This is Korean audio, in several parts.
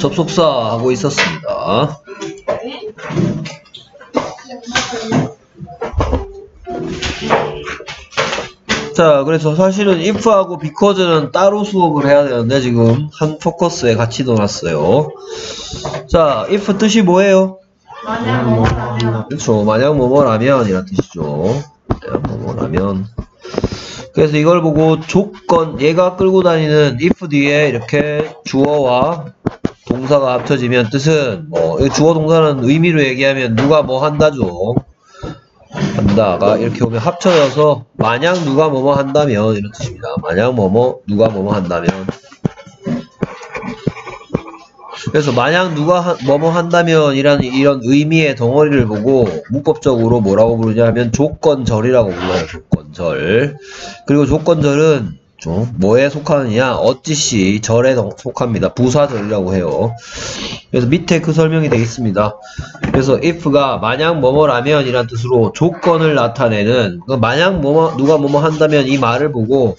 접속사 하고 있었습니다. 자, 그래서 사실은 if하고 because는 따로 수업을 해야 되는데 지금 한 포커스에 같이 넣어놨어요. 자, if 뜻이 뭐예요? 만약 뭐라면 그렇죠. 만약 뭐뭐라면 이란 뜻이죠. 만약 뭐뭐라면. 그래서 이걸 보고 조건, 얘가 끌고 다니는 if 뒤에 이렇게 주어와 동사가 합쳐지면 뜻은 뭐, 이 주어 동사는 의미로 얘기하면 누가 뭐 한다죠. 한다가 이렇게 오면 합쳐져서 만약 누가 뭐뭐 한다면 이런 뜻입니다. 만약 뭐뭐 누가 뭐뭐 한다면 그래서 만약 누가 하- 뭐뭐 한다면 이런 이런 의미의 덩어리를 보고 문법적으로 뭐라고 부르냐면 조건절이라고 불러요. 조건절. 그리고 조건절은 좀 뭐에 속하느냐 어찌시 절에 덩- 속합니다. 부사절이라고 해요. 그래서 밑에 그 설명이 되어 있습니다. 그래서 if가 만약 뭐뭐라면 이란 뜻으로 조건을 나타내는 그 만약 뭐뭐 누가 뭐뭐 한다면 이 말을 보고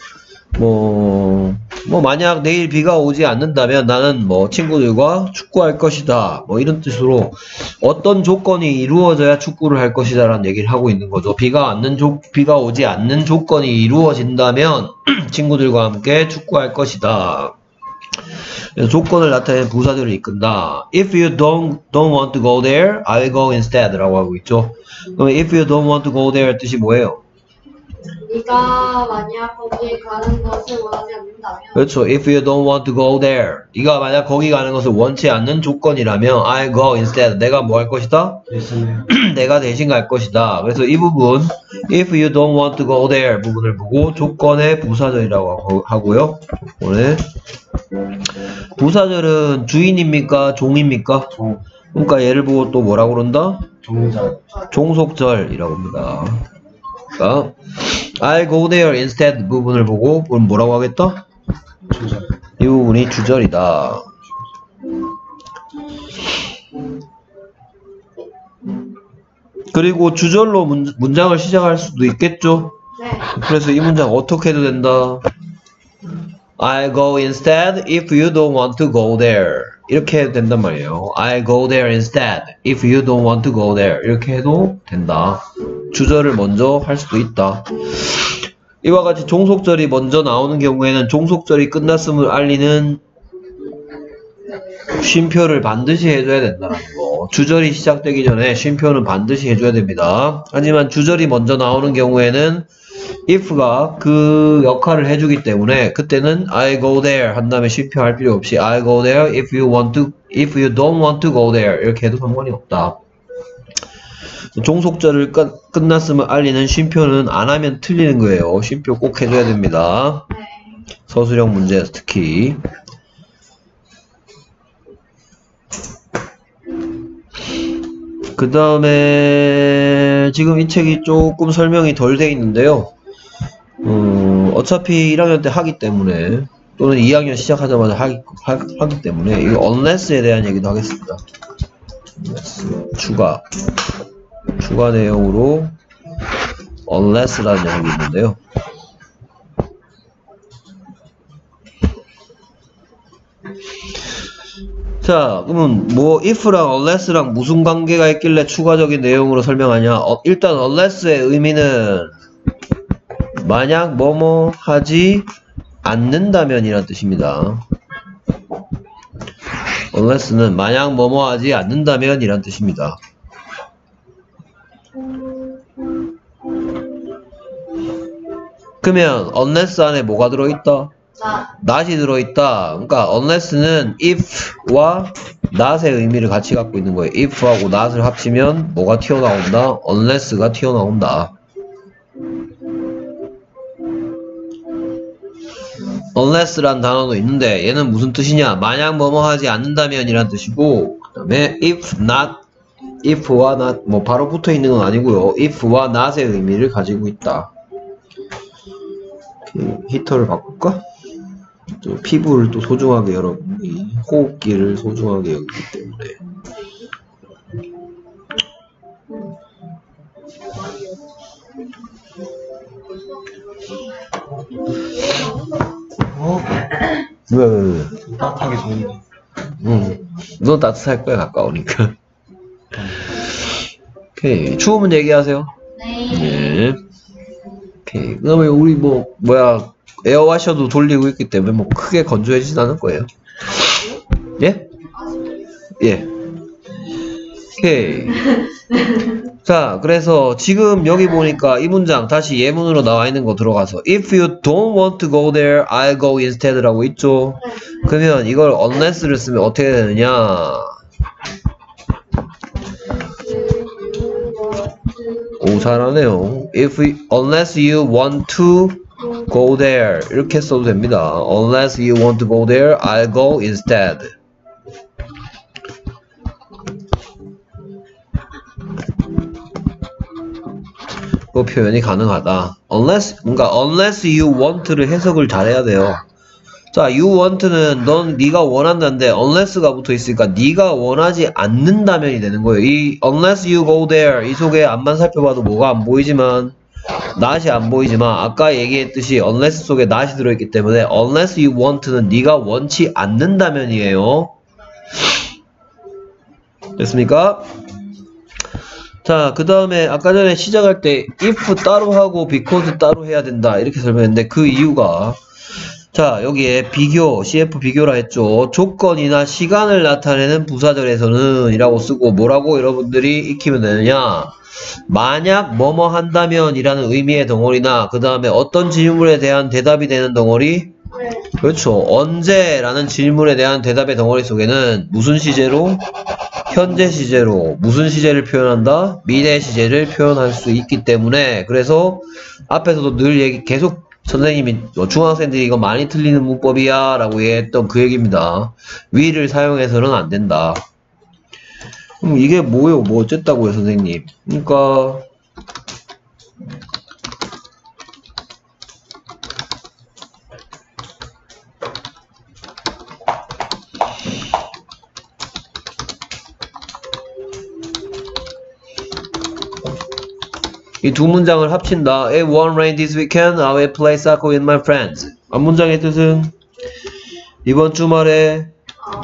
뭐, 뭐, 만약 내일 비가 오지 않는다면 나는 뭐 친구들과 축구할 것이다. 뭐 이런 뜻으로 어떤 조건이 이루어져야 축구를 할 것이다 라는 얘기를 하고 있는 거죠. 비가 않는 조, 비가 오지 않는 조건이 이루어진다면 친구들과 함께 축구할 것이다. 조건을 나타내는 부사들을 이끈다. If you don't, don't want to go there, I'll go instead 라고 하고 있죠. 그럼 if you don't want to go there 뜻이 뭐예요? 네가 만약 거기에 가는 것을 원하지 않는다면 그렇죠. If you don't want to go there. 네가 만약 거기 가는 것을 원치 않는 조건이라면 I go instead. 내가 뭐 할 것이다? 내가 대신 갈 것이다. 그래서 이 부분 if you don't want to go there 부분을 보고 조건의 부사절이라고 하고- 하고요. 오늘 부사절은 주인입니까? 종입니까? 종, 그러니까 얘를 보고 또 뭐라고 그런다? 종자. 종속절이라고 합니다. 그러니까 I go there instead 부분을 보고 그럼 뭐라고 하겠다? 주자. 이 부분이 주절이다. 그리고 주절로 문, 문장을 시작할 수도 있겠죠? 네 그래서 이 문장 어떻게 해도 된다. I go instead if you don't want to go there. 이렇게 해도 된단 말이에요. I go there instead if you don't want to go there. 이렇게 해도 된다. 주절을 먼저 할 수도 있다. 이와 같이 종속절이 먼저 나오는 경우에는 종속절이 끝났음을 알리는 쉼표를 반드시 해줘야 된다는 거. 주절이 시작되기 전에 쉼표는 반드시 해줘야 됩니다. 하지만 주절이 먼저 나오는 경우에는 if가 그 역할을 해주기 때문에 그때는 I go there 한 다음에 쉼표 할 필요 없이 I go there if you want to if you don't want to go there 이렇게 해도 상관이 없다. 종속절을 끝, 끝났음을 알리는 쉼표는 안 하면 틀리는 거예요. 쉼표 꼭 해줘야 됩니다. 네. 서술형 문제에서 특히 그 다음에 지금 이 책이 조금 설명이 덜 돼 있는데요 음, 어차피 1학년 때 하기 때문에 또는 2학년 시작하자마자 하기, 하, 하기 때문에 이 unless에 대한 얘기도 하겠습니다 추가 추가 내용으로 unless라는 녀석이 있는데요 자, 그러면 뭐 if랑 unless랑 무슨 관계가 있길래 추가적인 내용으로 설명하냐? 어, 일단 unless의 의미는 만약 뭐뭐 하지 않는다면 이란 뜻입니다. unless는 만약 뭐뭐 하지 않는다면 이란 뜻입니다. 그러면 unless 안에 뭐가 들어있다? 자 not이 들어있다. 그러니까 unless는 if와 not의 의미를 같이 갖고 있는 거예요. if하고 not을 합치면 뭐가 튀어나온다? unless가 튀어나온다. unless란 단어도 있는데 얘는 무슨 뜻이냐? 만약 뭐뭐 하지 않는다면 이란 뜻이고 그 다음에 if not if와 not 뭐 바로 붙어 있는 건 아니고요. if와 not의 의미를 가지고 있다. 이렇게 히터를 바꿀까? 또 피부를 또 소중하게 여러분이 호흡기를 소중하게 여기기 때문에 어? 왜, 왜, 왜? 따뜻하게 좋은데. 응. 넌 따뜻할 거야, 가까우니까. 오케이. 추우면 얘기하세요. 네. 네. 오케이. 그다음에 우리 뭐 뭐야 에어와셔도 돌리고 있기 때문에 뭐 크게 건조해지진 않을 거예요. 예? 예. 오케이. 자, 그래서 지금 여기 보니까 이 문장 다시 예문으로 나와 있는 거 들어가서 If you don't want to go there, I'll go instead라고 있죠. 그러면 이걸 unless를 쓰면 어떻게 되느냐? 오 잘하네요. If we, unless you want to go there 이렇게 써도 됩니다. Unless you want to go there, I'll go instead. 그 표현이 가능하다. Unless 뭔가 unless you want를 해석을 잘해야 돼요. 자, you want는 넌 네가 원한다는데 unless가 붙어 있으니까 네가 원하지 않는다면이 되는 거예요. 이 unless you go there 이 속에 앞만 살펴봐도 뭐가 안 보이지만 not이 안 보이지만 아까 얘기했듯이 unless 속에 not이 들어있기 때문에 unless you want는 네가 원치 않는다면이에요. 됐습니까? 자, 그 다음에 아까 전에 시작할 때 if 따로 하고 because 따로 해야 된다 이렇게 설명했는데 그 이유가 자, 여기에 비교, CF 비교라 했죠. 조건이나 시간을 나타내는 부사절에서는 이라고 쓰고 뭐라고 여러분들이 익히면 되느냐. 만약 뭐뭐 한다면 이라는 의미의 덩어리나 그 다음에 어떤 질문에 대한 대답이 되는 덩어리 네. 그렇죠. 언제 라는 질문에 대한 대답의 덩어리 속에는 무슨 시제로? 현재 시제로 무슨 시제를 표현한다? 미래 시제를 표현할 수 있기 때문에 그래서 앞에서도 늘 얘기 계속 선생님이 어, 중학생들이 이거 많이 틀리는 문법이야 라고 얘기했던 그 얘기입니다. 위를 사용해서는 안 된다. 그럼 이게 뭐예요? 뭐 어쨌다고요 선생님? 그러니까 이 두 문장을 합친다. It won't rain this weekend. I will play soccer with my friends. 앞 문장의 뜻은 이번 주말에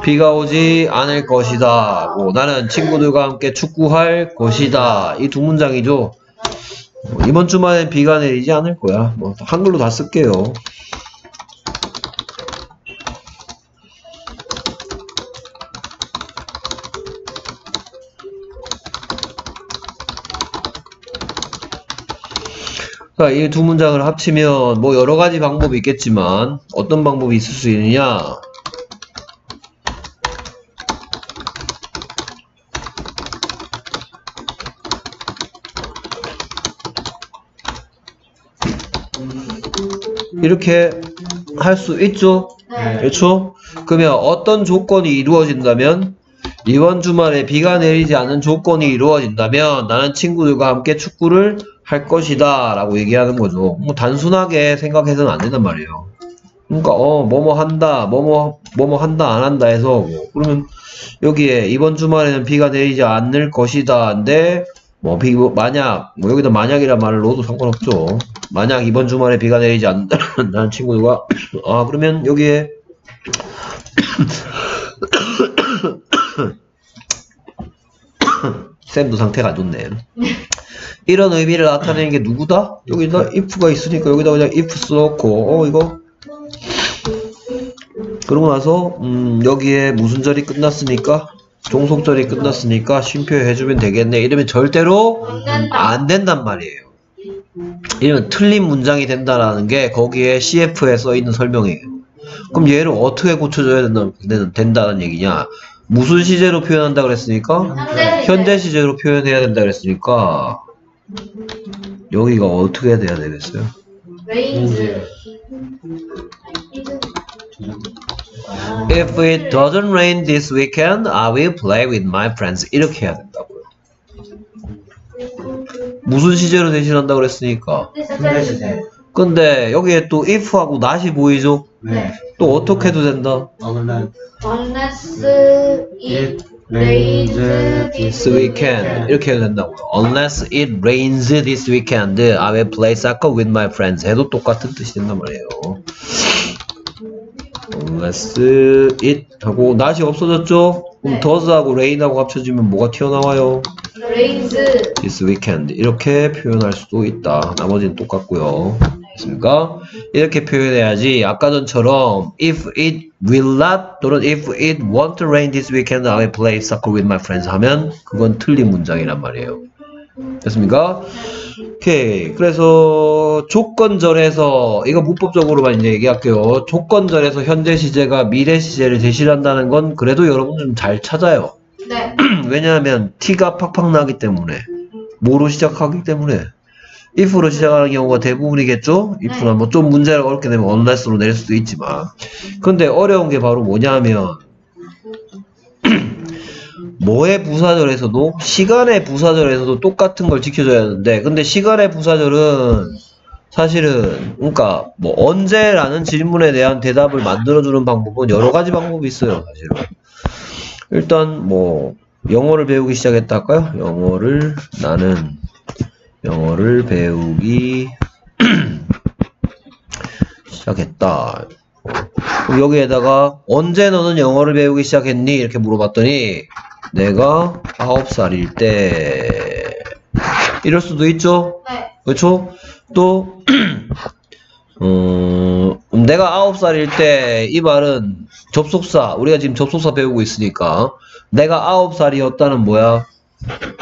비가 오지 않을 것이다. 고 나는 친구들과 함께 축구할 것이다. 이 두 문장이죠. 뭐, 이번 주말엔 비가 내리지 않을 거야. 뭐 한글로 다 쓸게요. 자, 이두 문장을 합치면 뭐 여러 가지 방법이 있겠지만 어떤 방법이 있을 수 있느냐? 이렇게 할 수 있죠? 네. 그렇죠? 그러면 어떤 조건이 이루어진다면 이번 주말에 비가 내리지 않은 조건이 이루어진다면 나는 친구들과 함께 축구를 할 것이다 라고 얘기하는 거죠. 뭐 단순하게 생각해서는 안 된단 말이에요. 그러니까 어 뭐뭐 한다 뭐뭐 뭐뭐 한다 안 한다 해서 뭐 그러면 여기에 이번 주말에는 비가 내리지 않을 것이다인데 뭐 비, 뭐 만약 뭐 여기다 만약이란 말을 넣어도 상관없죠. 만약 이번 주말에 비가 내리지 않는다는 친구들과 아 그러면 여기에 쌤도 상태가 안 좋네. 이런 의미를 나타내는 게 누구다? 여기다 if가 있으니까 여기다 그냥 if 써놓고 어 이거 그러고 나서 음 여기에 무슨 절이 끝났으니까 종속절이 끝났으니까 쉼표 해주면 되겠네 이러면 절대로 안 된단 말이에요. 이러면 틀린 문장이 된다라는 게 거기에 CF에 써 있는 설명이에요. 그럼 얘를 어떻게 고쳐줘야 된다, 된다는 얘기냐? 무슨 시제로 표현한다 그랬으니까? 현재 시제로 표현해야 된다 그랬으니까 여기가 어떻게 돼야 되겠어요? rains. If it doesn't rain this weekend, I will play with my friends. 이렇게 해야 된다고요. 무슨 시제로 대신한다 그랬으니까. 근데 여기에 또 if하고 not이 보이죠? 네. 또 어떻게 해도 된다? unless 일. it rains this weekend 이렇게 해도 된다고요. Unless it rains this weekend, I will play soccer with my friends. 해도 똑같은 뜻이 된단 말이에요. Unless it 하고 날씨 없어졌죠? 그럼 네. does하고 rain하고 합쳐지면 뭐가 튀어나와요? rains this weekend 이렇게 표현할 수도 있다. 나머지는 똑같고요. 됐습니까? 이렇게 표현해야지 아까 전처럼 if it will not 또는 if it won't rain this weekend I will play soccer with my friends 하면 그건 틀린 문장이란 말이에요. 됐습니까? 오케이. 그래서 조건절에서 이거 문법적으로만 이제 얘기할게요. 조건절에서 현재 시제가 미래 시제를 제시한다는 건 그래도 여러분 좀 잘 찾아요. 네 왜냐하면 티가 팍팍 나기 때문에 뭐로 시작하기 때문에 if로 시작하는 경우가 대부분이겠죠? if나 뭐좀 문제를 어렵게 되면 unless로 낼 수도 있지만 근데 어려운 게 바로 뭐냐면 뭐의 부사절에서도 시간의 부사절에서도 똑같은 걸 지켜줘야 하는데 근데 시간의 부사절은 사실은 그러니까 뭐 언제라는 질문에 대한 대답을 만들어주는 방법은 여러 가지 방법이 있어요 사실은 일단 뭐 영어를 배우기 시작했다 할까요? 영어를 나는 영어를 배우기 시작했다. 그럼 여기에다가 언제 너는 영어를 배우기 시작했니? 이렇게 물어봤더니 내가 9살일 때 이럴 수도 있죠? 네. 그렇죠? 또 음, 내가 9살일 때 이 말은 접속사 우리가 지금 접속사 배우고 있으니까 내가 9살이었다는 뭐야?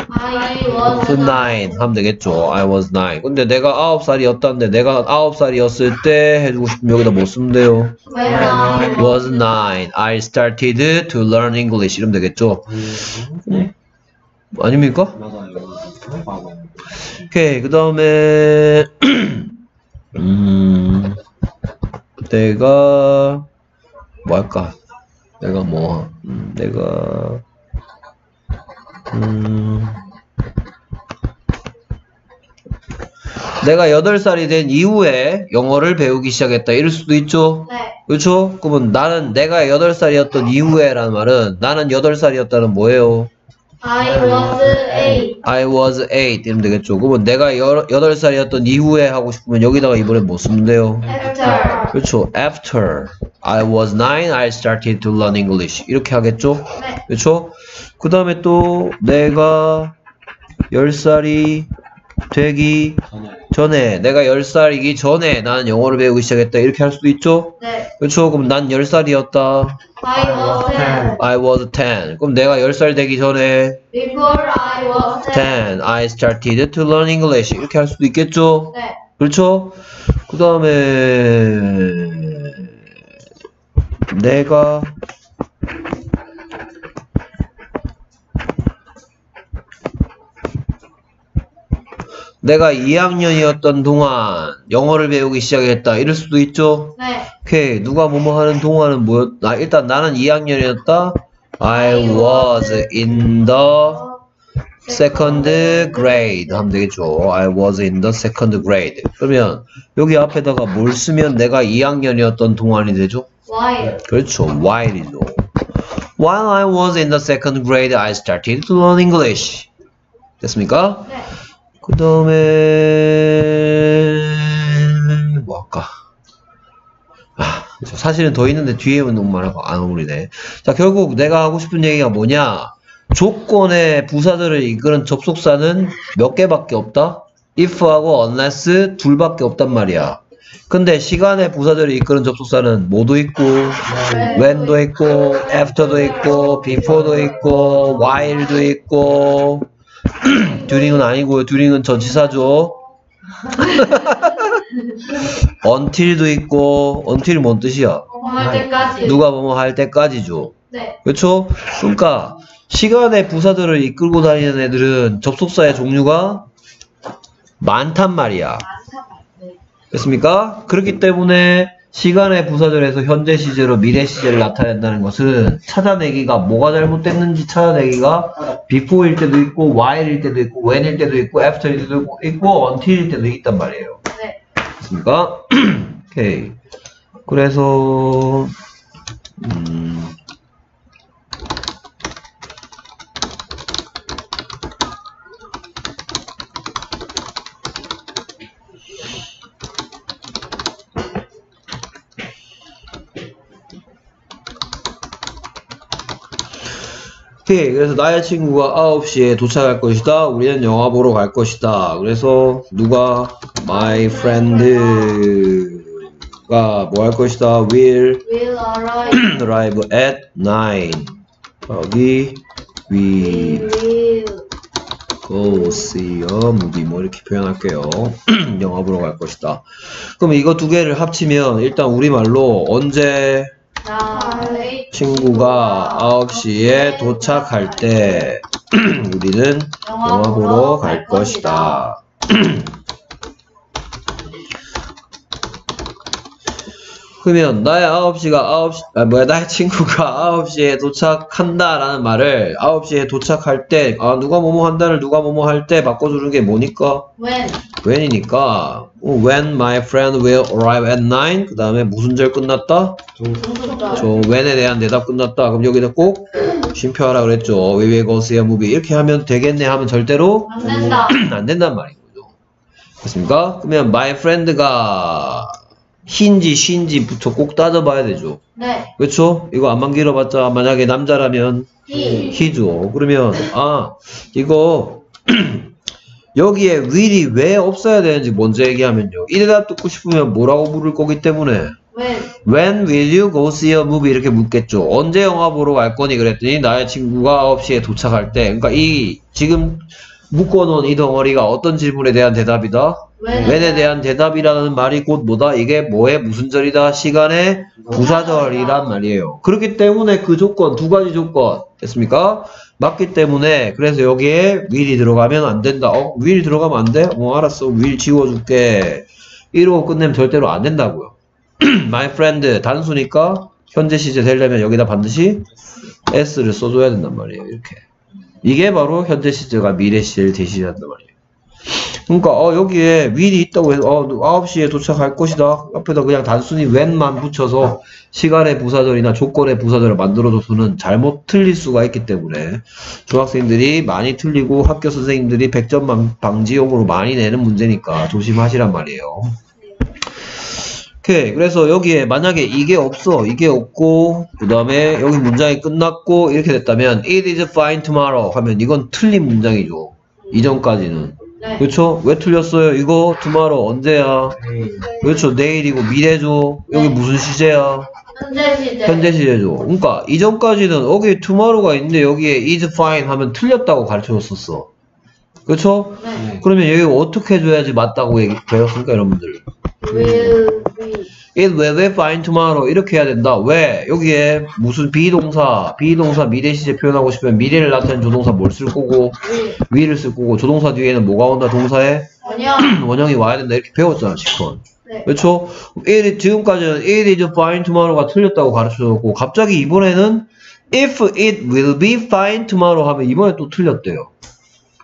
I was nine 하면 되겠죠. I was nine. 근데 내가 9살이었다는데 내가 9살이었을 때 해주고 싶으면 여기다 뭐 쓰면 돼요? when I was nine. I started to learn English 이러면 되겠죠. 아닙니까? 맞아요. 과거. 오케이. 그 다음에 음, 내가 뭐 할까? 내가 뭐 음, 내가 음, 내가 8살이 된 이후에 영어를 배우기 시작했다. 이럴 수도 있죠. 네 그렇죠? 그러면 나는 내가 8살이었던 이후에라는 말은 나는 8살이었다는 뭐예요? I was eight I was 8 이러면 되겠죠. 그러면 내가 여, 8살이었던 이후에 하고 싶으면 여기다가 이번에 뭐 쓰면 돼요? after 그렇죠. After I was 9, I started to learn English. 이렇게 하겠죠? 네 그렇죠? 그 다음에 또 내가 10살이 되기 전에. 내가 10살이기 전에 나는 영어를 배우기 시작했다. 이렇게 할 수도 있죠? 네 그렇죠? 그럼 난 10살이었다. I was ten I was 10. 그럼 내가 10살 되기 전에 before I was ten 10. I started to learn English. 이렇게 할 수도 있겠죠? 네 그렇죠? 그 다음에 내가 내가 2학년이었던 동안 영어를 배우기 시작했다. 이럴 수도 있죠? 네 오케이. 누가 뭐뭐 하는 동안은 뭐였, 아, 일단 나는 2학년이었다. I was in the second grade 하면 되겠죠. I was in the second grade. 그러면 여기 앞에다가 뭘 쓰면 내가 2학년이었던 동안이 되죠? while 그렇죠. while이죠. While I was in the second grade, I started to learn English. 됐습니까? 네 그 다음에 뭐 할까? 아. 사실은 더 있는데 뒤에 너무 많아서 안 어울리네. 자, 결국 내가 하고 싶은 얘기가 뭐냐? 조건의 부사들을 이끄는 접속사는 몇 개밖에 없다? if하고 unless 둘밖에 없단 말이야. 근데 시간의 부사들을 이끄는 접속사는 뭐도 있고, when도 있고, after도 있고, before도 있고, while도 있고, during은 아니고요. during은 전치사죠. until도 있고, until이 뭔 뜻이야? 할 때까지 누가 뭐뭐 할 때까지죠. 네 그렇죠? 그러니까 시간의 부사들을 이끌고 다니는 애들은 접속사의 종류가 많단 말이야. 됐습니까? 그렇기 때문에 시간의 부사절에서 현재 시제로 미래 시제를 나타낸다는 것은 찾아내기가 뭐가 잘못됐는지 찾아내기가 before일 때도 있고 while일 때도 있고 when일 때도 있고 after일 때도 있고, 있고 until일 때도 있단 말이에요. 네. 됐습니까? 오케이. 그래서 음, 오케이. 그래서 나의 친구가 9시에 도착할 것이다. 우리는 영화 보러 갈 것이다. 그래서 누가 my friend가 뭐 할 것이다. will arrive. at 9. 여기 we go see a movie 뭐 이렇게 표현할게요. 영화 보러 갈 것이다. 그럼 이거 두 개를 합치면 일단 우리말로 언제 친구가 9시에 도착할 때 우리는 영화 보러 갈 것이다. 그러면 나의 9시가 9시 아 뭐야 나의 친구가 9시에 도착한다라는 말을 9시에 도착할 때 아 누가 뭐뭐 한다를 누가 뭐뭐 할 때 바꿔주는 게 뭐니까 when when이니까 when my friend will arrive at 9 그 다음에 무슨 절 끝났다? 저 when에 대한 대답 끝났다. 그럼 여기다 꼭 쉼표하라 그랬죠. We will go see a movie. 이렇게 하면 되겠네 하면 절대로 안 된다. 안 된단 거죠. 됐습니까? 그러면 my friend가 흰지 쉰지부터 꼭 따져봐야 되죠. 네. 그렇죠? 이거 안만 길어봤자 만약에 남자라면 he 히죠. 그러면 아 이거 여기에 will이 왜 없어야 되는지 먼저 얘기하면요. 이 대답 듣고 싶으면 뭐라고 물을 거기 때문에 when When will you go see a movie? 이렇게 묻겠죠. 언제 영화 보러 갈 거니? 그랬더니 나의 친구가 9시에 도착할 때. 그러니까 이 지금 묶어놓은 이 덩어리가 어떤 질문에 대한 대답이다? when when에 대한 대답이라는 말이 곧 뭐다? 이게 뭐의 무슨 절이다? 시간의 부사절이란 말이에요. 그렇기 때문에 그 조건, 두 가지 조건. 됐습니까? 맞기 때문에 그래서 여기에 will이 들어가면 안 된다. 어? will 들어가면 안 돼? 어 알았어. will 지워줄게. 이러고 끝내면 절대로 안 된다고요. my friend 단수니까 현재 시제 되려면 여기다 반드시 s를 써줘야 된단 말이에요. 이렇게. 이게 바로 현재 시제가 미래 시제를 대신한단 말이에요. 그러니까 어, 여기에 will이 있다고 해서 어, 9시에 도착할 것이다. 옆에다 그냥 단순히 when만 붙여서 시간의 부사절이나 조건의 부사절을 만들어줘서는 잘못 틀릴 수가 있기 때문에 중학생들이 많이 틀리고 학교 선생님들이 100점 방- 방지용으로 많이 내는 문제니까 조심하시란 말이에요. 오케이. 그래서 여기에 만약에 이게 없어, 이게 없고, 그 다음에 여기 문장이 끝났고, 이렇게 됐다면, it is fine tomorrow 하면 이건 틀린 문장이죠. 이전까지는. 네. 그렇죠? 왜 틀렸어요? 이거 tomorrow 언제야? 그렇죠. 내일이고 미래죠. 여기 무슨 시제야? 현재 시제 현재 시제죠. 그러니까 이전까지는 여기 tomorrow가 있는데 여기에 is fine 하면 틀렸다고 가르쳐줬었어. 그렇죠? 네. 그러면 여기 어떻게 해줘야지 맞다고 얘기, 배웠습니까, 여러분들? will be It will be fine tomorrow. 이렇게 해야 된다. 왜? 여기에 무슨 비동사, 비동사 미래 시제 표현하고 싶으면 미래를 나타내는 조동사 뭘 쓸 거고, will will을 쓸 거고, 조동사 뒤에는 뭐가 온다? 동사에 원형 원형이 와야 된다. 이렇게 배웠잖아, 시컨. 네. 그렇죠? it, 지금까지는 it is fine tomorrow가 틀렸다고 가르쳐줬고, 갑자기 이번에는 if it will be fine tomorrow 하면 이번에 또 틀렸대요.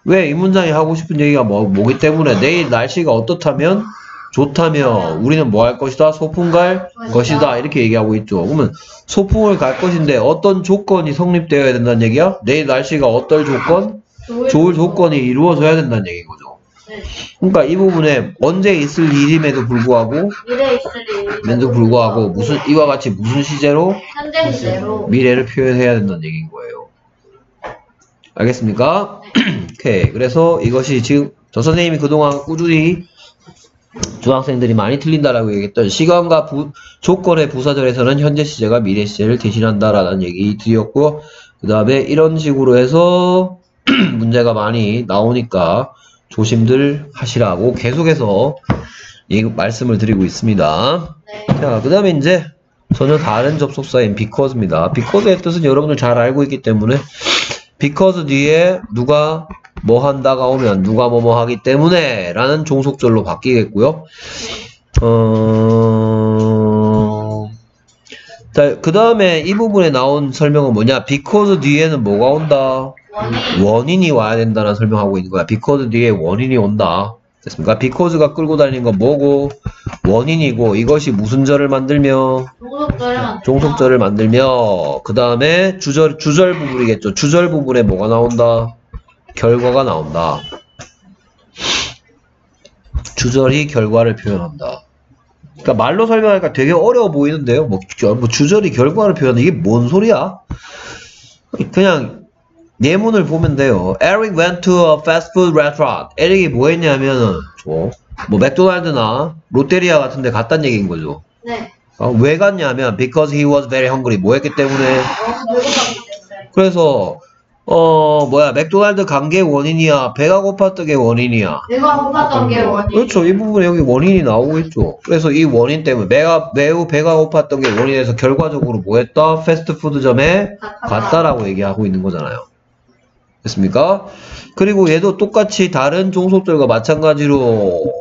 왜? 이 문장이 하고 싶은 얘기가 뭐, 뭐기 때문에 내일 날씨가 어떻다면 좋다며 우리는 뭐 할 것이다? 소풍 갈 것이다. 이렇게 얘기하고 있죠. 그러면 소풍을 갈 것인데 어떤 조건이 성립되어야 된다는 얘기야? 내일 날씨가 어떨 조건? 좋을 조건이 이루어져야 된다는 얘기인 거죠. 네. 그러니까 이 부분에 언제 있을 일임에도 불구하고 미래 있을 일 에도 불구하고 무슨 이와 같이 무슨 시제로 현재 시제로 미래를 표현해야 된다는 얘기인 거예요. 알겠습니까? 오케이. 그래서 이것이 지금 저 선생님이 그동안 꾸준히 중학생들이 많이 틀린다라고 얘기했던 시간과 부- 조건의 부사절에서는 현재 시제가 미래 시제를 대신한다라는 얘기 드렸고 그 다음에 이런 식으로 해서 문제가 많이 나오니까 조심들 하시라고 계속해서 이 말씀을 드리고 있습니다. 네. 자, 그 다음에 이제 전혀 다른 접속사인 because입니다. because의 뜻은 여러분들 잘 알고 있기 때문에 because 뒤에 누가 뭐 한다가 오면 누가 뭐 뭐 하기 때문에 라는 종속절로 바뀌겠고요. 어... 자, 그 다음에 이 부분에 나온 설명은 뭐냐? because 뒤에는 뭐가 온다? 원인 원인이 와야 된다는 설명하고 있는 거야. because 뒤에 원인이 온다. 됐습니까? because가 끌고 다니는 건 뭐고? 원인이고, 이것이 무슨 절을 만들며? 종속절을 만들며, 그 다음에 주절, 주절 부분이겠죠. 주절 부분에 뭐가 나온다? 결과가 나온다. 주절이 결과를 표현한다. 그러니까 말로 설명하니까 되게 어려워 보이는데요. 뭐, 주- 뭐 주절이 결과를 표현한다. 이게 뭔 소리야? 그냥 예문을 보면 돼요. Eric went to a fast food restaurant. 에릭이 뭐 했냐면은 뭐, 뭐 맥도날드나 롯데리아 같은 데 갔단 얘기인 거죠. 네. 어, 왜 갔냐면 because he was very hungry. 뭐 했기 때문에 때문에. 그래서 어 뭐야 맥도날드 간 게 원인이야 배가 고팠던 게 원인이야 내가 고팠던 게 원인. 그렇죠 이 부분에 여기 원인이 나오고 있죠 그래서 이 원인 때문에 배가 매우 배가 고팠던 게 원인에서 결과적으로 뭐 했다 패스트푸드점에 갔다라고 얘기하고 있는 거잖아요 됐습니까? 그리고 얘도 똑같이 다른 종속절과 마찬가지로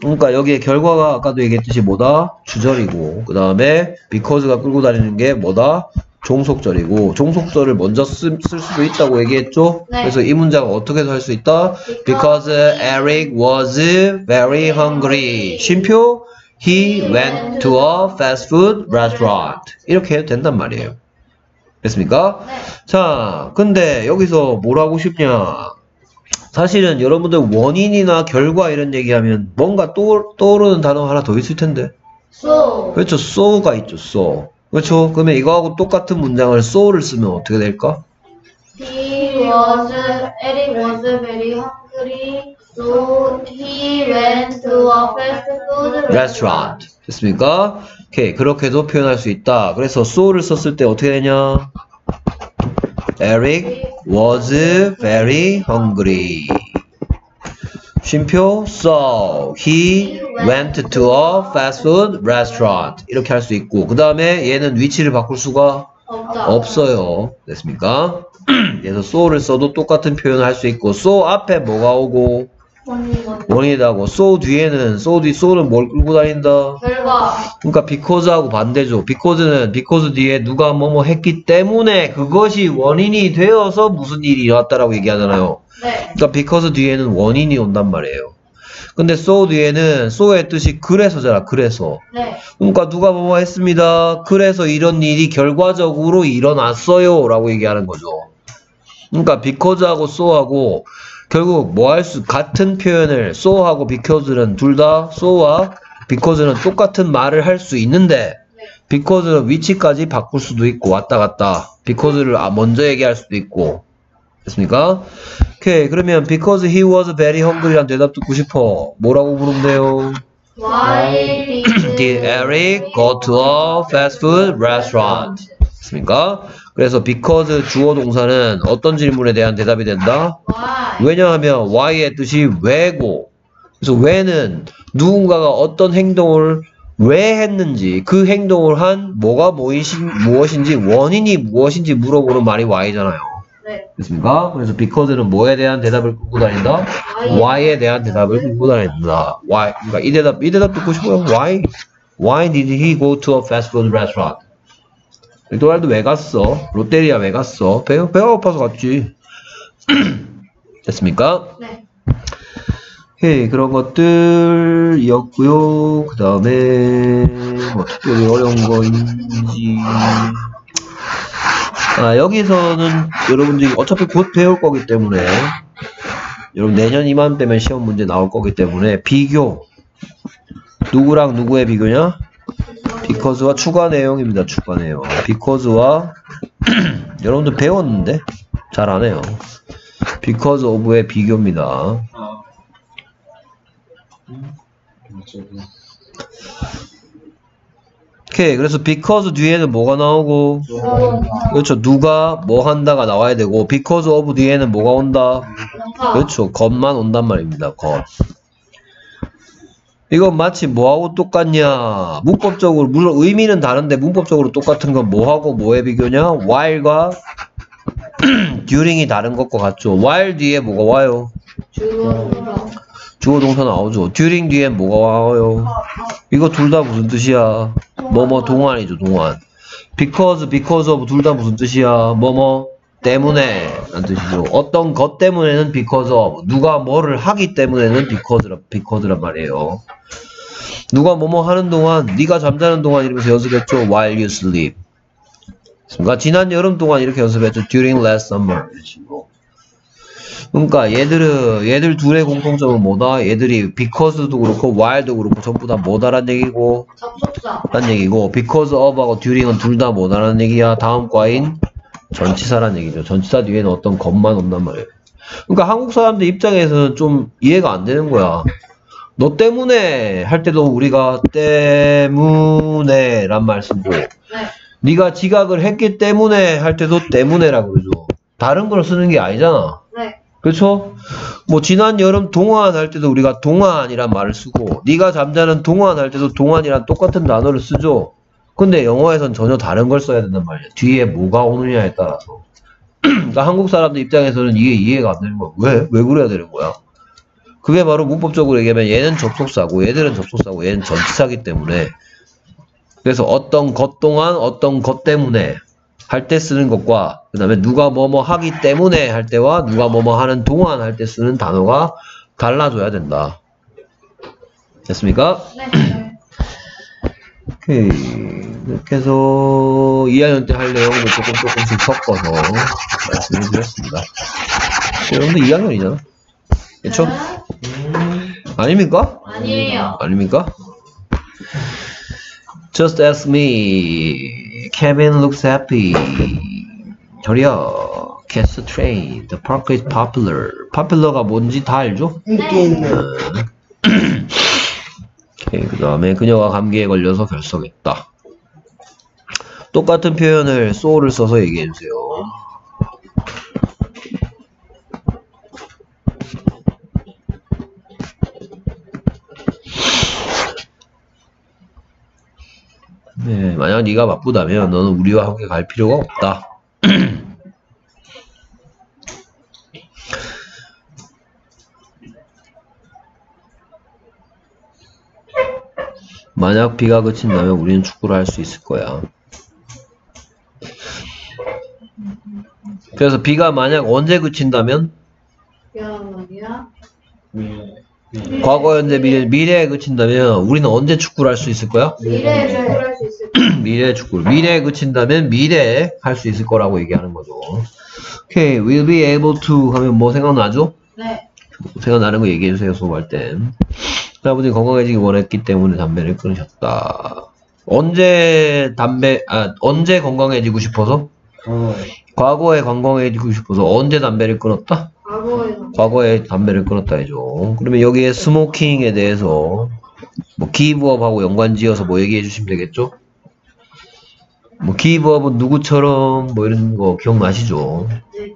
그러니까 여기에 결과가 아까도 얘기했듯이 뭐다? 주절이고 그 다음에 because가 끌고 다니는 게 뭐다? 종속절이고 종속절을 먼저 쓸, 쓸 수도 있다고 얘기했죠? 네. 그래서 이 문장을 어떻게 할 수 있다? because Eric was very hungry. 쉼표 he went to a fast food restaurant. 이렇게 해도 된단 말이에요 됐습니까? 네. 자, 근데 여기서 뭘 하고 싶냐? 사실은 여러분들 원인이나 결과 이런 얘기하면 뭔가 떠, 떠오르는 단어 하나 더 있을 텐데. So. 그렇죠. so가 있죠, so. 그렇죠. 그러면 이거하고 똑같은 문장을 so를 쓰면 어떻게 될까? He was, Eric was very hungry, so he went to a fast food restaurant. 됐습니까? 오케이. 그렇게도 표현할 수 있다. 그래서 so를 썼을 때 어떻게 되냐? Eric was very hungry. 쉼표 so he went to a fast food restaurant 이렇게 할 수 있고 그 다음에 얘는 위치를 바꿀 수가. 없어요 됐습니까? 그래서 so를 써도 똑같은 표현을 할 수 있고 so 앞에 뭐가 오고 원인이다고 so 뒤에는 so 뒤 so는 뭘 끌고 다닌다 결과. 그러니까 because하고 반대죠. because는 because 뒤에 누가 뭐뭐 했기 때문에 그것이 원인이 되어서 무슨 일이 일어났다라고 얘기하잖아요. 네. 그러니까 because 뒤에는 원인이 온단 말이에요. 근데 so 뒤에는 so의 뜻이 그래서잖아. 그래서. 네. 그러니까 누가 뭐뭐 했습니다. 그래서 이런 일이 결과적으로 일어났어요. 라고 얘기하는 거죠. 그러니까 because하고 so하고 결국 뭐 할 수 같은 표현을 so하고 because는 둘 다 so와 because는 똑같은 말을 할 수 있는데 because는 위치까지 바꿀 수도 있고 왔다 갔다 because를 아, 먼저 얘기할 수도 있고 됐습니까? 오케이 그러면 because he was very hungry란 대답 듣고 싶어 뭐라고 돼요? Why Did Eric go to a fast food restaurant? 됐습니까? 그래서 because 주어 동사는 어떤 질문에 대한 대답이 된다? 왜냐하면 why의 뜻이 왜고 그래서 왜는 누군가가 어떤 행동을 왜 했는지 그 행동을 한 뭐가 무엇인, 무엇인지 원인이 무엇인지 물어보는 말이 why잖아요 네. 됐습니까? 그래서 because는 뭐에 대한 대답을 끌고 다닌다? why에 대한 대답을 끌고 다닌다 why 그러니까 이 대답 이 대답 듣고 싶어요 why why did he go to a fast food restaurant 맥도날드 왜 갔어? 롯데리아 왜 갔어? 배, 배가 고파서 갔지 됐습니까? 네. 오케이, 그런 것들이었고요. 그 다음에 뭐 특별히 어려운 거 있는지 아 여기서는 여러분들이 어차피 곧 배울 거기 때문에 여러분 내년 이맘때면 시험 문제 나올 거기 때문에 비교 누구랑 누구의 비교냐? 비커즈와 추가 내용입니다. 추가 내용. 비커즈와 여러분들 배웠는데 잘 안 해요. 비커즈 오브의 비교입니다. 오케이. 그래서 because 뒤에는 뭐가 나오고 그렇죠. 누가 뭐 한다가 나와야 되고 because of 뒤에는 뭐가 온다? 그렇죠. 것만 온단 말입니다. 것. 이건 마치 뭐하고 똑같냐? 문법적으로 물론 의미는 다른데 문법적으로 똑같은 건 뭐하고 뭐의 비교냐? while과 during이 다른 것과 같죠. while 뒤에 뭐가 와요? 주어 동사 나오죠. during 뒤에 뭐가 와요? 이거 둘 다 무슨 뜻이야? 뭐뭐 동안이죠, 동안. because, because of 둘 다 무슨 뜻이야? 뭐뭐 때문에 라는 뜻이죠. 어떤 것 때문에는 because of 누가 뭐를 하기 때문에는 because라, because란 말이에요. 누가 뭐뭐 하는 동안 네가 잠자는 동안 이러면서 연습했죠. while you sleep. 그러니까 지난 여름 동안 이렇게 연습했죠. during last summer. 그러니까 얘들은 얘들 둘의 공통점은 뭐다? 얘들이 because도 그렇고 while도 그렇고 전부 다 뭐다란 얘기고 접속사. 란 얘기고 because of하고 during은 둘 다 뭐다라는 얘기야. 다음 과인 전치사란 얘기죠. 전치사 뒤에는 어떤 것만 온단 말이에요. 그러니까 한국 사람들 입장에서는 좀 이해가 안 되는 거야. 너 때문에 할 때도 우리가 때문에 란 말 쓰고 네. 네가 지각을 했기 때문에 할 때도 때문에라고 그러죠. 다른 걸 쓰는 게 아니잖아. 네. 그렇죠? 뭐 지난 여름 동안 할 때도 우리가 동안이란 말을 쓰고 네가 잠자는 동안 할 때도 동안이란 똑같은 단어를 쓰죠. 근데 영어에선 전혀 다른 걸 써야 된단 말이야. 뒤에 뭐가 오느냐에 따라서. 그러니까 한국 사람들 입장에서는 이게 이해가 안 되는 거야. 왜? 왜 그래야 되는 거야? 그게 바로 문법적으로 얘기하면 얘는 접속사고 얘들은 접속사고 얘는 전치사기 때문에 그래서 어떤 것 동안 어떤 것 때문에 할 때 쓰는 것과 그 다음에 누가 뭐뭐 하기 때문에 할 때와 누가 뭐뭐 하는 동안 할 때 쓰는 단어가 달라져야 된다. 됐습니까? 네. 오케이. 이렇게 해서 2학년 때 할 내용도 조금 조금씩 섞어서 말씀을 드렸습니다. 여러분들 2학년이잖아. 그쵸? 아닙니까? 아니에요. 아닙니까? Just ask me. Kevin looks happy. 저리요. Catch the train. The park is popular. popular가 뭔지 다 알죠? 인기 있는. 그 다음에 그녀가 감기에 걸려서 결석했다. 똑같은 표현을 so를 써서 얘기해주세요. 네, 만약 네가 바쁘다면 너는 우리와 함께 갈 필요가 없다. 만약 비가 그친다면 우리는 축구를 할 수 있을 거야. 그래서 비가 만약 언제 그친다면. 과거, 현재, 미래, 미래에 그친다면 우리는 언제 축구를 할 수 있을 거야? 미래에 저희를 할 수 있을 미래에 축구를. 미래에 그친다면 미래에 할 수 있을 거라고 얘기하는 거죠. 오케이, will be able to 하면 뭐 생각나죠? 네. 생각나는 거 얘기해주세요, 수업할 땐. 아버지 건강해지기 원했기 때문에 담배를 끊으셨다. 언제 담배, 아, 언제 건강해지고 싶어서? 어. 과거에 건강해지고 싶어서 언제 담배를 끊었다? 과거에 담배를 끊었다 해죠. 그러면 여기에 스모킹에 대해서 뭐 기브업하고 연관 지어서 뭐 얘기해 주시면 되겠죠? 뭐 기브업은 누구처럼 뭐 이런 거 기억나시죠? 네.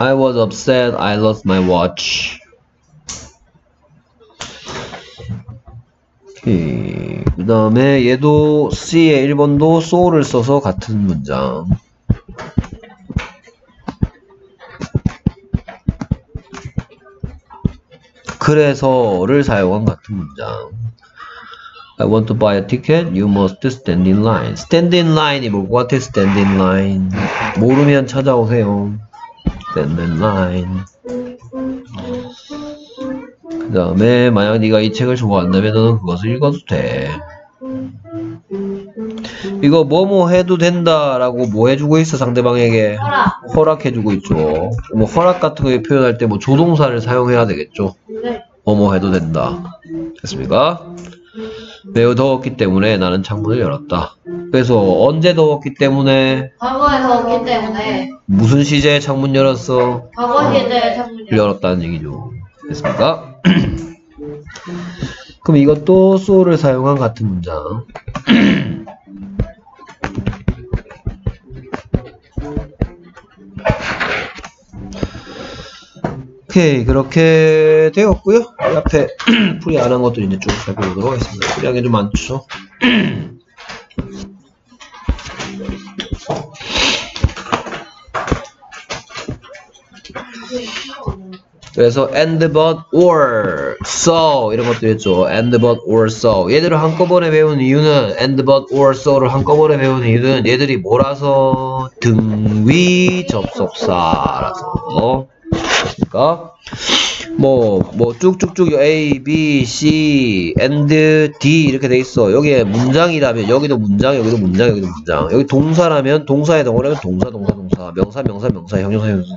I was upset I lost my watch. 그 다음에 얘도 C의 1번도 so를 써서 같은 문장. 그래서를 사용한 같은 문장. I want to buy a ticket. You must stand in line. stand in line이 뭘것 같아? stand in line. 모르면 찾아오세요. Line. 그 다음에 만약 네가 이 책을 좋아한다면 너는 그것을 읽어도 돼. 이거 뭐뭐 해도 된다라고 뭐 해주고 있어 상대방에게 허락. 허락해주고 있죠. 뭐 허락 같은 거 표현할 때 뭐 조동사를 사용해야 되겠죠. 네. 뭐뭐 해도 된다. 됐습니까? 매우 더웠기 때문에 나는 창문을 열었다. 그래서 언제 더웠기 때문에 과거에 더웠기 때문에 무슨 시제에 창문 열었어? 과거 시대에 창문이 열었다는 얘기죠. 됐습니까? 그럼 이것도 so를 사용한 같은 문장. 오케이 그렇게 되었고요. 이 앞에 풀이 안 한 것들 이제 쭉 살펴보도록 하겠습니다. 풀이하기 좀 많죠. 그래서 and but or so 이런 것도 있죠. and but or so 얘들을 한꺼번에 배우는 이유는 and but or so를 한꺼번에 배우는 이유는 얘들이 뭐라서 등위 접속사라서 그러니까 뭐, 뭐, 쭉쭉쭉 A, B, C, and, D 이렇게 돼 있어. 여기에 문장이라면, 여기도 문장, 여기도 문장, 여기도 문장. 여기 동사라면, 동사의 덩어리면 동사, 동사, 동사. 명사, 명사, 명사, 형용사, 형용사.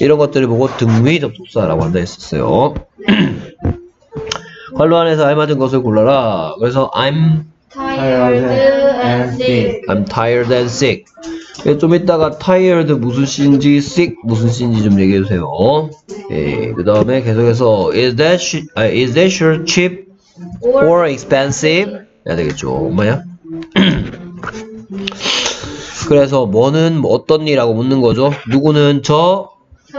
이런 것들을 보고 등위 접속사라고 한다 했었어요. 관로 안에서 알맞은 것을 골라라. 그래서 I'm tired and sick. I'm tired and sick. 예, 좀 이따가 tired 무슨 시인지 sick 무슨 시인지 좀 얘기해 주세요. 예, 그 다음에 계속해서 is that sh- 아, is that shirt cheap or expensive? 해야 되겠죠. 뭐야? 그래서 뭐는 뭐 어떤니라고 묻는 거죠. 누구는 저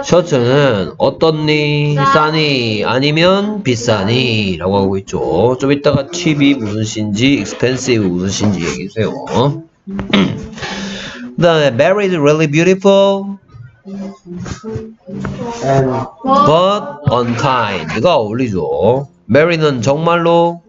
셔츠는 어떻니? 싸니? 아니면 비싸니? 라고 하고 있죠. 좀 이따가 cheap이 무슨 시인지 expensive 무슨 시인지 얘기해 주세요. 그 다음에 Mary is really beautiful but unkind가 어울리죠. Mary는 정말로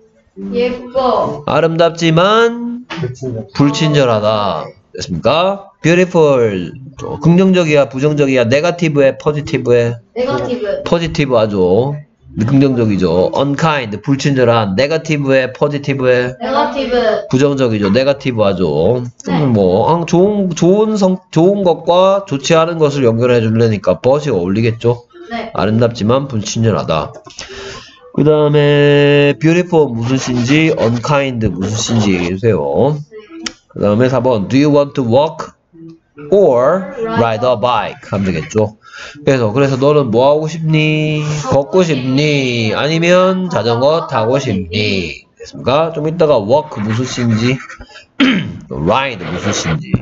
예뻐. 아름답지만 불친절. 불친절하다. 됐습니까? beautiful 또 긍정적이야 부정적이야 negative야 positive야 negative. positive 하죠. 긍정적이죠. unkind 불친절한 negative야 positive야 negative. 부정적이죠. negative 하죠. 네. 음, 뭐 아, 좋은 좋은 성 좋은 것과 좋지 않은 것을 연결해 주려니까 but이 어울리겠죠. 네. 아름답지만 불친절하다. 그 다음에 beautiful 무슨 시인지 unkind 무슨 시인지 얘기해 주세요. 그 다음에 4번 do you want to walk or ride a bike 하면 되겠죠. 그래서 그래서 너는 뭐 하고 싶니? 걷고 싶니? 아니면 자전거 타고 싶니? 됐습니까? 좀 이따가 walk 무슨 시인지 ride 무슨 시인지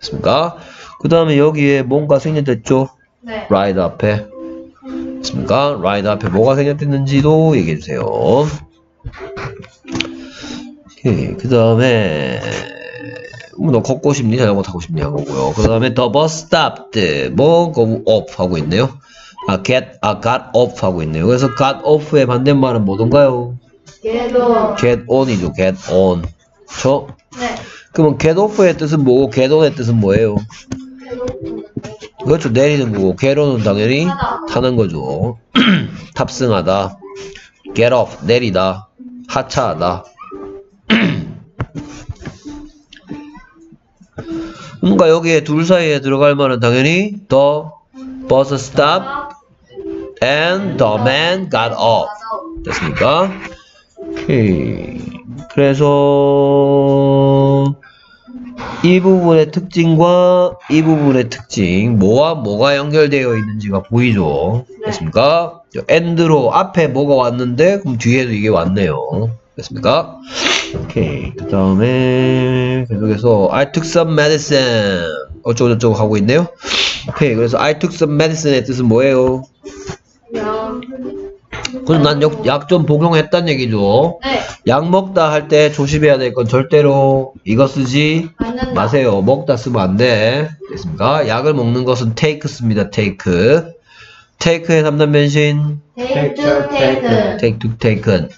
됐습니까? 그 다음에 여기에 뭔가 생략됐죠? 네. ride 앞에 됐습니까? ride 앞에 뭐가 생략됐는지도 얘기해 주세요. 오케이. 그 다음에 너 걷고 싶니? 자전거 타고 싶니? 한 거고요. 그 다음에 the bus stopped 뭐 go off 하고 있네요. 아 get 아 got off 하고 있네요. 그래서 got off의 반대말은 뭐던가요? 얘도. get on이죠. get on. 저 네. 그러면 get off의 뜻은 뭐고 get on의 뜻은 뭐예요? 그렇죠. 내리는 거고 get on은 당연히. 타는 거죠. 탑승하다. get off 내리다. 하차하다. 뭔가 여기에 둘 사이에 들어갈 말은 당연히 the bus stop and the man got off. 됐습니까? 오케이. 그래서 이 부분의 특징과 이 부분의 특징 뭐와 뭐가 연결되어 있는지가 보이죠? 됐습니까? end로 앞에 뭐가 왔는데 그럼 뒤에도 이게 왔네요. 됐습니까? 오케이. 그 다음에 계속해서 I took some medicine 어쩌고 저쩌고 하고 있네요. 오케이. 그래서 I took some medicine의 뜻은 뭐예요? 야. 그럼 난 약 좀 복용했단 얘기죠. 네. 약 먹다 할 때 조심해야 될 건 절대로 이거 쓰지. 마세요. 먹다 쓰면 안 돼. 됐습니까? 약을 먹는 것은 take 씁니다. take. take의 3단 변신. Take to take. take to taken.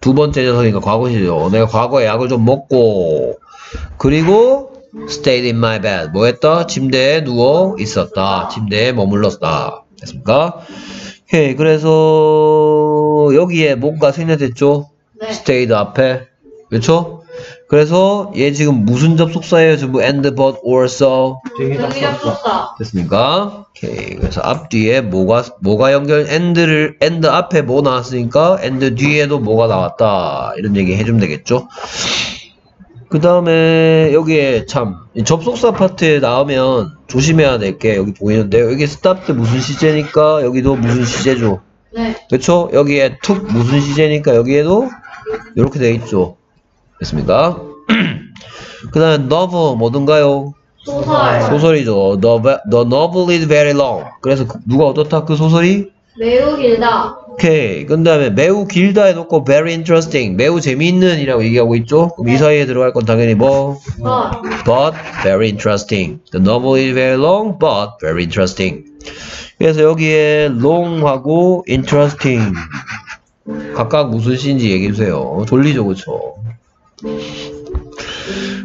두 번째 녀석이니까 과거시죠. 내가 과거에 약을 좀 먹고 그리고 stayed in my bed. 뭐 했다? 침대에 누워 있었다. 침대에 머물렀다. 됐습니까? 오케이. 그래서 여기에 뭔가 생략됐죠? 네. stayed 앞에. 그렇죠? 그래서 얘 지금 무슨 접속사예요? 전부 and, but, or, so. 접속사. 됐습니까? 오케이. 그래서 앞뒤에 뭐가 뭐가 연결 and를 and 앞에 뭐 나왔으니까 and 뒤에도 뭐가 나왔다. 이런 얘기 해주면 되겠죠? 그 다음에 여기에 참이 접속사 파트에 나오면 조심해야 될 게 여기 보이는데요. 여기 stop 무슨 시제니까 여기도 무슨 시제죠. 네. 그렇죠? 여기에 툭 무슨 시제니까 여기에도 이렇게 돼 있죠. 됐습니까? 그 다음에 novel 뭐든가요? 소설. 소설이죠. The, the novel is very long. 그래서 그- 누가 어떻다 그 소설이? 매우 길다. 오케이. 그 다음에 매우 길다 해놓고 very interesting. 매우 재미있는 이라고 얘기하고 있죠. 그럼 이 사이에 들어갈 건 당연히 뭐? 어. But very interesting. The novel is very long, but very interesting. 그래서 여기에 long하고 interesting. 각각 무슨 시인지 얘기해주세요. 졸리죠, 그쵸?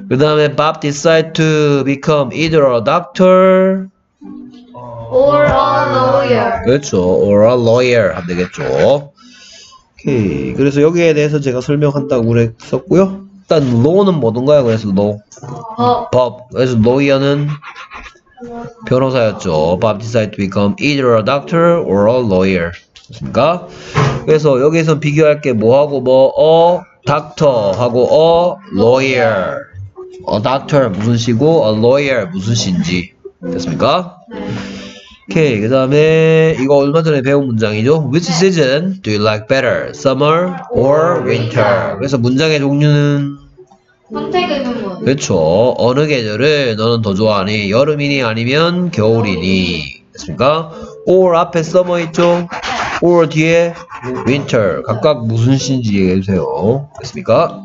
그 다음에 Bob decide to become either a doctor Or a lawyer. 그렇죠. or a lawyer 하면 되겠죠. 오케이. 그래서 여기에 대해서 제가 설명한다고 그랬었고요. 일단 law는 뭐든가요? 그래서 law. 어. 법. 그래서 lawyer는 변호사였죠. Bob decided to become either a doctor or a lawyer. 됐습니까? 그래서 여기서 비교할 게 뭐하고 뭐, 어, doctor하고 a lawyer. a doctor 무슨 시고 a lawyer 무슨 시인지 됐습니까? 오케이 그 다음에 이거 얼마 전에 배운 문장이죠 Which season do you like better? Summer or winter? 그래서 문장의 종류는 선택 의문문. 그렇죠 어느 계절을 너는 더 좋아하니? 여름이니 아니면 겨울이니? 됐습니까? or 앞에 summer 있죠? Or 뒤에 winter 각각 무슨 시인지 얘기해 주세요 됐습니까?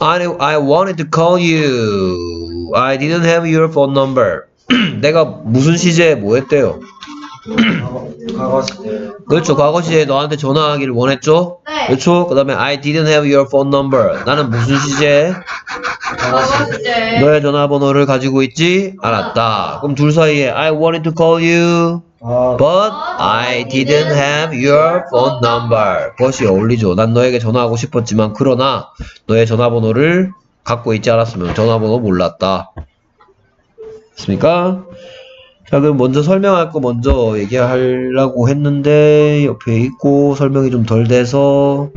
I, I wanted to call you I didn't have your phone number 내가 무슨 시제에 뭐 했대요? 과거, 과거 시제. 그렇죠. 과거 시제에 너한테 전화하기를 원했죠? 네. 그렇죠. 그 다음에 I didn't have your phone number. 나는 무슨 시제에 과거 과거 시제. 시제. 너의 전화번호를 가지고 있지 않았다. 그럼 둘 사이에 I wanted to call you, 아, but I didn't have your phone number. 그것이 어울리죠. 난 너에게 전화하고 싶었지만 그러나 너의 전화번호를 갖고 있지 않았으면 전화번호 몰랐다. 됐습니까? 자, 그럼 먼저 설명할 거 먼저 얘기하려고 했는데 옆에 있고 설명이 좀 덜 돼서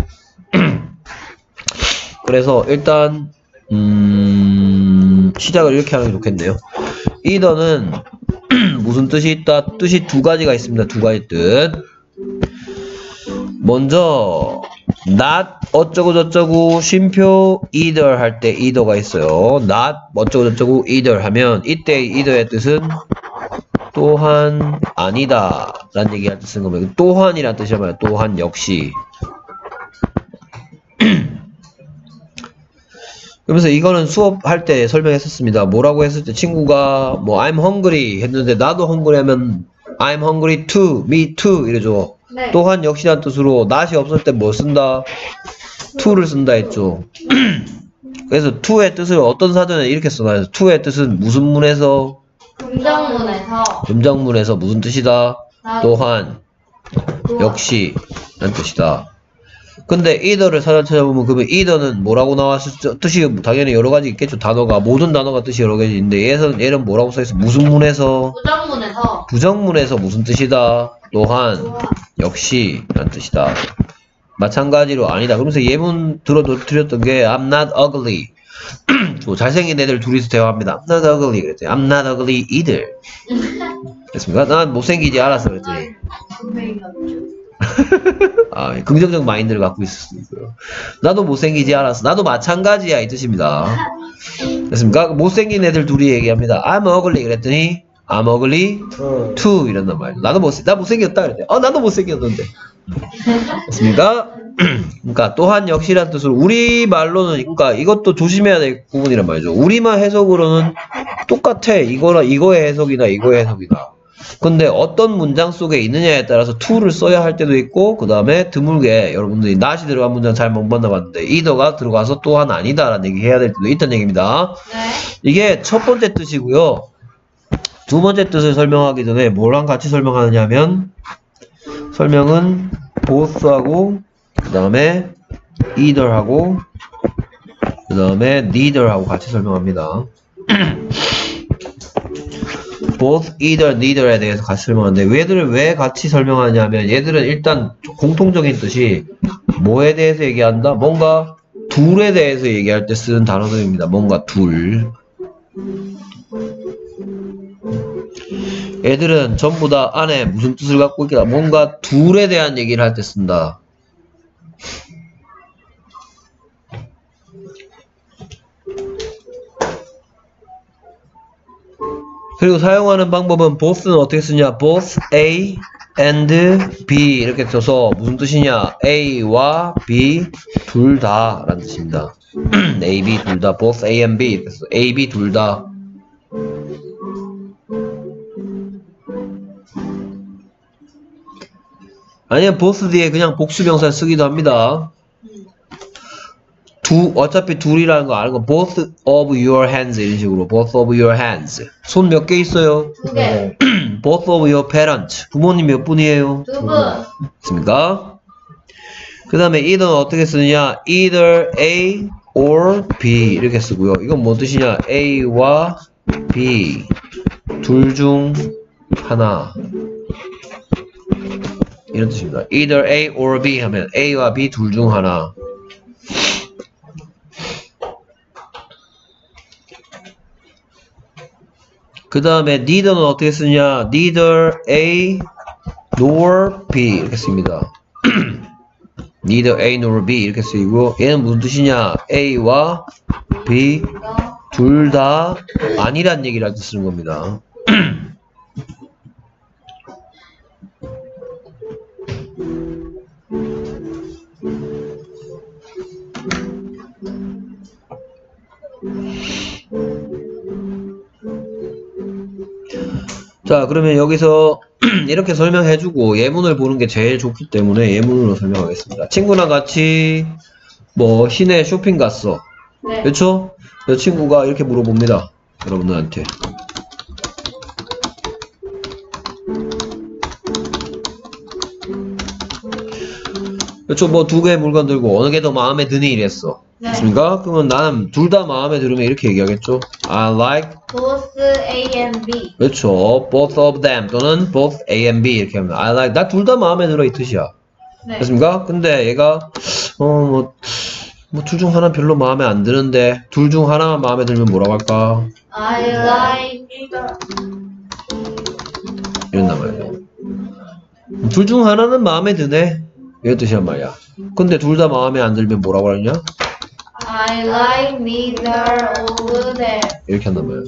그래서 일단 음, 시작을 이렇게 하는 게 좋겠네요. 이더는 무슨 뜻이 있다? 뜻이 두 가지가 있습니다. 두 가지 뜻. 먼저 not 어쩌고 저쩌고 쉼표 either 할 때 either가 있어요. not 어쩌고 저쩌고 either 하면 이때 either의 뜻은 또한 아니다 라는 얘기 할 때 쓰는 겁니다. 또한이란 뜻이란 말이에요. 또한 역시 그러면서 이거는 수업할 때 설명했었습니다. 뭐라고 했을 때 친구가 뭐 I'm hungry 했는데 나도 hungry 하면 I'm hungry too, me too 이러죠. 네. 또한 역시란 뜻으로 not이 없을 때 뭐 쓴다? to를 쓴다 했죠. 그래서 to의 뜻을 어떤 사전에 이렇게 써놔요. to의 뜻은 무슨 문에서 금정문에서 음정문에서 무슨 뜻이다? 나- 또한 역시 라는 뜻이다. 근데 either를 사전 찾아보면 그러면 either는 뭐라고 나왔을지 뜻이 당연히 여러 가지 있겠죠. 단어가 모든 단어가 뜻이 여러 가지 있는데 얘는 얘는 뭐라고 써 있어? 무슨 문에서 부정문에서 부정문에서 무슨 뜻이다? 또한 역시 라는 뜻이다. 마찬가지로 아니다. 그러면서 예문 들어도 드렸던 게 I'm not ugly. 뭐 잘생긴 애들 둘이서 대화합니다. I'm not ugly 그랬더니 I'm not ugly either. 됐습니까? 난 못생기지 않았어 그랬더니 같죠. 아, 긍정적 마인드를 갖고 있을 수 있고요. 나도 못생기지 않았어. 나도 마찬가지야 이 뜻입니다. 됐습니까? 못생긴 애들 둘이 얘기합니다. I'm ugly 그랬더니 I'm ugly too. too 이런단 말이에요. 나도 못, 나 못생겼다 그랬대. 어, 나도 못생겼는데. 됐습니까? 그러니까 또한 역시란 뜻으로 우리 말로는 그러니까 이것도 조심해야 될 부분이란 말이죠. 우리말 해석으로는 똑같아. 이거나 이거의 해석이나 이거의 해석이나. 근데 어떤 문장 속에 있느냐에 따라서 to를 써야 할 때도 있고 그 다음에 드물게 여러분들이 not이 들어간 문장 잘 못 만나봤는데 either가 들어가서 또한 아니다 라는 얘기 해야 될 때도 있다는 얘기입니다. 네. 이게 첫 번째 뜻이고요. 두 번째 뜻을 설명하기 전에 뭐랑 같이 설명하느냐 하면 설명은 both하고 그 다음에 either하고 그 다음에 neither하고 같이 설명합니다. both, either, neither에 대해서 같이 설명하는데 얘들을 왜 같이 설명하냐면 얘들은 일단 공통적인 뜻이 뭐에 대해서 얘기한다? 뭔가 둘에 대해서 얘기할 때 쓰는 단어들입니다. 뭔가 둘. 애들은 전부 다 안에 무슨 뜻을 갖고 있다. 뭔가 둘에 대한 얘기를 할 때 쓴다. 그리고 사용하는 방법은 both는 어떻게 쓰냐? both A and B 이렇게 써서 무슨 뜻이냐? A와 B 둘 다라는 뜻입니다. A, B 둘 다, both A and B. A, B 둘 다. 아니면 both 뒤에 그냥 복수명사 쓰기도 합니다. 두 어차피 둘이라는 거 아는 거 both of your hands 이런 식으로 both of your hands 손 몇 개 있어요? 두 개. both of your parents 부모님 몇 분이에요? 두 분. 있습니까? 그 다음에 either는 어떻게 쓰느냐 either A or B 이렇게 쓰고요 이건 뭐 뜻이냐 A와 B 둘 중 하나 이런 뜻입니다 either A or B 하면 A와 B 둘 중 하나 그 다음에 neither는 어떻게 쓰냐? neither A nor B 이렇게 씁니다. neither A nor B 이렇게 쓰이고 얘는 무슨 뜻이냐? A와 B 둘 다 아니란 얘기를 할 때 쓰는 겁니다. 자, 그러면 여기서 이렇게 설명해주고 예문을 보는 게 제일 좋기 때문에 예문으로 설명하겠습니다. 친구랑 같이 뭐 시내 쇼핑 갔어. 네. 그렇죠? 그 친구가 이렇게 물어봅니다. 여러분들한테. 그렇죠? 뭐 두 개의 물건 들고 어느 게 더 마음에 드니 이랬어. 네. 됐습니까? 그러면 나는 둘 다 마음에 들으면 이렇게 얘기하겠죠? I like both A and B. 그렇죠. both of them 또는 both A and B 이렇게 하면 I like 나 둘 다 마음에 들어 이 뜻이야. 네. 됐습니까? 근데 얘가 어뭐 뭐 둘 중 하나 별로 마음에 안 드는데 둘 중 하나만 마음에 들면 뭐라고 할까? I like 이런단 말이죠. 둘중 하나는 마음에 드네. 이런 뜻이란 말이야. 근데 둘 다 마음에 안 들면 뭐라고 하느냐? I like neither of them. 이렇게 한단 말이야.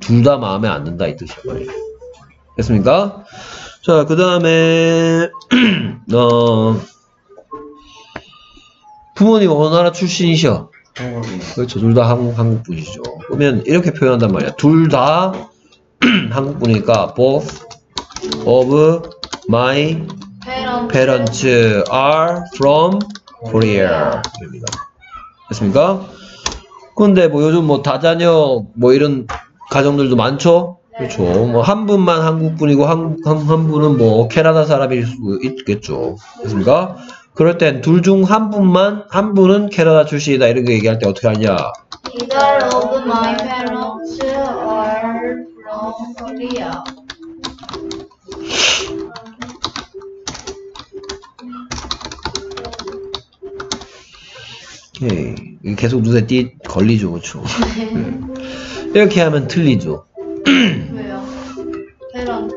둘 다 마음에 안 든다 이 뜻이란 말이야. 됐습니까? 자, 그 다음에 어 부모님 어느 나라 출신이셔? 한국인. 그렇죠. 둘 다 한국, 한국 분이죠. 그러면 이렇게 표현한단 말이야. 둘 다 한국 분이니까 both of my Parents. are from Korea. 입니다. 됐습니까? 근데 뭐 요즘 뭐 다자녀 뭐 이런 가정들도 많죠? 그렇죠. 뭐 한 분만 한국 분이고 한, 한, 한 분은 뭐 캐나다 사람일 수 있겠죠. 됐습니까? 그럴 땐 둘 중 한 분만 한 분은 캐나다 출신이다 이런 거 얘기할 때 어떻게 하냐? Neither of my parents are from Korea. 예, 계속 눈에 띄 걸리죠, 그렇죠? 네. 이렇게 하면 틀리죠. 왜요? Parent?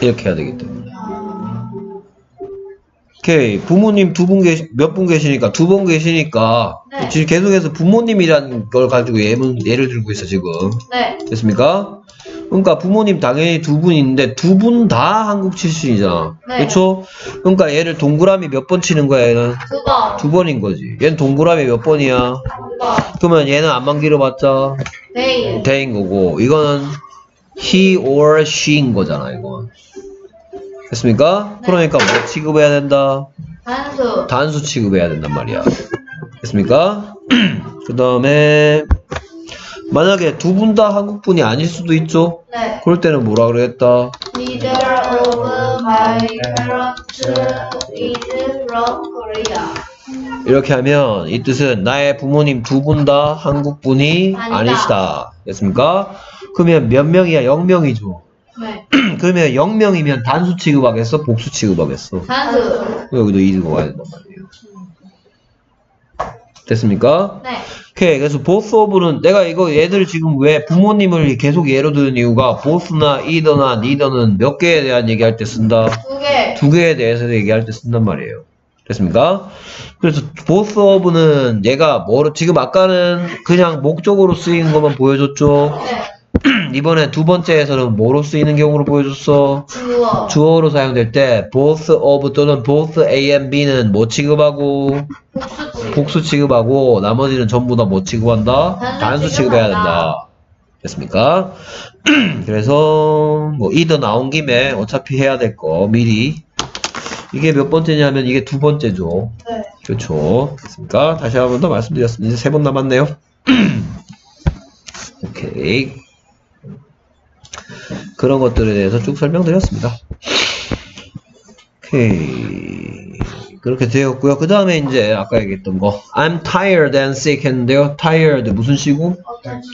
이렇게 해야 되기 때문에. 아, 오케이, 부모님 두 분 계시, 몇 분 계시니까 두 분 계시니까 네. 지금 계속해서 부모님이라는 걸 가지고 예문 예를 들고 있어 지금. 네. 됐습니까? 그러니까 부모님 당연히 두 분인데 두 분 다 한국 출신이잖아. 네. 그렇죠? 그러니까 얘를 동그라미 몇 번 치는 거야, 얘는? 두 번. 두 번인 거지. 얘는 동그라미 몇 번이야? 두 번. 그러면 얘는 안만 길어봤자 They. 대인 거고 이거는 he or she인 거잖아 이건 됐습니까? 네. 그러니까 뭐 취급해야 된다? 단수. 단수 취급해야 된단 말이야 됐습니까? 그 다음에 만약에 두 분 다 한국 분이 아닐 수도 있죠? 네. 그럴 때는 뭐라 그랬다? Neither of my parents is from Korea. 이렇게 하면 이 뜻은 나의 부모님 두 분 다 한국 분이 아니다. 아니시다 됐습니까? 그러면 몇 명이야? 0명이죠 네. 그러면 0명이면 단수 취급하겠어? 복수 취급하겠어? 단수. 여기도 이즈가 와야 된단 말이에요. 됐습니까? 네. 오케이. 그래서 both of는 내가 이거 얘들 지금 왜 부모님을 계속 예로 드는 이유가 both나 either나 neither는 몇 개에 대한 얘기할 때 쓴다. 두 개. 두 개에 대해서 얘기할 때 쓴단 말이에요. 됐습니까? 그래서 both of는 얘가 뭐로 지금 아까는 그냥 목적으로 쓰이는 것만 보여줬죠. 네. 이번에 두 번째에서는 뭐로 쓰이는 경우로 보여줬어? 주어. 주어로 사용될 때 both of 또는 both A and B는 뭐 취급하고. 복수 취급하고 나머지는 전부 다 뭐 취급한다? 단수 단수 취급해야. 된다. 됐습니까? 그래서 뭐 either 나온 김에 어차피 해야 될 거 미리 이게 몇 번째냐면 이게 두 번째죠. 네. 그렇죠. 됐습니까? 다시 한 번 더 말씀드렸습니다. 이제 세 번 남았네요. 오케이. 그런 것들에 대해서 쭉 설명드렸습니다. 오케이. 그렇게 되었고요. 그 다음에 이제 아까 얘기했던 거. I'm tired and sick 했는데요. tired 무슨 시고?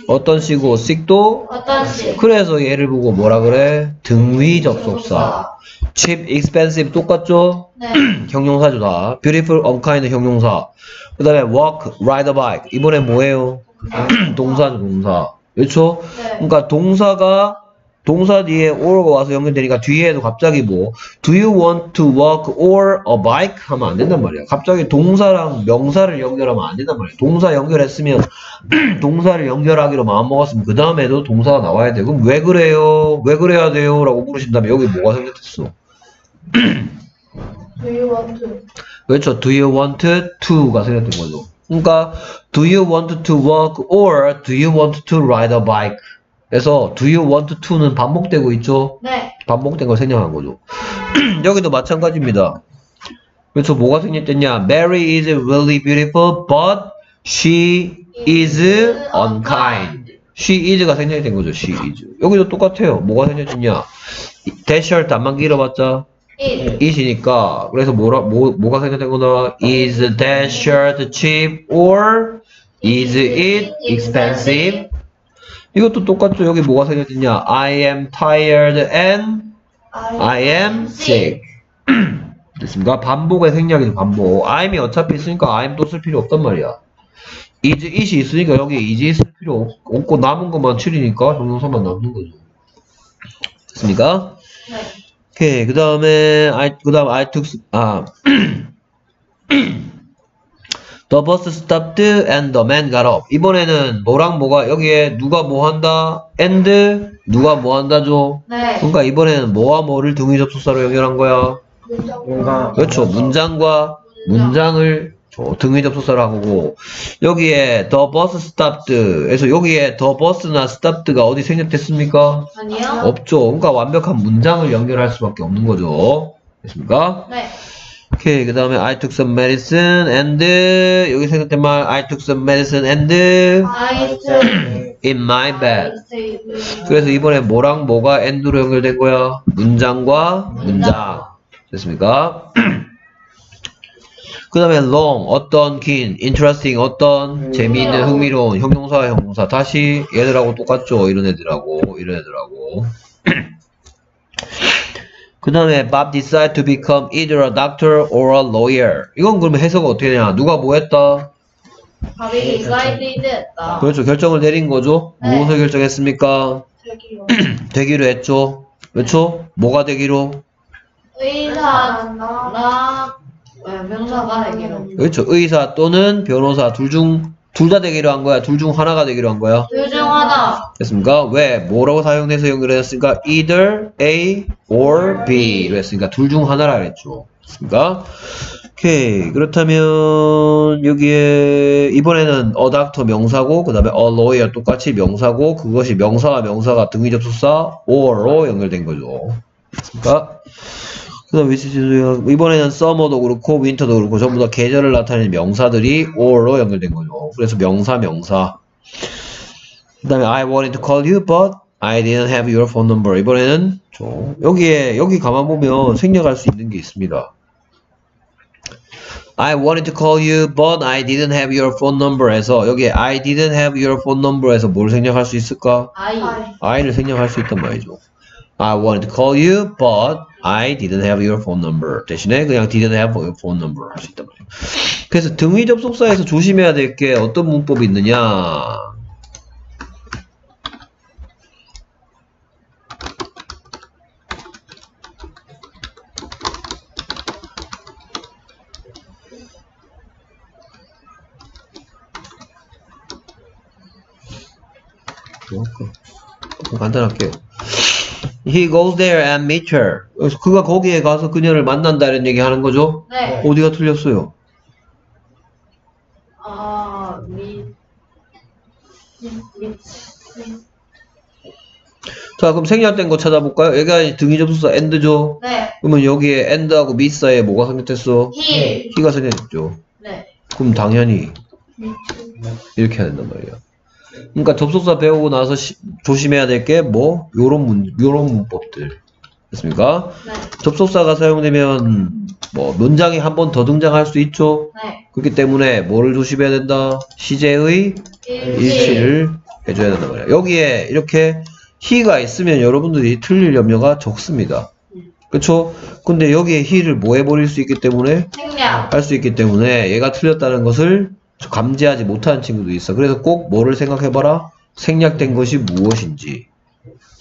어떤 시? 시고? sick도? 어떤 시? 그래서 얘를 보고 뭐라 그래? 등위 접속사. cheap, expensive 똑같죠? 네. 형용사죠 다. beautiful, unkind 형용사. 그 다음에 walk, ride a bike. 이번엔 뭐예요? 동사죠, 동사. 그렇죠? 네. 그러니까 동사가 동사 뒤에 or가 와서 연결되니까 뒤에도 갑자기 뭐 do you want to walk or a bike 하면 안 된단 말이야. 갑자기 동사랑 명사를 연결하면 안 된단 말이야. 동사 연결했으면 동사를 연결하기로 마음먹었으면 그 다음에도 동사가 나와야 돼. 그럼 왜 그래요? 왜 그래야 돼요? 라고 물으신다면 여기 뭐가 생겼겠어? Do you want to? 그렇죠. Do you want to가 생겼던 거죠. 그러니까 do you want to walk or do you want to ride a bike? 그래서 do you want to는 반복되고 있죠. 네. 반복된 걸 생략한 거죠. 여기도 마찬가지입니다. 그래서 뭐가 생겼냐? Mary is really beautiful, but she is unkind. She is가 생략이 된 거죠. She is. 여기도 똑같아요. 뭐가 생겼냐? 대시얼 안만 길어봤자 It. it이니까 그래서 뭐라 뭐 뭐가 생략된 거다? Is that shirt cheap or is it expensive? 이것도 똑같죠. 여기 뭐가 생겼냐? I am tired and I am sick. 됐습니까? 반복의 생략이죠, 반복. I'm이 어차피 있으니까 I'm 또 쓸 필요 없단 말이야. is, it이 있으니까 여기 is 쓸 필요 없- 없고 남은 것만 7이니까 형용사만 남는 거죠. 됐습니까? 네. 오케이. 그 다음에, I, 그 다음, I took, 아. The bus stopped and the man got up. 이번에는 뭐랑 뭐가, 여기에 누가 뭐 한다? and, 누가 뭐 한다죠? 네. 그러니까 이번에는 뭐와 뭐를 등위 접속사로 연결한 거야? 뭔가 그렇죠. 문장과 문장을 저 등위 접속사로 한 거고 여기에 the bus stopped에서 여기에 the bus나 stopped가 어디 생략됐습니까? 아니요. 없죠. 그러니까 완벽한 문장을 연결할 수밖에 없는 거죠. 됐습니까? 네. 오케이. 그 다음에 I took some medicine and 여기 생략된 말 I took some medicine and in my bed. 그래서 이번에 뭐랑 뭐가 and로 연결된 거야? 문장과 문장. 됐습니까? 그 다음에 long, 어떤 긴, interesting, 어떤 재미있는, 흥미로운, 형용사와 형용사. 다시 얘들하고 똑같죠? 이런 애들하고, 이런 애들하고. 그 다음에 Bob decided to become either a doctor or a lawyer. 이건 그러면 해석은 어떻게 되냐? 누가 뭐 했다? 밥이 decided 했다. 그렇죠. 결정을 내린 거죠. 네. 무엇을 결정했습니까? 저기요. 되기로 했죠. 그렇죠? 뭐가 되기로? 의사나 네, 명사가 되기로. 그렇죠. 의사 또는 변호사 둘 중 둘 다 되기로 한 거야. 둘 중 하나가 되기로 한 거야. 둘 중 하나. 됐습니까? 왜? 뭐라고 사용해서 연결했으니까 either A or B로 했으니까 둘 중 하나라 그랬죠. 됐습니까? 오케이. 그렇다면 여기에 이번에는 a doctor 명사고 그 다음에 a lawyer 똑같이 명사고 그것이 명사와 명사가 등위 접속사 or로 연결된 거죠. 됐습니까? 그 다음 위치지도 이번에는 summer도 그렇고 winter도 그렇고 전부 다 계절을 나타내는 명사들이 or로 연결된 거죠. 그래서 명사 명사 그 다음에 I wanted to call you but I didn't have your phone number 이번에는 저 여기에 여기 가만 보면 생략할 수 있는 게 있습니다. I wanted to call you but I didn't have your phone number에서 여기에 I didn't have your phone number에서 뭘 생략할 수 있을까? I. I를 생략할 수 있단 말이죠. I wanted to call you, but I didn't have your phone number. 대신에 그냥 didn't have your phone number 할 수 있단 말이에요. 그래서 등위 접속사에서 조심해야 될 게 어떤 문법이 있느냐. 조금 간단할게요. He goes there and meet her. 그래서 그가 거기에 가서 그녀를 만난다는 얘기 하는 거죠? 네. 어디가 틀렸어요? 아, 미. 미. 자, 그럼 생략된 거 찾아볼까요? 얘가 등위 접속사 and죠? 네. 그러면 여기에 and하고 사이에 뭐가 생략됐어? he. he가 생략됐죠? 네. 그럼 당연히 이렇게 해야 된단 말이야. 그러니까 접속사 배우고 나서 시- 조심해야 될 게 뭐? 요런 문, 요런 문법들. 됐습니까? 네. 접속사가 사용되면 뭐 문장이 한 번 더 등장할 수 있죠? 네. 그렇기 때문에 뭐를 조심해야 된다? 시제의 일치를 해줘야 된단 말이야. 여기에 이렇게 he가 있으면 여러분들이 틀릴 염려가 적습니다. 그쵸? 근데 여기에 he를 뭐 해버릴 수 있기 때문에. 할 수 있기 때문에 얘가 틀렸다는 것을 감지하지 못하는 친구도 있어. 그래서 꼭 뭐를 생각해봐라? 생략된 것이 무엇인지.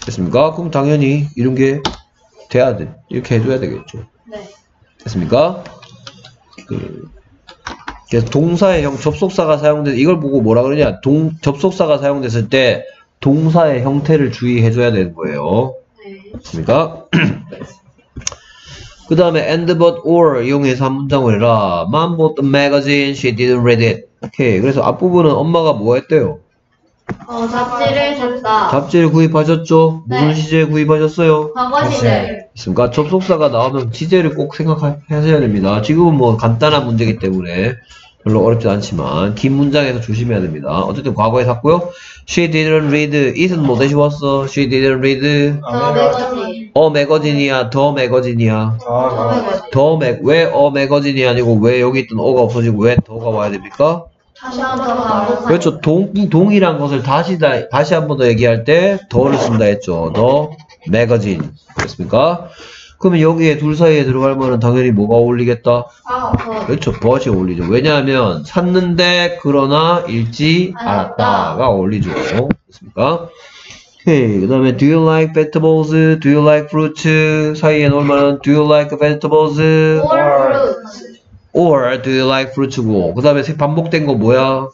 됐습니까? 그럼 당연히 이런 게 돼야 돼. 이렇게 해줘야 되겠죠. 네. 됐습니까? 그, 그래서 동사의 형, 접속사가 사용돼, 이걸 보고 뭐라 그러냐? 동, 접속사가 사용됐을 때 동사의 형태를 주의해줘야 되는 거예요. 네. 됐습니까? 그 다음에 and but or 이용해서 한 문장을 해라. Mom bought the magazine, she didn't read it. 오케이. 그래서 앞부분은 엄마가 뭐 했대요? 어, 잡지를 샀다. 잡지를 구입하셨죠? 무슨 네. 시제에 구입하셨어요? 과거 시제. 있습니까? 접속사가 나오면 시제를 꼭 생각하셔야 됩니다. 지금은 뭐 간단한 문제이기 때문에 별로 어렵지 않지만 긴 문장에서 조심해야 됩니다. 어쨌든 과거에 샀고요. She didn't read. it은 뭐 대시 왔어? She didn't read. 더 매거진. 어 매거진이야. 더 매거진이야. 더 아, 매거진. 더 맥, 왜어 매거진이 아니고 왜 여기 있던 어가 없어지고 왜 더가 와야 됩니까? 다시 한번 반복하다. 그렇죠. 동, 동일한 것을 다시, 다, 다시 한 번 더 얘기할 때 더를 쓴다 했죠. 더 매거진. 그렇습니까? 그러면 여기에 둘 사이에 들어가면은 당연히 뭐가 어울리겠다? 아, 더. 그렇죠. but이 어울리죠. 왜냐하면 샀는데 그러나 읽지 않았다가 어울리죠. 그렇습니까? 그 다음에 do you like vegetables? do you like fruits? 사이에 넣으면은 do you like vegetables? or fruits. Or do you like fruits고 그 다음에 반복된 거 뭐야?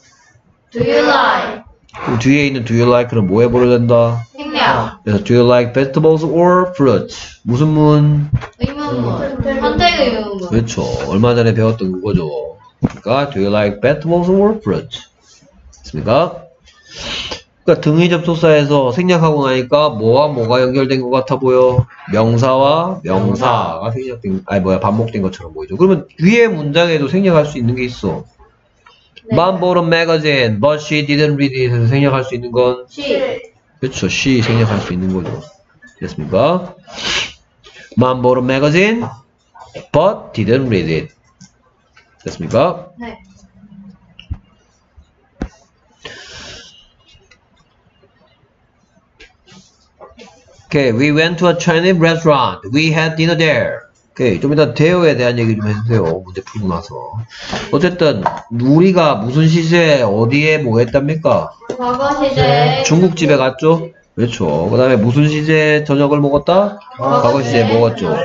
Do you like? 그럼 뒤에 있는 do you like는 뭐에 보려된다? 생략. 그래서 do you like vegetables or fruits? 무슨 문? 의문문. 선택 의문문. 그렇죠. 얼마 전에 배웠던 그거죠. 그러니까 do you like vegetables or fruits? 됐습니까? 그러니까 등의 접속사에서 생략하고 나니까 뭐와 뭐가 연결된 것 같아 보여? 명사와 명사가 생략된, 아니 뭐야 반복된 것처럼 보이죠. 그러면 뒤에 문장에도 생략할 수 있는 게 있어. 네. Mom bought a magazine, but she didn't read it. 해서 생략할 수 있는 건 she. 그렇죠. she 생략할 수 있는 거죠. 됐습니까? Mom bought a magazine, but didn't read it. 됐습니까? 네. Okay, we went to a Chinese restaurant. We had dinner there. 오케이, 좀 이따 대어에 대한 얘기 좀 해주세요. 문제 풀고 나서. 어쨌든 우리가 무슨 시세에 어디에 뭐 했답니까? 과거 시제. 중국집에 갔죠? 그렇죠. 그 다음에 무슨 시제에 저녁을 먹었다? 과거 시제에 먹었죠.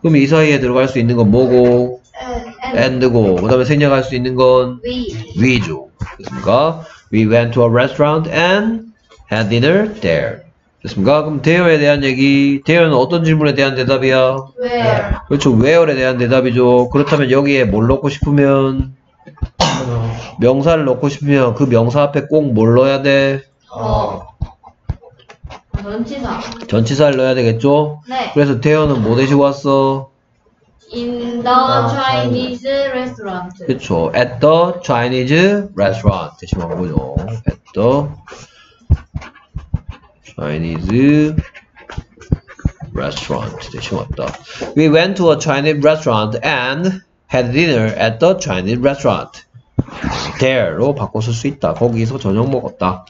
그럼 이 사이에 들어갈 수 있는 건 뭐고? and고 그 다음에 생략할 수 있는 건 we. we죠. 됐습니까? We went to a restaurant and had dinner there. 됐습니까? 그럼 there에 대한 얘기, there는 어떤 질문에 대한 대답이야? where. 그렇죠. where에 대한 대답이죠. 그렇다면 여기에 뭘 넣고 싶으면 명사를 넣고 싶으면 그 명사 앞에 꼭 뭘 넣어야 돼? 더. 전치사. 전치사를 넣어야 되겠죠? 네. 그래서 대현은 뭐 대시고 왔어? In the Chinese restaurant. 그쵸. At the Chinese restaurant. 대신 온 거죠. At the Chinese restaurant. 대신 왔다. We went to a Chinese restaurant and had dinner at the Chinese restaurant. there로 바꿔 쓸 수 있다. 거기서 저녁 먹었다.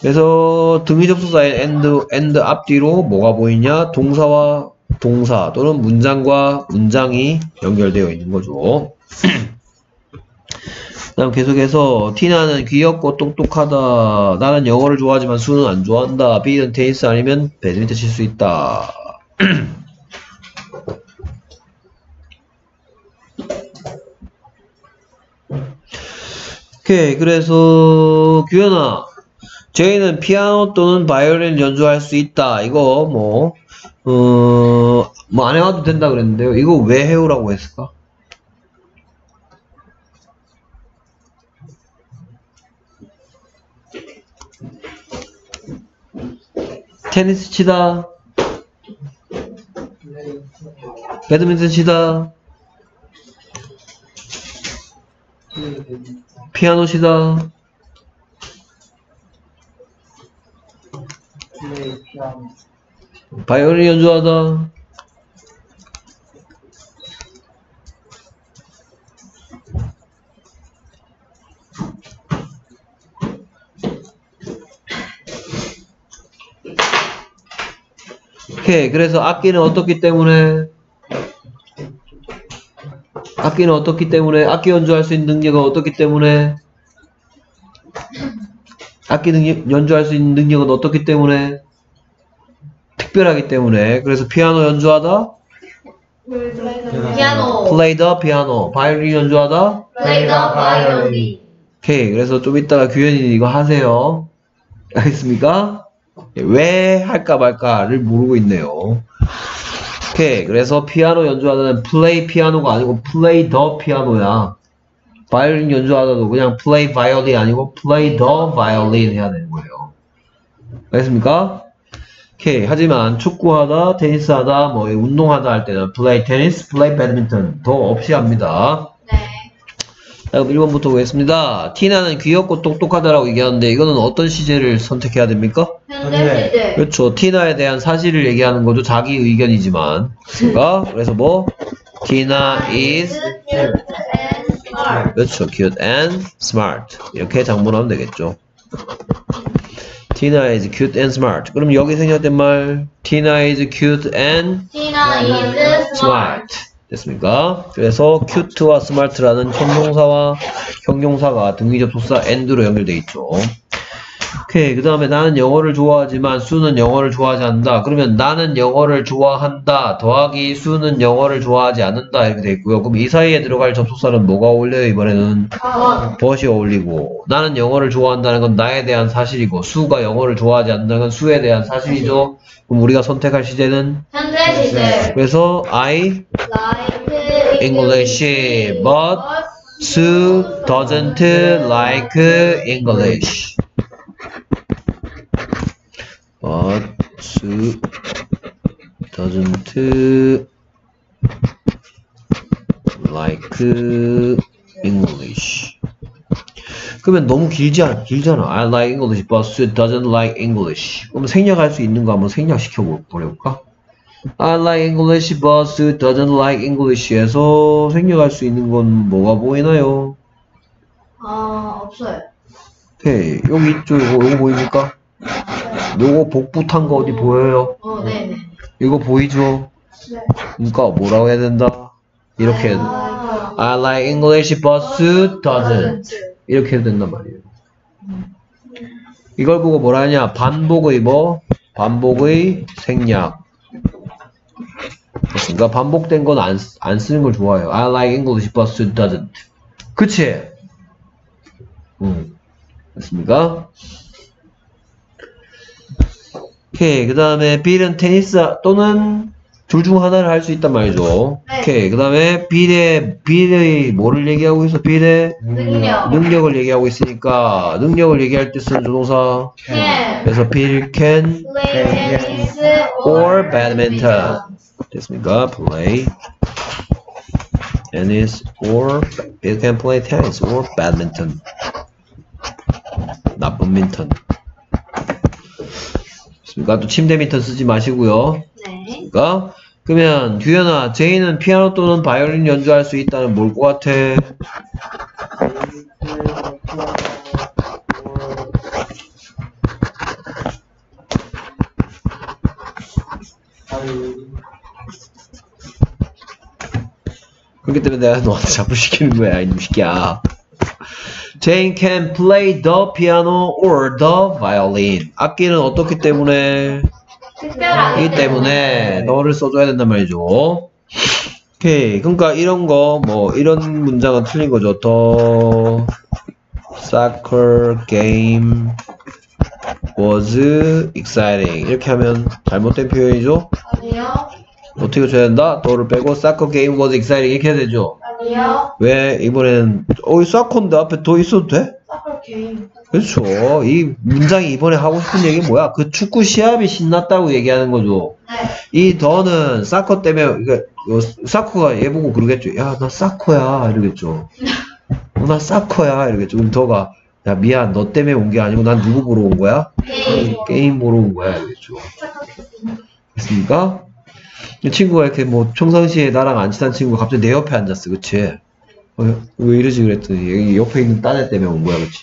그래서 등위 접속사의 and, and 앞뒤로 뭐가 보이냐? 동사와 동사 또는 문장과 문장이 연결되어 있는 거죠. 다음 계속해서 티나는 귀엽고 똑똑하다. 나는 영어를 좋아하지만 수는 안 좋아한다. B는 테니스 아니면 배드민턴 칠 수 있다. 오케이 그래서 규현아 제이는 피아노 또는 바이올린 연주할 수 있다. 이거 뭐, 어, 뭐 안 해와도 된다 그랬는데요. 이거 왜 해오라고 했을까? 테니스 치다. 배드민턴 치다. 피아노 치다. 바이올린 연주하다. 오케이. 그래서 악기는 어떻기 때문에? 악기는 어떻기 때문에? 악기 연주할 수 있는 능력은 어떻기 때문에? 악기 능력, 연주할 수 있는 능력은 어떻기 때문에? 특별하기 때문에. 그래서 피아노 연주하다? 피아노. Play the piano. 바이올린 연주하다? Play the violin. 오케이. 그래서 좀 이따가 규현이 이거 하세요. 알겠습니까? 예, 왜 할까 말까를 모르고 있네요. 오케이. 그래서 피아노 연주하다는 play 피아노가 아니고 play the 피아노야. 바이올린 연주하다도 그냥 play violin 아니고 play the violin 해야 되는 거예요. 알겠습니까? 오케이. 하지만 축구하다 테니스하다 뭐 운동하다 할 때는 play tennis, play badminton 더 없이 합니다. 네. 자, 그럼 1번부터 보겠습니다. 티나는 귀엽고 똑똑하다라고 얘기하는데 이거는 어떤 시제를 선택해야 됩니까? 현재 시제 그렇죠. 티나에 대한 사실을 얘기하는 거죠. 자기 의견이지만. 그렇습니까? 그래서 뭐? 티나 is cute and smart 그렇죠. cute and smart. 이렇게 장문하면 되겠죠. 티나 is cute and smart. 그럼 여기 생략된 말 티나 is cute and Tina is smart. 됐습니까? 그래서 cute와 smart라는 형용사와 형용사가 등위접속사 and로 연결돼 있죠. 오케이. 그 다음에 나는 영어를 좋아하지만 수는 영어를 좋아하지 않는다. 그러면 나는 영어를 좋아한다. 더하기 수는 영어를 좋아하지 않는다. 이렇게 돼 있고요. 그럼 이 사이에 들어갈 접속사는 뭐가 어울려요? 이번에는 어, 벗이 어울리고 나는 영어를 좋아한다는 건 나에 대한 사실이고 수가 영어를 좋아하지 않는다는 건 수에 대한 사실이죠. 그럼 우리가 선택할 시제는 현재 시제 그래서 I like English but Sue doesn't like English. But Sue doesn't like English. 그러면 너무 길지 않, 길잖아. I like English, but Sue doesn't like English. 그럼 생략할 수 있는 거 한번 생략시켜 보려볼까? I like English, but Sue doesn't like English에서 생략할 수 있는 건 뭐가 보이나요? 어 없어요 오케이. 여기 있죠. 이거, 이거 보입니까? 요거 복붙한 거 어디 보여요? 어 네네 이거 보이죠? 그러니까 뭐라고 해야 된다? 이렇게 해야 된다. 아, I like English, but Sue doesn't. 이렇게 해도 된단 말이에요. 이걸 보고 뭐라 하냐? 반복의 뭐? 반복의 생략. 그러니까 반복된 건 안 안 쓰는 걸 좋아해요. I like English, but Sue doesn't. 그치? 음. 됐습니까? 오케이. 그 다음에 B는 테니스 또는 둘 중 하나를 할 수 있단 말이죠. 네. 오케이. 그 다음에 B의, B의 뭐를 얘기하고 있어? B의 능력 능력을 얘기하고 있으니까 능력을 얘기할 때 쓰는 조동사 can 그래서 Bill can play tennis or badminton 됐습니까? play tennis or Bill can play tennis or badminton 나쁜 민턴 됐습니까? 또 침대 민턴 쓰지 마시고요 네 그러니까 그러면 규현아 제이는 피아노 또는 바이올린 연주할 수 있다는 뭘 것 같아? 그렇기 때문에 내가 너한테 잡을 시키는 거야, 이놈 새끼야. Jane can play the piano or the violin. 악기는 어떻기 때문에? 이 때문에 너를 써줘야 된단 말이죠. 오케이. 그러니까 이런 거, 뭐, 이런 문장은 틀린 거죠. The soccer game was exciting. 이렇게 하면 잘못된 표현이죠. 아니요 어떻게 줘야 된다? the를 빼고 soccer game was exciting. 이렇게 해야 되죠. 아니요 왜 이번에는 어, 이 soccer인데 앞에 the 있어도 돼? soccer game 그렇죠. 이 문장이 이번에 하고 싶은 얘기 뭐야? 그 축구 시합이 신났다고 얘기하는 거죠. 네 이 the는 soccer 때문에 어, soccer가 얘 보고 그러겠죠. 야, 나 soccer야 이러겠죠. 어, 나 soccer야 이러겠죠. 그럼 the가 야 미안, 너 때문에 온 게 아니고 난 누구 보러 온 거야? 게임 게임 보러 온 거야 이러겠죠. 됐습니까? 이 친구가 이렇게 뭐 평상시에 나랑 안 친한 친구가 갑자기 내 옆에 앉았어, 그치? 어, 왜 이러지 그랬더니 여기 옆에 있는 딴애 때문에 온 거야, 그치?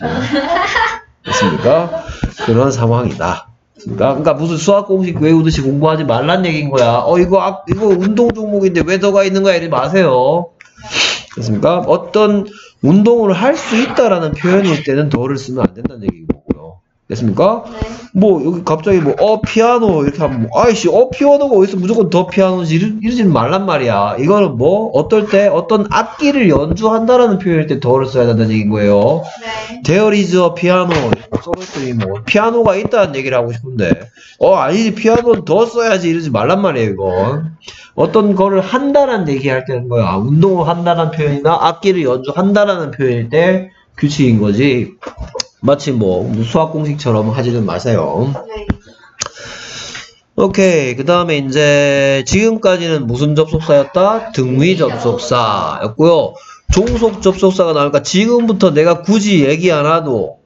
됐습니까? 그런 상황이다. 됐습니까? 그러니까 무슨 수학 공식 외우듯이 공부하지 말란 얘기인 거야. 어, 이거, 악- 이거 운동 종목인데 왜 더가 있는 거야? 이러지 마세요. 됐습니까? 어떤 운동을 할 수 있다라는 표현일 때는 더를 쓰면 안 된다는 얘기고요. 됐습니까? 네. 뭐 여기 갑자기 뭐 어 피아노 이렇게 하면 뭐 아이씨 어 피아노가 어디서 무조건 더 피아노지 이러, 이러지 말란 말이야. 이거는 뭐 어떨 때 어떤 악기를 연주한다라는 표현일 때 더를 써야 된다는 얘기인 거예요. 네. There is a piano. 뭐 피아노가 있다는 얘기를 하고 싶은데 어 아니지 피아노는 더 써야지 이러지 말란 말이에요 이거. 어떤 거를 한다는 얘기할 때는 거야. 운동을 한다는 표현이나 악기를 연주한다라는 표현일 때 규칙인 거지. 마치 뭐 수학 공식처럼 하지는 마세요. 네. 오케이. 그 다음에 이제 지금까지는 무슨 접속사였다? 등위 접속사였고요. 종속 접속사가 나오니까 지금부터 내가 굳이 얘기 안 해도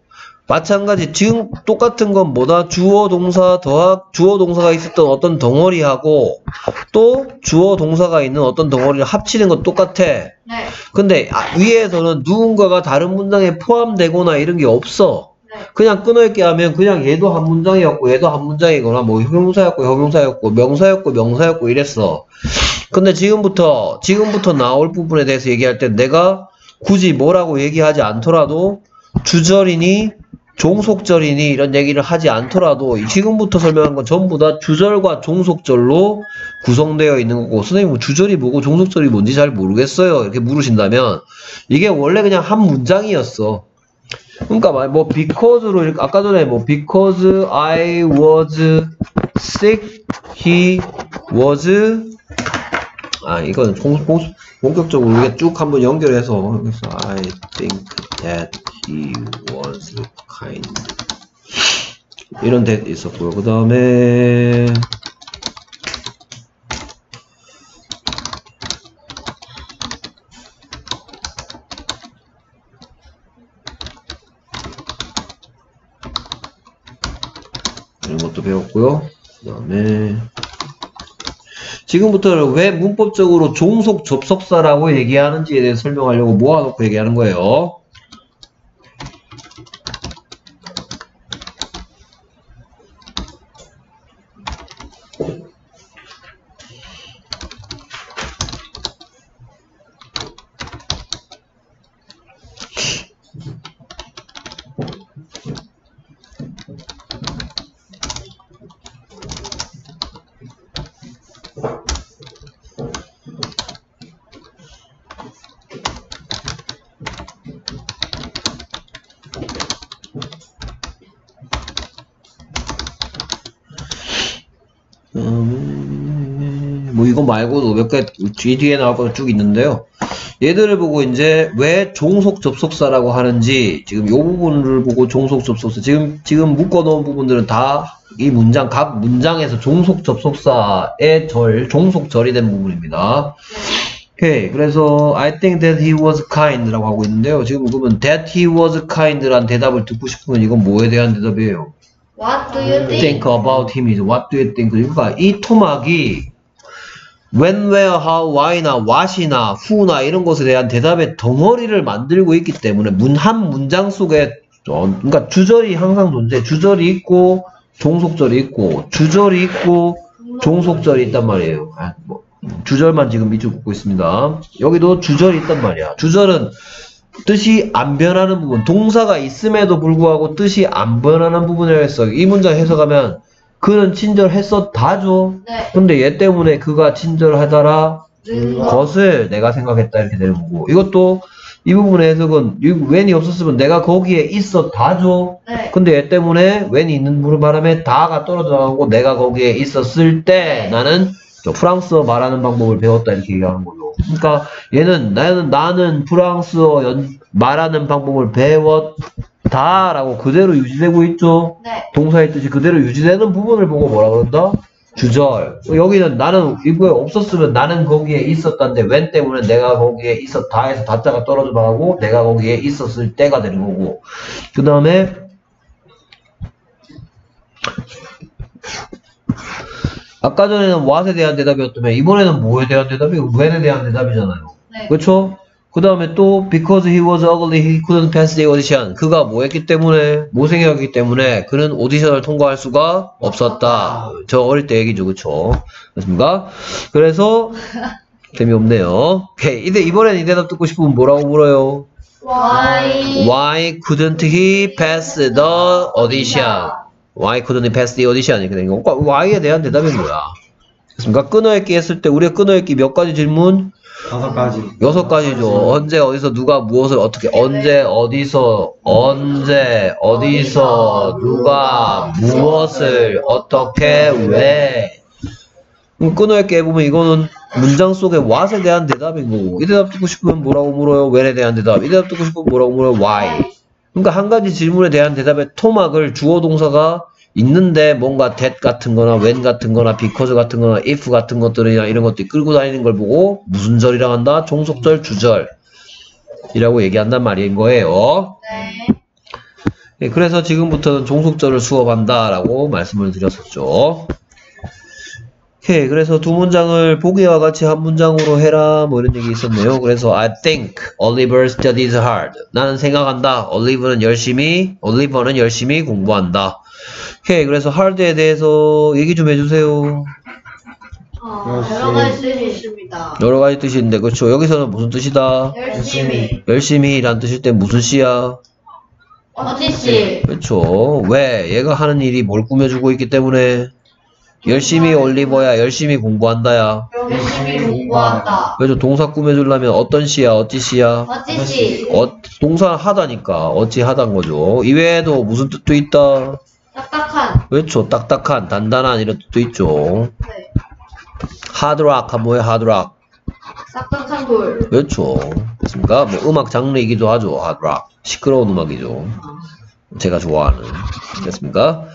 마찬가지 지금 똑같은 건 뭐다? 주어 동사 더학 주어 동사가 있었던 어떤 덩어리하고 또 주어 동사가 있는 어떤 덩어리를 합치는 건 똑같아. 네. 근데 아, 위에서는 누군가가 다른 문장에 포함되거나 이런 게 없어. 네. 그냥 끊어있게 하면 그냥 얘도 한 문장이었고 얘도 한 문장이거나 뭐 형용사였고 형용사였고 명사였고 명사였고 이랬어. 근데 지금부터 지금부터 나올 부분에 대해서 얘기할 때 내가 굳이 뭐라고 얘기하지 않더라도 주절이니 종속절이니 이런 얘기를 하지 않더라도 지금부터 설명한 건 전부 다 주절과 종속절로 구성되어 있는 거고 선생님 뭐 주절이 뭐고 종속절이 뭔지 잘 모르겠어요. 이렇게 물으신다면 이게 원래 그냥 한 문장이었어. 그러니까 막뭐 because로 아까 전에 뭐 because I was sick he was 아 이건 공, 공, 본격적으로 우리가 쭉 한번 연결해서 그래서 I think that he was kind 이런 데 있었고요 그 다음에 이런 것도 배웠고요. 그 다음에 지금부터는 왜 문법적으로 종속 접속사라고 얘기하는지에 대해서 설명하려고 모아놓고 얘기하는 거예요. 음, 뭐 이거 말고도 몇개 뒤에 나올 거쭉 있는데요. 얘들을 보고 이제 왜 종속 접속사라고 하는지 지금 이 부분을 보고 종속 접속사 지금 지금 묶어 놓은 부분들은 다 이 문장 각 문장에서 종속 접속사의 절 종속 절이 된 부분입니다. 오케이 그래서 I think that he was kind라고 하고 있는데요. 지금 그러면 that he was kind란 대답을 듣고 싶으면 이건 뭐에 대한 대답이에요? What do you think? think about him is what do you think? 그러니까 이 토막이 when, where, how, why나 what이나 who나 이런 것에 대한 대답의 덩어리를 만들고 있기 때문에 문 한 문장 속에 어, 그러니까 주절이 항상 존재. 주절이 있고 종속절이 있고 주절이 있고 종속절이 있단 말이에요. 아, 뭐, 주절만 지금 밑줄 긋고 있습니다. 여기도 주절이 있단 말이야. 주절은 뜻이 안 변하는 부분, 동사가 있음에도 불구하고 뜻이 안 변하는 부분이라고 했어. 이 문장 해석하면 그는 친절했었다죠. 네. 근데 얘 때문에 그가 친절하더라 는 것을 내가 생각했다 이렇게 되는 거고 이것도 이 부분의 해석은 이 when이 없었으면 내가 거기에 있었다죠. 네. 근데 얘 때문에 when이 있는 바람에 다가 떨어져 나가고 내가 거기에 있었을 때 나는 저 프랑스어 말하는 방법을 배웠다 이렇게 얘기하는 거죠. 그러니까 얘는 나는 나는 프랑스어 연, 말하는 방법을 배웠 다라고 그대로 유지되고 있죠. 네. 동사의 뜻이 그대로 유지되는 부분을 보고 뭐라 그런다? 주절. 여기는 나는 이거에 없었으면 나는 거기에 있었다인데 웬 때문에 내가 거기에 있었다 해서 다자가 떨어져 나가고 내가 거기에 있었을 때가 되는 거고. 그 다음에 아까 전에는 what에 대한 대답이었다면 이번에는 뭐에 대한 대답이고 when에 대한 대답이잖아요. 네. 그렇죠? 그 다음에 또 because he was ugly he couldn't pass the audition 그가 뭐 했기 때문에 못생겼기 때문에 그는 오디션을 통과할 수가 없었다 저 어릴 때 얘기죠 그쵸 그렇습니까 그래서 재미없네요. 오케이. 이제 이번엔 이 대답 듣고 싶으면 뭐라고 물어요? Why Why couldn't he pass the audition? Why couldn't he pass the audition? 이렇게 된 거. 그러니까 why에 대한 대답이 뭐야? 됐습니까? 끊어읽기 했을 때 우리가 끊어읽기 몇 가지 질문? 다섯 가지. 여섯 가지죠. 언제 어디서 누가 무엇을 어떻게 언제 어디서 언제 어디서 누가 무엇을 어떻게 왜 그럼 끊어읽기 해보면 이거는 문장 속에 what에 대한 대답인 거고 이 대답 듣고 싶으면 뭐라고 물어요? when에 대한 대답 이 대답 듣고 싶으면 뭐라고 물어요? why 그러니까 한 가지 질문에 대한 대답의 토막을 주어 동사가 있는데 뭔가 that 같은 거나 when 같은 거나 because 같은 거나 if 같은 것들이나 이런 것들이 끌고 다니는 걸 보고 무슨 절이라고 한다? 종속절, 주절 이라고 얘기한단 말인 거예요. 네 예, 그래서 지금부터는 종속절을 수업한다 라고 말씀을 드렸었죠. 오케이, 그래서 두 문장을 보기와 같이 한 문장으로 해라 뭐 이런 얘기 있었네요. 그래서 I think Oliver studies hard. 나는 생각한다. 올리버는 열심히, 올리버는 열심히 공부한다. 오케이, 그래서 hard에 대해서 얘기 좀 해주세요. 어, 여러 가지 뜻이 있습니다 여러 가지 뜻이 있는데, 그렇죠. 여기서는 무슨 뜻이다? 열심히 열심히 란 뜻일 때 무슨 시야? 어찌 씨 그렇죠. 왜? 얘가 하는 일이 뭘 꾸며주고 있기 때문에 열심히 올리버야 열심히 공부한다야. 열심히 공부한다 그래서 동사 꾸며주려면 어떤 시야? 어찌 시야? 어찌 씨 어, 동사 하다니까 어찌 하단 거죠. 이외에도 무슨 뜻도 있다. 딱딱한 그렇죠. 딱딱한, 단단한 이런 뜻도 있죠. 네 하드락 하면 뭐예요? 하드락. 딱딱한 돌 그렇죠. 그렇습니까? 뭐 음악 장르이기도 하죠. 하드락. 시끄러운 음악이죠. 제가 좋아하는. 됐습니까?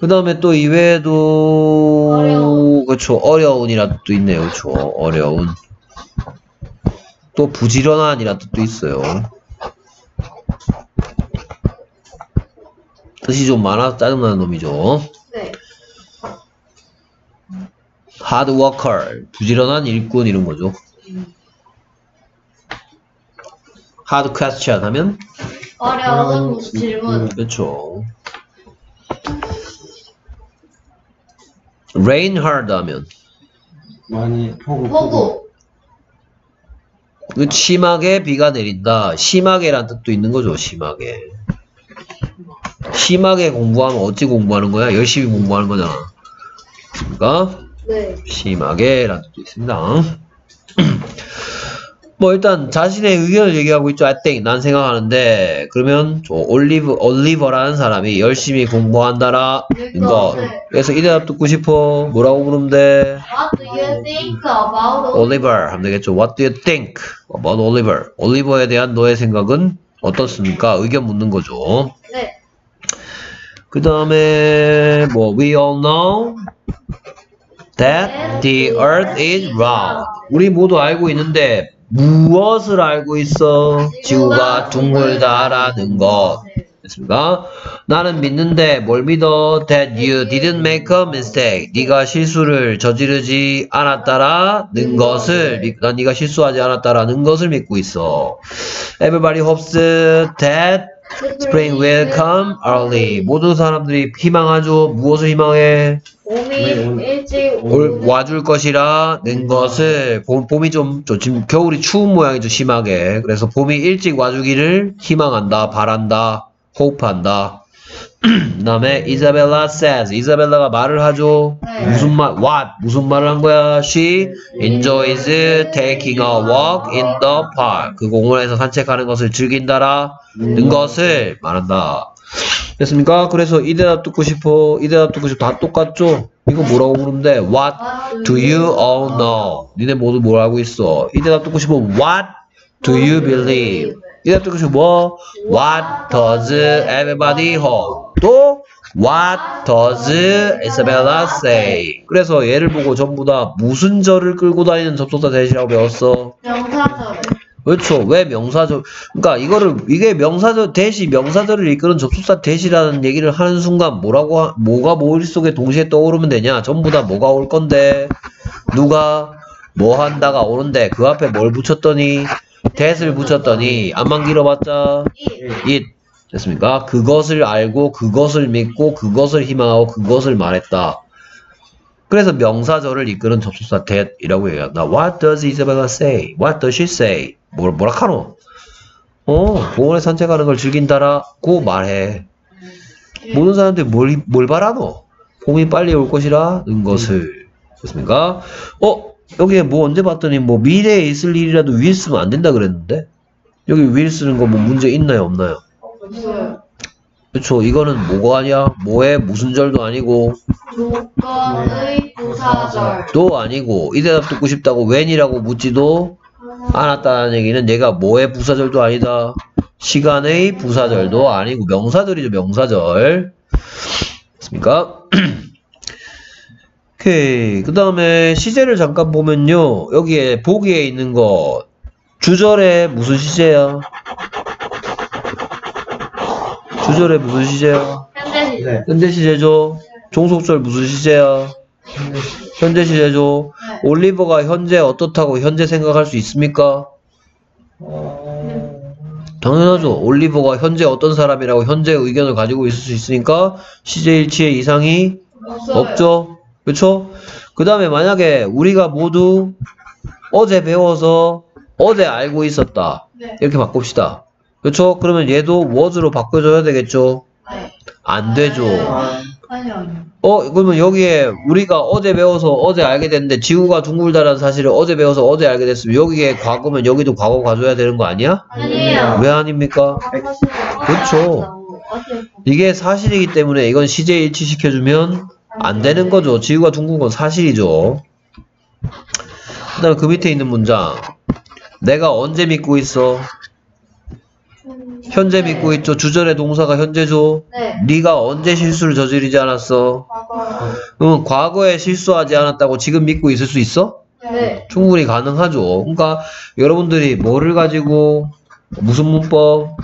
그 다음에 또 이외에도, 어려운. 그렇죠. 어려운이라는 뜻도 있네요. 그렇죠. 어려운. 또 부지런한이라는 뜻도 있어요. 뜻이 좀 많아서 짜증나는 놈이죠. 네 hard worker. 부지런한 일꾼 이런 거죠. hard question 하면, 어려운 질문 그렇죠. rain hard 하면, 많이 폭우. 폭우 그 심하게 비가 내린다. 심하게란 뜻도 있는 거죠. 심하게. 심하게 공부하면 어찌 공부하는 거야? 열심히 공부하는 거잖아. 그러니까 네 심하게란 뜻도 있습니다. 뭐 일단 자신의 의견을 얘기하고 있죠. I think 난 생각하는데 그러면 저 올리브 올리버라는 사람이 열심이 공부한다라는 거. 그래서 이 대답 듣고 싶어. 뭐라고 돼? What do you think about Oliver 하면 되겠죠. What do you think about Oliver? 올리버에 대한 너의 생각은 어떻습니까? 의견 묻는 거죠. 네 그 다음에 뭐 we all know that the earth is round. 우리 모두 알고 있는데 무엇을 알고 있어? 지구가 둥글다라는 것. 됐습니까? 나는 믿는데 뭘 믿어? That you didn't make a mistake. 네가 실수를 저지르지 않았다라는 것을 믿- 난 네가 실수하지 않았다라는 것을 믿고 있어. Everybody hopes that Spring will come early. 모든 사람들이 희망하죠. 무엇을 희망해? 봄이 일찍 올, 와줄 것이라는 것을 봄, 봄이 좀, 좀 지금 겨울이 추운 모양이죠. 심하게. 그래서 봄이 일찍 와주기를 희망한다, 바란다, 호흡한다. 그 다음에 이사벨라 says 이사벨라가 말을 하죠. 네. 무슨 말? What? 무슨 말을 한 거야? She enjoys taking a walk in the park. 그 공원에서 산책하는 것을 즐긴다라 는 것을 말한다. 됐습니까? 그래서 이 대답 듣고 싶어. 이 대답 듣고 싶어. 다 똑같죠? 이거 뭐라고 돼? What do you all know? 니네 모두 뭘 알고 있어? 이 대답 듣고 싶어. What do you believe? 이 대답 듣고 싶어. 뭐? What does everybody hold? 또 What does Isabella say? 그래서 얘를 보고 전부 다 무슨 절을 끌고 다니는 접속사 대시라고 배웠어? 명사절 그렇죠. 왜 명사절? 그러니까 이거를 이게 명사절 대시 명사절을 이끄는 접속사 대시라는 얘기를 하는 순간 뭐라고 하- 뭐가 머릿속에 동시에 떠오르면 되냐? 전부 다 뭐가 올 건데 누가 뭐 한다가 오는데 그 앞에 뭘 붙였더니 that을 붙였더니 안만 길어봤자 이 it 됐습니까? 그것을 알고 그것을 믿고 그것을 희망하고 그것을 말했다. 그래서 명사절을 이끄는 접속사 that이라고 얘기한다. What does Isabella say? What does she say? 뭘, 뭐라 카노? 어, 공원에 산책하는 걸 즐긴다라고 말해. 모든 사람들이 뭘, 뭘 바라노? 봄이 빨리 올 것이라는 것을. 됐습니까? 어, 여기에 뭐 언제 봤더니 뭐 미래에 있을 일이라도 will 쓰면 안 된다 그랬는데? 여기 will 쓰는 거 뭐 문제 있나요? 없나요? 없어요. 그쵸. 이거는 뭐가 아니야? 뭐의 무슨 절도 아니고, 조건의 부사절. 도 아니고, 이 대답 듣고 싶다고 when이라고 묻지도 않았다는 얘기는 얘가 뭐의 부사절도 아니다. 시간의 부사절도 아니고, 명사절이죠, 명사절. 됐습니까? 오케이. 그 다음에 시제를 잠깐 보면요. 여기에 보기에 있는 거, 주절에 무슨 시제야? 주절에 무슨 시제야? 현재 시제. 네. 현재 시제죠. 종속절 무슨 시제야? 현재 시제죠. 네. 올리버가 현재 어떻다고 현재 생각할 수 있습니까? 당연하죠. 올리버가 현재 어떤 사람이라고 현재 의견을 가지고 있을 수 있으니까 시제 일치의 이상이 없어요. 없죠. 그쵸? 그 다음에 만약에 우리가 모두 어제 배워서 어제 알고 있었다. 네. 이렇게 바꿉시다. 그쵸? 그러면 얘도 was로 바꿔줘야 되겠죠? 네. 안 되죠. 아니요. 어, 그러면 여기에 우리가 어제 배워서 어제 알게 됐는데 지구가 둥글다라는 사실을 어제 배워서 어제 알게 됐으면 여기에 과거면 여기도 과거 가져야 되는 거 아니야? 아니에요. 왜 아닙니까? 그쵸. 이게 사실이기 때문에 이건 시제 일치시켜주면 안 되는 거죠. 지구가 둥근 건 사실이죠. 그 다음에 그 밑에 있는 문장. 내가 언제 믿고 있어? 현재 믿고 있죠. 주절의 동사가 현재죠. 네. 네가 언제 실수를 저지르지 않았어? 응, 과거에 실수하지 않았다고 지금 믿고 있을 수 있어? 네. 충분히 가능하죠. 그러니까 여러분들이 뭐를 가지고 무슨 문법?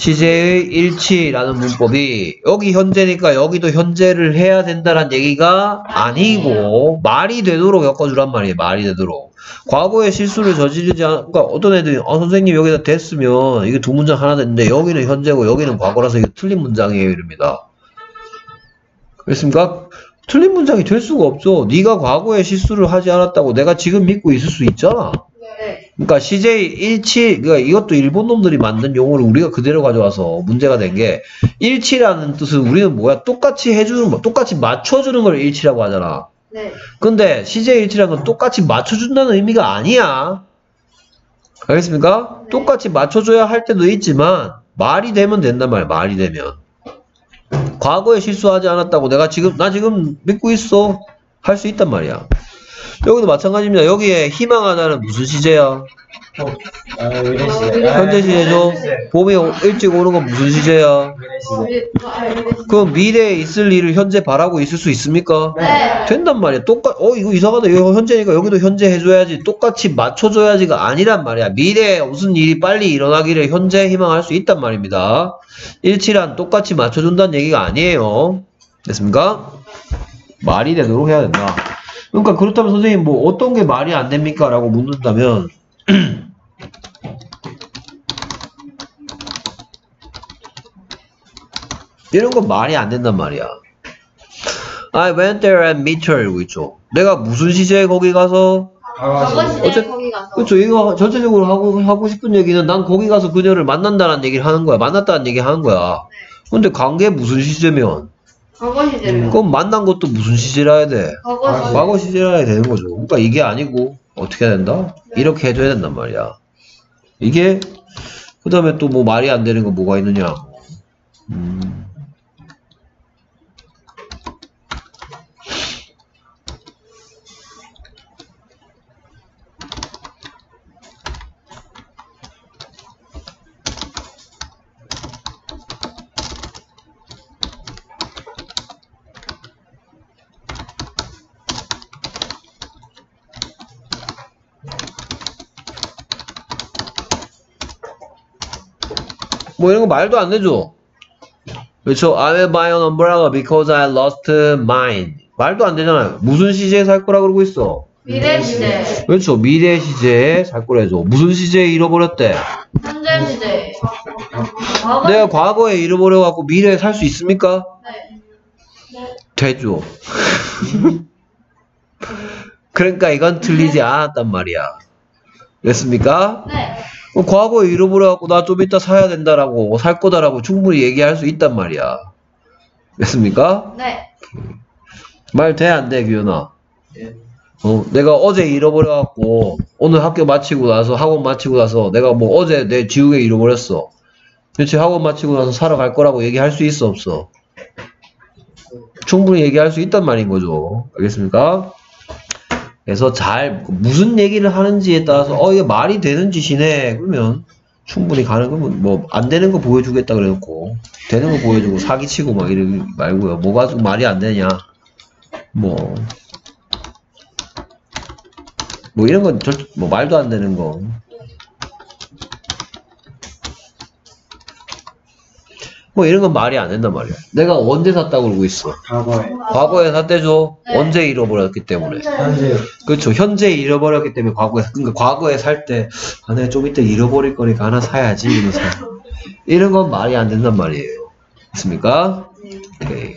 시제의 일치라는 문법이 여기 현재니까 여기도 현재를 해야 된다는 얘기가 아니고 말이 되도록 엮어주란 말이에요. 말이 되도록. 과거에 실수를 저지르지 않, 그러니까 어떤 애들이 어 선생님 여기다 됐으면 이게 두 문장 하나 됐는데 여기는 현재고 여기는 과거라서 이게 틀린 문장이에요. 이럽니다. 그렇습니까? 틀린 문장이 될 수가 없죠. 네가 과거에 실수를 하지 않았다고 내가 지금 믿고 있을 수 있잖아. 네. 그러니까 CJ 일치, 그러니까 이것도 일본 놈들이 만든 용어를 우리가 그대로 가져와서 문제가 된 게 일치라는 뜻은 우리는 뭐야? 똑같이 해주는 거, 똑같이 맞춰주는 걸 일치라고 하잖아. 네. 근데 CJ 일치라는 건 똑같이 맞춰준다는 의미가 아니야. 알겠습니까? 네. 똑같이 맞춰줘야 할 때도 있지만 말이 되면 된단 말이야. 말이 되면. 과거에 실수하지 않았다고 내가 지금 나 지금 믿고 있어 할 수 있단 말이야. 여기도 마찬가지입니다. 여기에 희망하다는 무슨 시제야? 아, 시제. 현재 시제죠. 봄이 오- 일찍 오는 건 무슨 시제야? 그럼 미래에 있을 일을 현재 바라고 있을 수 있습니까? 네. 된단 말이야. 똑같, 어, 이거 이상하다. 이거 현재니까 여기도 현재 해줘야지. 똑같이 맞춰줘야지가 아니란 말이야. 미래에 무슨 일이 빨리 일어나기를 현재 희망할 수 있단 말입니다. 일치란 똑같이 맞춰준다는 얘기가 아니에요. 됐습니까? 말이 되도록 해야 된다. 그러니까 그렇다면 선생님 뭐 어떤 게 말이 안 됩니까? 라고 묻는다면 이런 건 말이 안 된단 말이야. I went there and met her 있죠. 내가 무슨 시제에 거기 가서 어째- 거기 가서. 그렇죠. 이거 전체적으로 하고 하고 싶은 얘기는 난 거기 가서 그녀를 만난다는 얘기를 하는 거야. 만났다는 얘기 하는 거야. 근데 관계 무슨 시제면 과거 시제면. 그럼 만난 것도 무슨 시제라 해야 돼. 과거 시제. 과거 시제라 해야 되는 거죠. 그러니까 이게 아니고 어떻게 해야 된다? 이렇게 해줘야 된단 말이야. 이게 그 다음에 또 뭐 말이 안 되는 거 뭐가 있느냐? 음. 뭐 이런 거 말도 안 되죠. 그렇죠. I will buy an umbrella because I lost mine. 말도 안 되잖아요. 무슨 시제에 살 거라 그러고 있어. 미래 시제. 그렇죠. 미래 시제에 살 거래죠. 무슨 시제에 잃어버렸대? 현재 시제. 과거 내가 과거에 잃어버려 갖고 미래에 살 수 있습니까? 네. 되죠. 그러니까 이건 틀리지 않았단 말이야. 됐습니까? 네. 어, 과거에 잃어버려갖고 나 좀 이따 사야 된다라고 살 거다라고 충분히 얘기할 수 있단 말이야. 됐습니까? 네. 말 돼 안 돼, 규현아? 예. 어, 내가 어제 잃어버려갖고 오늘 학교 마치고 나서 학원 마치고 나서 내가 뭐 어제 내 지우개 잃어버렸어. 그렇지 학원 마치고 나서 사러 갈 거라고 얘기할 수 있어 없어? 충분히 얘기할 수 있단 말인 거죠. 알겠습니까? 그래서 잘 무슨 얘기를 하는지에 따라서 어 이게 말이 되는 짓이네 그러면 충분히 가는 거면 뭐 안 되는 거 보여주겠다 그래놓고 되는 거 보여주고 사기치고 막 이러지 말고요. 뭐가 좀 말이 안 되냐? 뭐뭐 이런 건 절, 뭐 말도 안 되는 거. 뭐 이런 건 말이 안 된단 말이야. 내가 언제 샀다고 그러고 있어. 과거에. 과거에 샀대죠. 네. 언제 잃어버렸기 때문에. 현재. 그렇죠. 현재 잃어버렸기 때문에 과거에 그러니까 과거에 살 때 아, 내가 좀 이따 잃어버릴 거니까 하나 사야지 이러면서 이런 건 말이 안 된단 말이에요. 있습니까? 오케이.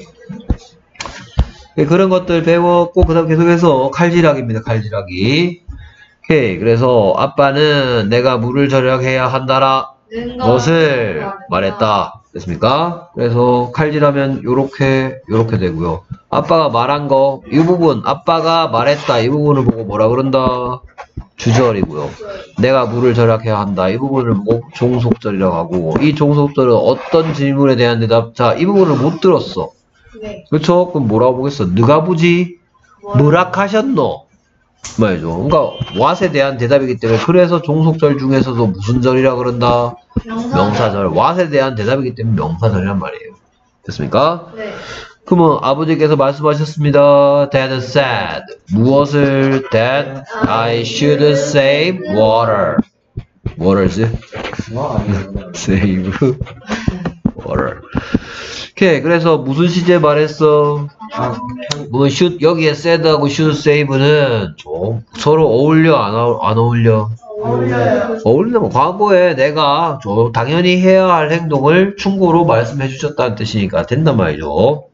네, 그런 것들 배웠고 그다음 계속해서 칼질하기입니다. 칼질하기. 오케이. 그래서 아빠는 내가 물을 절약해야 한다라 는 것을 말했다. 됐습니까? 그래서 칼질하면 요렇게 요렇게 되고요. 아빠가 말한 거 이 부분 아빠가 말했다 이 부분을 보고 뭐라 그런다 주절이고요. 내가 물을 절약해야 한다 이 부분을 보고 종속절이라고 하고 이 종속절은 어떤 질문에 대한 대답 자 이 부분을 못 들었어. 네. 그렇죠? 그럼 뭐라고 보겠어? 누가 보지? 뭐라 하셨노? 말이죠. 그러니까 왓에 대한 대답이기 때문에 그래서 종속절 중에서도 무슨 절이라 그런다? 명사절. 왓에 대한 대답이기 때문에 명사절이란 말이에요. 됐습니까? 네. 그러면 아버지께서 말씀하셨습니다. Dad said 무엇을? That I should save water. water지? 뭐 water. 오케이. 그래서 무슨 시제 말했어? 아, 현, 뭐 should 여기에 said하고 should save는 좀 서로 어울려 안, 어울- 안 어울려? 어울려요. 어울리면 과거에 내가 저 당연히 해야 할 행동을 충고로 말씀해 주셨다는 뜻이니까 된단 말이죠.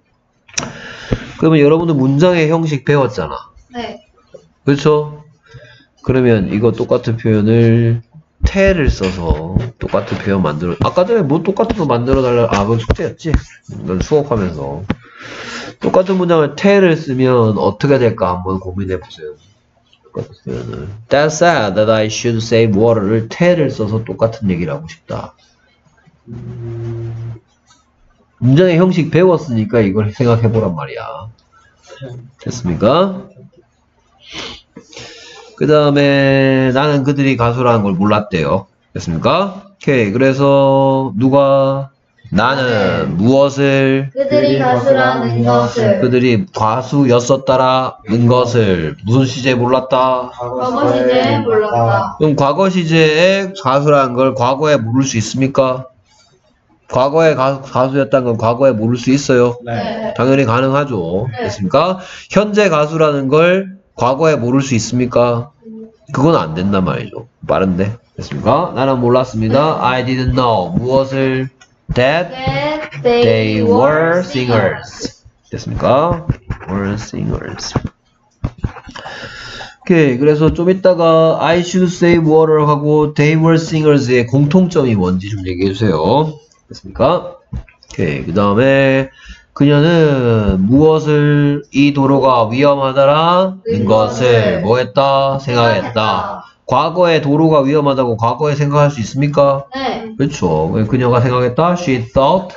그러면 여러분들 문장의 형식 배웠잖아. 네. 그렇죠? 그러면 이거 똑같은 표현을 태를 써서 똑같은 표현 만들어 아까 전에 뭐 똑같은 거 만들어 달라 아 그건 숙제였지? 이건 수업하면서. 똑같은 문장을 태를 쓰면 어떻게 될까 한번 고민해 보세요. 똑같은 표현을. That said that I should save water를 태를 써서 똑같은 얘기를 하고 싶다. 문장의 형식 배웠으니까 이걸 생각해 보란 말이야. 됐습니까? 그 다음에 나는 그들이 가수라는 걸 몰랐대요. 됐습니까? 오케이. 그래서 누가 나는 무엇을 그들이 가수라는 것을 그들이 과수였었다라는 것을 무슨 시제에 몰랐다? 과거 시제에 몰랐다. 그럼 과거 시제에 가수라는 걸 과거에 모를 수 있습니까? 과거에 가, 가수였다는 건 과거에 모를 수 있어요. 네. 당연히 가능하죠. 네. 됐습니까? 현재 가수라는 걸 과거에 모를 수 있습니까? 그건 안 된단 말이죠. 빠른데. 됐습니까? 나는 몰랐습니다. I didn't know. 무엇을? That That they were singers. 됐습니까? were singers. 오케이. 그래서 좀 이따가 I should save water 하고 they were singers의 공통점이 뭔지 좀 얘기해 주세요. 됐습니까? 오케이. 그 다음에 그녀는 무엇을 이 도로가 위험하다라는 것을 뭐 했다? 생각했다. 과거에 도로가 위험하다고 과거에 생각할 수 있습니까? 네. 그렇죠. 그녀가 생각했다. She thought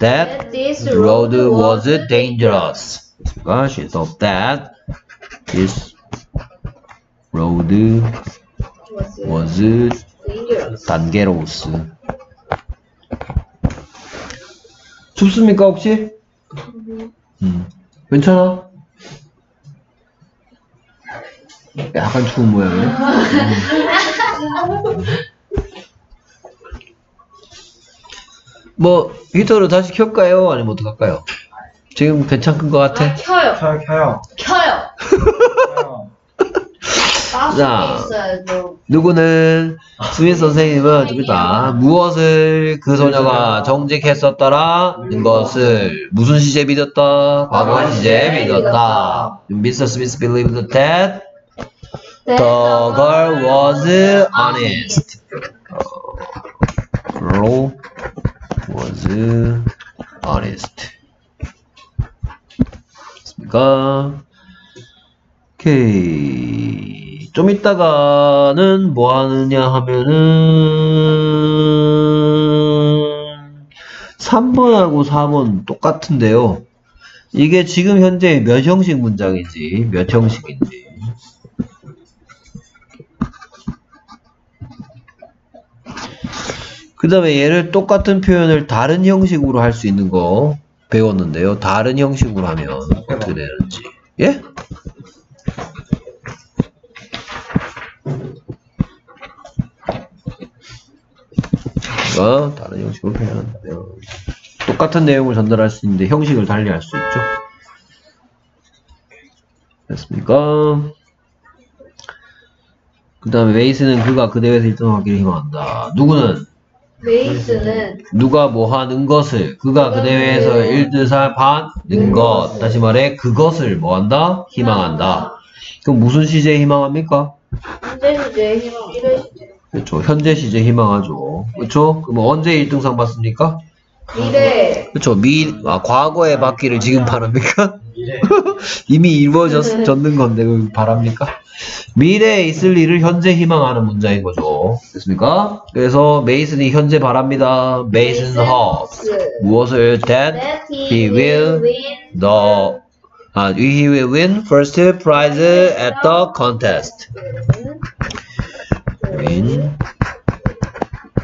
that this road was dangerous. 그러니까 she thought that this road was dangerous. 춥습니까 혹시? 음. 괜찮아? 약간 추운 모양이네. 음. 뭐 히터를 다시 켤까요? 아니면 어떡할까요? 지금 괜찮은 것 같아? 아, 켜요. 켜요, 켜요. 켜요. 자. 누구는 스미스 선생님은 좀 이따 무엇을 그 소녀가 정직했었더라는 것을 무슨 시제 믿었다? 과거 시제 믿었다. Mr. Smith believed that the girl was honest. girl was honest. 됐습니까? 오케이. 좀 이따가는 뭐 하느냐 하면은 3번하고 4번 똑같은데요. 이게 지금 현재 몇 형식 문장인지, 몇 형식인지. 그 다음에 얘를 똑같은 표현을 다른 형식으로 할 수 있는 거 배웠는데요. 다른 형식으로 하면 어떻게 되는지. 예? 가 다른 형식으로 표현한대요. 똑같은 내용을 전달할 수 있는데 형식을 달리 할 수 있죠. 됐습니까? 그 다음에 메이스는 그가 그 대회에서 1등하기를 희망한다. 누구는 메이슨은 누가 뭐 하는 것을 그가 그 대회에서 1등을 받는 것 다시 말해 그것을 뭐 한다? 희망한다. 그럼 무슨 시제에 희망합니까? 현재 시제 희망 미래 시제 그렇죠. 현재 시제 희망하죠. 그렇죠? 그럼 언제 1등상 받습니까? 미래 그렇죠. 미, 아, 과거에 받기를 지금 바랍니까? 미래. 이미 이루어졌는 건데 그걸 바랍니까? 미래에 있을 일을 현재 희망하는 문장인 거죠. 됐습니까? 그래서 메이슨이 현재 바랍니다. Mason hopes 무엇을 that That he will win the 아, he will win first prize at the contest. Win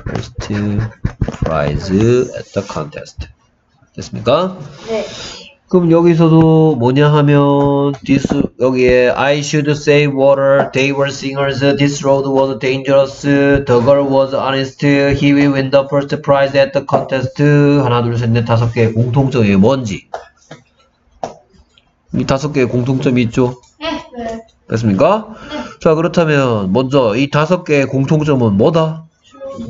first prize at the contest. 됐습니까? 네 그럼 여기서도 뭐냐 하면 this 여기에 I should save water. They were singers. This road was dangerous. The girl was honest. He will win the first prize at the contest. 하나 둘셋넷 다섯 개의 공통점이 뭔지 이 다섯 개의 공통점이 있죠. 네. 됐습니까? 자 그렇다면 먼저 이 다섯 개의 공통점은 뭐다?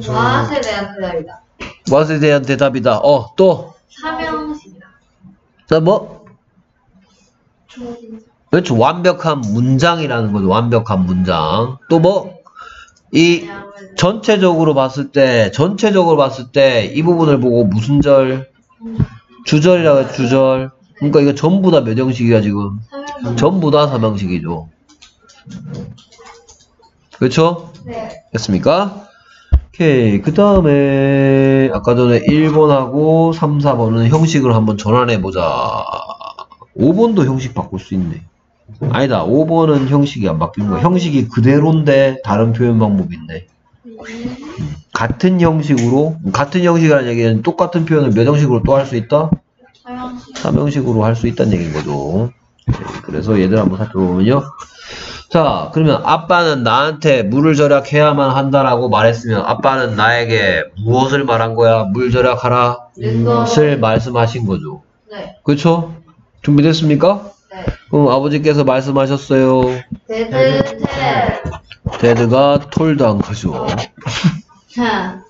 맛에 대한 대답이다 무엇에 대한 대답이다. 어 또. 삼형식이다 자 뭐? 그렇죠. 완벽한 문장이라는 거죠. 완벽한 문장. 또 뭐? 이 전체적으로 봤을 때, 전체적으로 봤을 때 이 부분을 보고 무슨 절? 주절이라고 해, 주절. 그러니까 이거 전부 다 몇 형식이야, 지금? 전부 다 삼형식이죠. 그렇죠? 네 됐습니까? 오케이. 그 다음에, 아까 전에 1번하고 3, 4번은 형식을 한번 전환해보자. 5번도 형식 바꿀 수 있네. 아니다. 5번은 형식이 안 바뀐 거야. 형식이 그대로인데 다른 표현 방법인데. 음, 같은 형식으로, 같은 형식이라는 얘기는 똑같은 표현을 몇 형식으로 또 할 수 있다? 삼형식 3형식으로 할 수 있다는 얘기인 거죠. 네, 그래서 얘들 한번 살펴보면요. 자, 그러면 아빠는 나한테 물을 절약해야만 한다라고 말했으면 아빠는 나에게 무엇을 말한 거야? 물 절약하라. 는 거. 것을 말씀하신 거죠. 네 그렇죠? 준비됐습니까? 네. 그럼 아버지께서 말씀하셨어요. Dad tell Dad가 told한 거죠. 자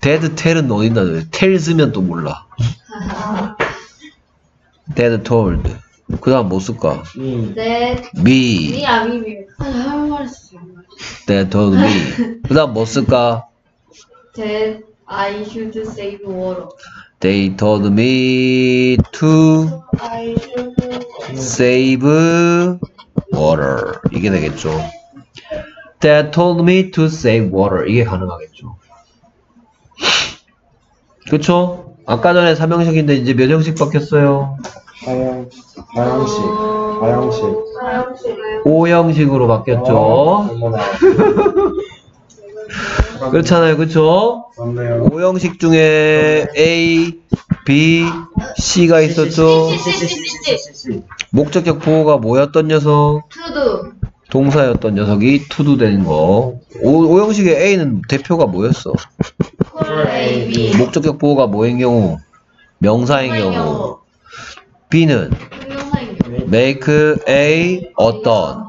Dad tell은 어딘다? tell 쓰면 또 몰라. Dad told. 그 다음 뭐 쓸까? 이. 네 me. me야 me me 할 말했어 Dad told me. 그 다음 뭐 쓸까? That I should save water Dad told me to I should save water. 이게 되겠죠. They told me to save water. 이게 가능하겠죠. 그쵸? 아까 전에 3형식인데 이제 몇 형식 바뀌었어요? 사형식. 사형식. 사형식 5형식으로 바뀌었죠. 어머나. 그렇잖아요. 그쵸? 그렇네요. 5형식 중에 A, B, C가 있었죠. 씨씨씨씨씨. 목적격 보호가 뭐였던 녀석? 투두 동사였던 녀석이 to do 되는 거. 오, 오형식의 A는 대표가 뭐였어? 콜 A B 목적격 보호가 뭐인 경우? 명사인 경우. B는 경우 make a 어떤.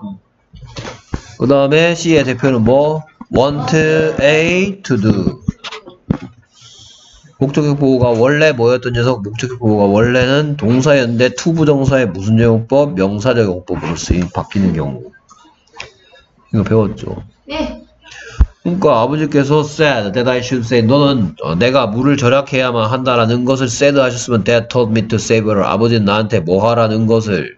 그 다음에 C의 대표는 뭐? want a to do. 목적격 보호가 원래 뭐였던 녀석? 목적격 보호가 원래는 동사였는데 to 부정사의 무슨 용법? 명사적 용법으로 쓰임 바뀌는 경우. 이거 배웠죠? 예. 그러니까 아버지께서 said that I should say 너는 어, 내가 물을 절약해야만 한다라는 것을 said 하셨으면 that told me to save water 아버지는 나한테 뭐 하라는 것을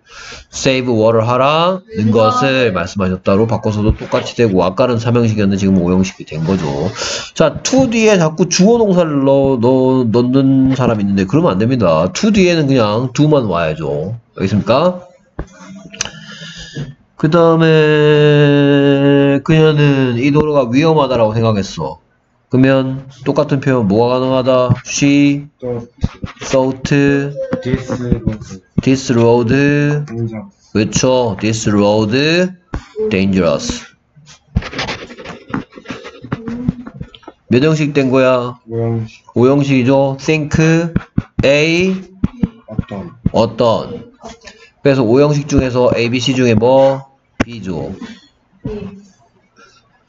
save water 하라는 것을 말씀하셨다로 바꿔서도 똑같이 되고 아까는 삼형식이었는데 지금 오형식이 된 거죠. 자 to 뒤에 자꾸 주어 동사를 넣, 넣, 넣는 사람이 있는데 그러면 안 됩니다. to 뒤에는 그냥 do만 와야죠. 알겠습니까? 그 다음에 그녀는 이 도로가 위험하다라고 생각했어. 그러면 똑같은 표현 뭐가 가능하다? She 또 thought this road 인정 그렇죠. This road dangerous. 몇 형식 된 거야? 모형식 5형식 이죠. think A 어떤 어떤 그래서 5형식 중에서 A, B, C 중에 뭐? B죠.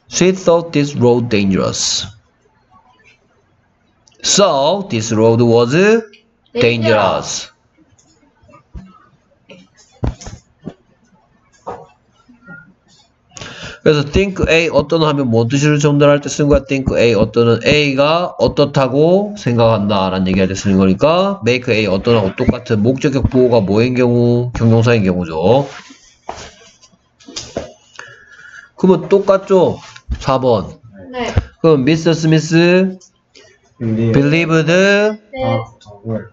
She thought this road dangerous. So this road was dangerous. 그래서 think A 어떤 하면 뭔 뜻을 전달할 때 쓰는 거야? think A 어떤은 A가 어떻다고 생각한다 라는 얘기할 때 쓰는 거니까 make A 어떤하고 똑같은 목적격 보호가 뭐인 경우? 경동사인 경우죠. 그러면 똑같죠? 4번. 네. 그럼 미스 스미스 빌리 believed 네. 아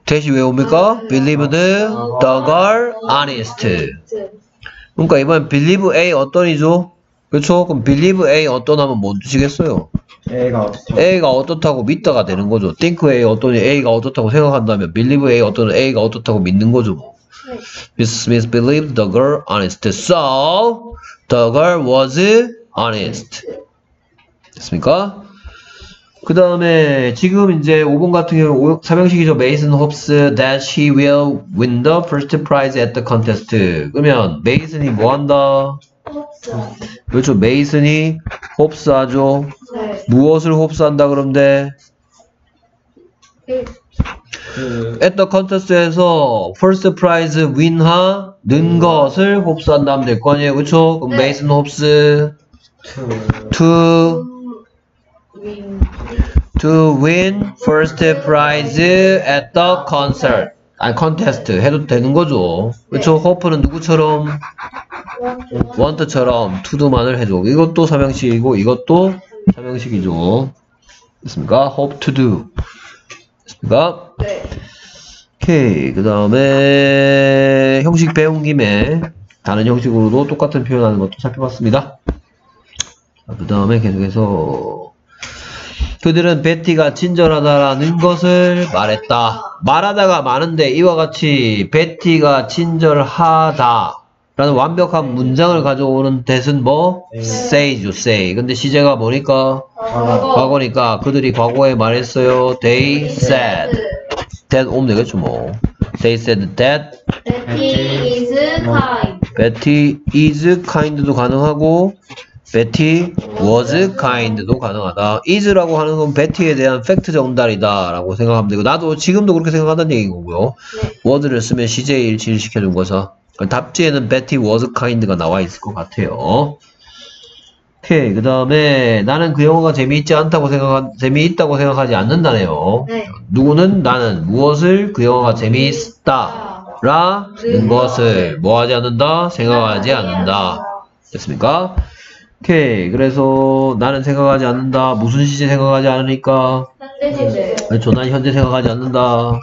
대시 왜 옵니까? believed the girl honest. 그러니까 이번 believe A 어떤이죠? 그렇죠? 그럼 believe A 어떤 하면 뭔 뜻이겠어요? A가 A가 어떻다고 믿다가 되는 거죠. think A 어떤이 A가 어떻다고 생각한다면 believe A 어떤은 A가 어떻다고 믿는 거죠. 뭐. 네. Miss Smith believed the girl honest. So the girl was honest. 됐습니까? 그 다음에 지금 이제 5번 같은 경우 사명식이죠. Mason hopes that she will win the first prize at the contest. 그러면 메이슨이 뭐 한다? 그렇죠. 메이슨이 홉스하죠. 네. 무엇을 홉스한다 그런데 일. 그 at the contest에서 first prize win하 는 것을 홉스한다 하면 될거 아니에요. 그렇죠? 그럼 네. 메이슨 홉스 to to win first prize at the concert. 아니 contest 해도 되는 거죠. 그렇죠? 호프는 누구처럼 want처럼 to도만을 해줘. 이것도 삼형식이고 이것도 삼형식이죠. 됐습니까? hope to do. 됐습니까? 네. 오케이. 그 다음에 형식 배운 김에 다른 형식으로도 똑같은 표현하는 것도 살펴봤습니다. 그 다음에 계속해서 그들은 베티가 친절하다라는 것을 말했다. 말하다가 많은데 이와 같이 베티가 친절하다 라는 완벽한 문장을 가져오는 대은 뭐? say죠, say. 근데 시제가 뭐니까? 과거. 과거니까 그들이 과거에 말했어요. They said. that 오면 되겠죠, 뭐. They said that Betty is kind. Betty is kind도 가능하고 Betty was kind도 가능하다. is라고 하는 건 Betty에 대한 팩트 전달이다 라고 생각하면 되고 나도 지금도 그렇게 생각한다는 얘기인 거고요. 네. was를 쓰면 CJ 일치를 시켜준 거서 답지에는 Betty was kind가 나와 있을 것 같아요. 오케이 그 다음에 나는 그 영화가 재미있지 않다고 생각 재미있다고 생각하지 않는다네요. 네. 누구는 나는 무엇을 그 영화가 재미있다 라는 것을 뭐 하지 않는다 생각하지 않는다 됐습니까? 오케이. 그래서 나는 생각하지 않는다. 무슨 시제 생각하지 않으니까. 현재 시제. 그렇죠 난 현재 생각하지 않는다.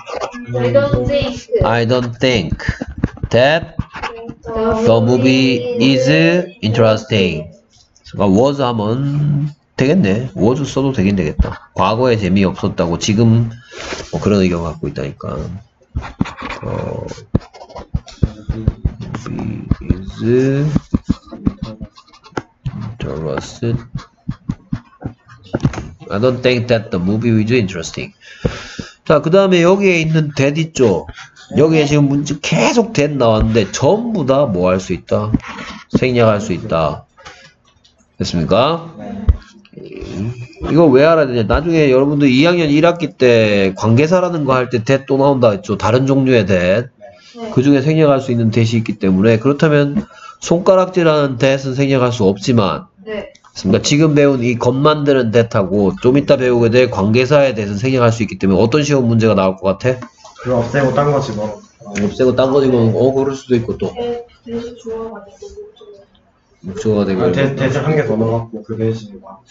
I don't think. I don't think that the movie is interesting. 그러니까 was 하면 되겠네. was 써도 되긴 되겠다. 과거에 재미없었다고 지금 뭐 그런 의견 갖고 있다니까. 어, movie is interested I don't think that the movie is interesting 자 그 다음에 여기에 있는 that 있죠 여기에 지금 문제 계속 that 나왔는데 전부 다 뭐 할 수 있다? 생략할 수 있다. 됐습니까? 네. 이거 왜 알아야 되냐? 나중에 여러분들 2학년 1학기 때 관계사라는 거 할 때 that 또 나온다 했죠. 다른 종류의. 네. 그 중에 생략할 수 있는 that이 있기 때문에 그렇다면 손가락질하는 that은 생략할 수 없지만 네. 그러니까 지금 배운 이겉 만드는 that하고 좀 이따 배우게 될 관계사에 대해서 생략할 수 있기 때문에 어떤 시험 문제가 나올 것 같아? 그거 없애고 딴거 집어. 없애고 딴 거 지금 어 그럴 수도 있고 또 대신 주어가지고 목표가 되고 아, 대, 대신 한 개 더 넣어갖고 그 대신 막.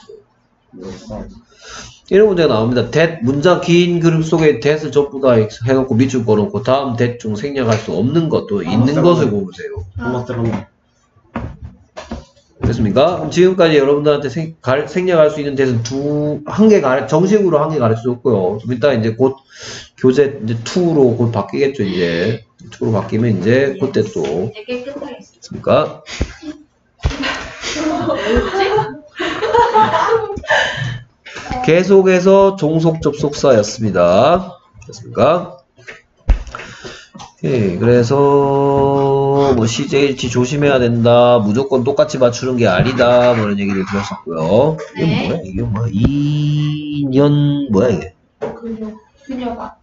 이런 문제가 나옵니다. that 문장 긴 그림 속에 that을 전부 다 해놓고 밑줄 꺼놓고 다음 that 중 생략할 수 없는 것도 있는 아, 것을 고르세요. 한번 들었네. 됐습니까? 그럼 지금까지 여러분들한테 생, 갈- 생략할 수 있는 that은 두, 한 개 가르, 정식으로 한 개 가르쳐 줬고요. 좀 이따 이제 곧 교재 이제 2로 곧 바뀌겠죠, 이제. 2로 바뀌면 이제 그때 또. 됐습니까? 계속해서 종속 접속사였습니다. 됐습니까? 예, 그래서 뭐 CJH 조심해야 된다. 무조건 똑같이 맞추는 게 아니다. 뭐 이런 얘기를 들었었고요. 이게 네. 뭐야? 이게 뭐 2년 뭐야 이게? 그녀, 그녀가.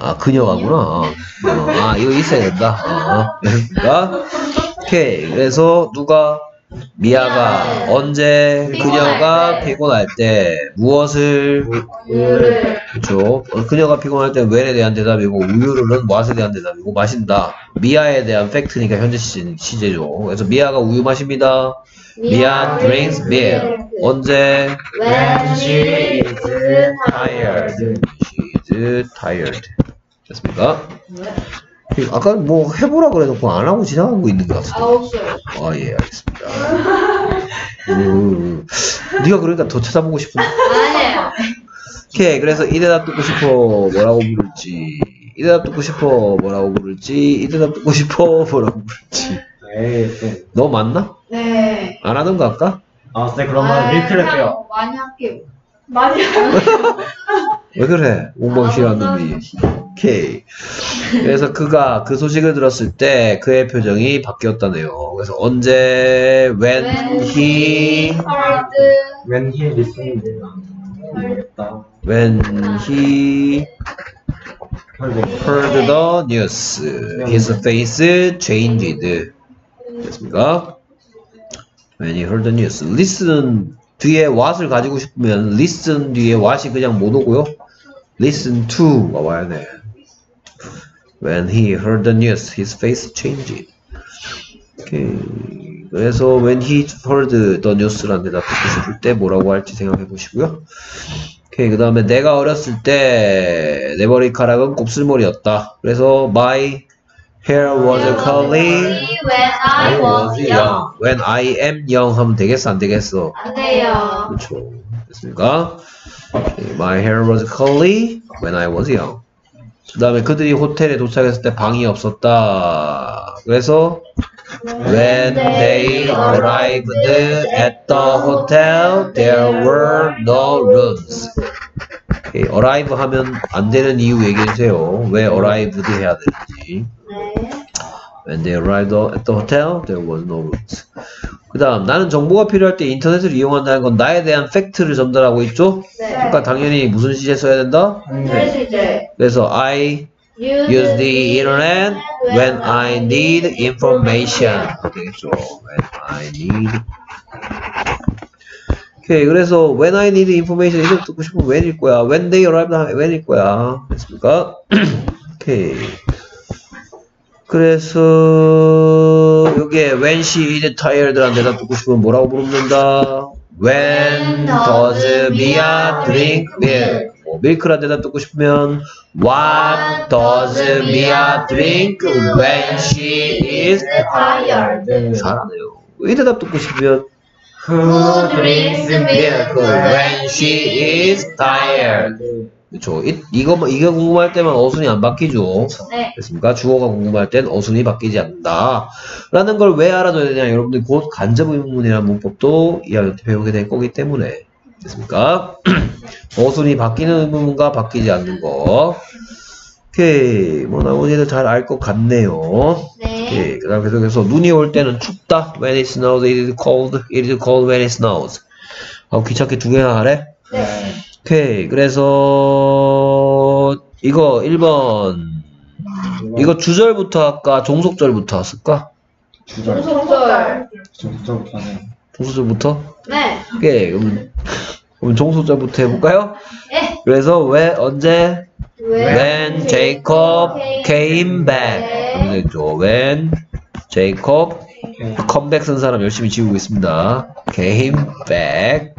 아, 그녀가구나. 어, 아, 이거 있어야 된다. 어, 됐습니까? 오케이. 그래서 누가 미아가 언제 그녀가 피곤할 때 무엇을. 그렇죠. 어, 그녀가 피곤할 때 when에 대한 대답이고 우유는 what에 대한 대답이고 마신다. 미아에 대한 팩트니까 현재 시, 시제 죠. 그래서 미아가 우유 마십니다. 미아 drinks beer. 언제? When she is tired. She's tired. 됐습니까? 아까 뭐 해보라 그래놓고 안 하고 지나가고 있는 것 아, 같은데. 없어요. 아, 예, 알겠습니다. 음, 네가 그러니까 더 찾아보고 싶은데. 아니에요. 오케이, 그래서 이 대답 듣고 싶어 뭐라고 부를지, 이 대답 듣고 싶어 뭐라고 부를지, 이 대답 듣고 싶어 뭐라고 부를지. 에이, 쌤. 너 맞나? 네. 안 하는 거 할까? 아, 쌤, 그러면 밀크를 빼요. 많이 할게요. 많이 왜 그래? 옹방 싫어하는 놈이. 오케이. 그래서 그가 그 소식을 들었을 때 그의 표정이 바뀌었다네요. 그래서 언제, when he, heard When he listened. when he heard. heard the news, his face changed. 됐습니까? When he heard the news. listen 뒤에 what을 가지고 싶으면 listen 뒤에 what이 그냥 못 오고요. Listen to가 와야 돼. When he heard the news, his face changed. 오케이. 그래서 when he heard the news라는 듣고 싶을 때 뭐라고 할지 생각해 보시고요. 오케이. 그 다음에 내가 어렸을 때 내 머리카락은 곱슬머리였다. 그래서 my hair was curly when I was young. When I am young 하면 되겠어 안 되겠어? 안 돼요. 그렇죠. 됐습니까? My hair was curly when I was young. 그 다음에 그들이 호텔에 도착했을 때 방이 없었다. 그래서 When they arrived at the hotel, there were no rooms. 오케이, arrive 하면 안 되는 이유 얘기해주세요. 왜 arrived 해야 되는지. 네. When they arrived at the hotel, there was no rooms. 그 다음, 나는 정보가 필요할 때 인터넷을 이용한다는 건 나에 대한 팩트를 전달하고 있죠? 네. 그러니까 당연히 무슨 시제 써야 된다? 그래서 이제 그래서 I use the internet when I need information. 되겠죠? When I need. 오케이, 그래서 when I need information 이거 듣고 싶으면 when일 거야. When they arrived when일 거야. 됐습니까? 오케이. 그래서 여기에 when she is tired라는 대답 듣고 싶으면 뭐라고 부릅니다. When does Mia drink milk? 뭐, 밀크라는 대답 듣고 싶으면 What does Mia drink when she is tired. 잘하네요. 이 대답 듣고 싶으면 Who drinks milk when she is tired? 그렇죠. 이, 이거 이거 궁금할 때만 어순이 안 바뀌죠. 네. 됐습니까? 주어가 궁금할 땐 어순이 바뀌지 않는다. 라는 걸 왜 알아둬야 되냐? 여러분들 곧 간접 의문문이라는 문법도 이 학년 때 배우게 될 거기 때문에. 됐습니까? 어순이 바뀌는 의문문과 바뀌지 않는 거. 오케이. 뭐 나머지들 잘알 것 같네요. 네. 오케이. 그 다음 계속해서 눈이 올 때는 춥다. When it snows, it is cold. It is cold when it snows. 아, 귀찮게 두 개나 하래? 네. 오케이. 그래서 이거 1번. 이거 주절부터 할까? 종속절부터 할까? 주절. 종속절. 종속절부터는 종속절부터? 네. 오케이. 그럼, 그럼 종속절부터 해볼까요? 네. 그래서 왜, 언제? When When Jacob came back. 그럼 되 죠. When Jacob 컴백 쓴 사람 열심히 지우고 있습니다. came back.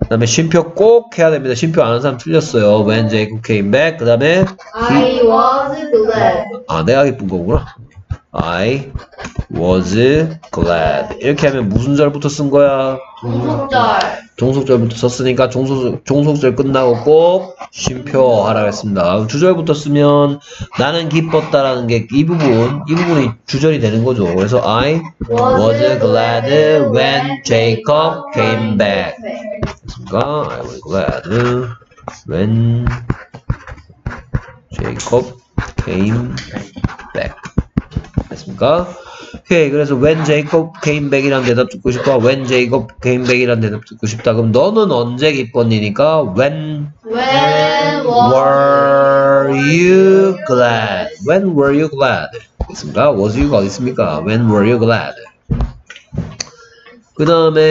그 다음에 쉼표 꼭 해야 됩니다. 쉼표 안 하는 사람 틀렸어요. when Jacob came back. 그 다음에 I was glad. 아 내가 기쁜 거구나. I was glad. 이렇게 하면 무슨 절부터 쓴 거야? 종속절. 종속절부터 썼으니까 종속, 종속절 끝나고 꼭 쉼표 하라 했습니다. 주절부터 쓰면 나는 기뻤다라는 게 이 부분, 이 부분이 주절이 되는 거죠. 그래서 I was glad when Jacob came back. 그러니까 I was glad when Jacob came back. 됐습니까? 오케이. 그래서 when Jacob came back이라는 대답 듣고 싶다. when Jacob came back이라는 대답 듣고 싶다. 그럼 너는 언제 기뻤니니까 when When were you glad? When were you glad? 됐습니까? was you가 어디 있습니까? When were you glad? 그 다음에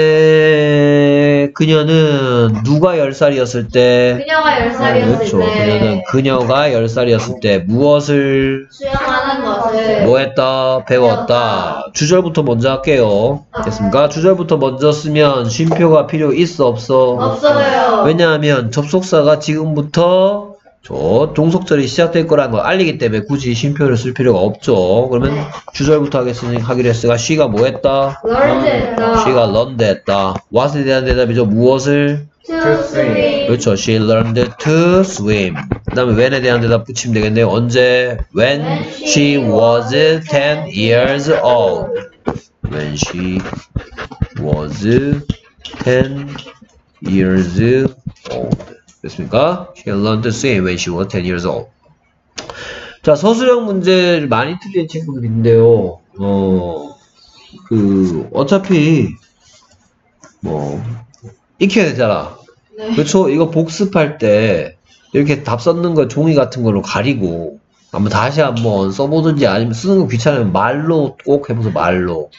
그녀는 누가 10살이었을 때 그녀가 10살이었을 그렇죠. 때 그녀는 그녀가 10살이었을 때 무엇을 수영하는 것 을뭐 했다? 배웠다. 주절부터 먼저 할게요. 됐습니까? 주절부터 먼저 쓰면 쉼표가 필요 있어 없어? 없어요. 왜냐하면 접속사가 지금부터 저 종속절이 시작될 거라는 걸 알리기 때문에 굳이 쉼표를 쓸 필요가 없죠. 그러면 주절부터 하겠으니 하기로 했으니까 she가 뭐 했다? learned 했다. she가 learned 했다. what에 대한 대답이죠. 무엇을? to swim. 그렇죠. She learned to swim. 그 다음에 when에 대한 대답 붙이면 되겠네요. 언제? When she was 10 years old. When she was 10 years old. 됐습니까? She learned to swim when she was 10 years old. 자, 서술형 문제를 많이 틀린 친구들이 있는데요. 어, 그, 어차피, 뭐, 익혀야 되잖아. 네. 그렇죠. 이거 복습할 때 이렇게 답 썼는 거 종이 같은 걸로 가리고 한번 다시 한번 써보든지 아니면 쓰는 거 귀찮으면 말로 꼭 해보세요. 말로.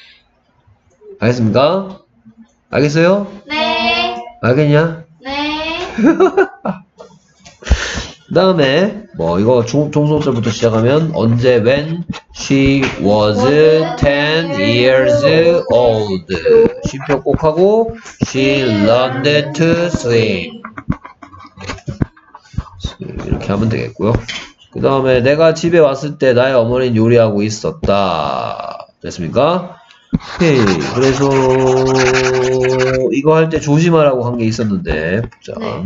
알겠습니까? 알겠어요? 네. 알겠냐? 네. 그 다음에 뭐 이거 종, 종속절부터 시작하면 언제 when she was 10 years old 쉼표 꼭 하고 she learned to swim 이렇게 하면 되겠고요 그 다음에 내가 집에 왔을 때 나의 어머니는 요리하고 있었다 됐습니까? 오케이 그래서 이거 할 때 조심하라고 한 게 있었는데 보자 네.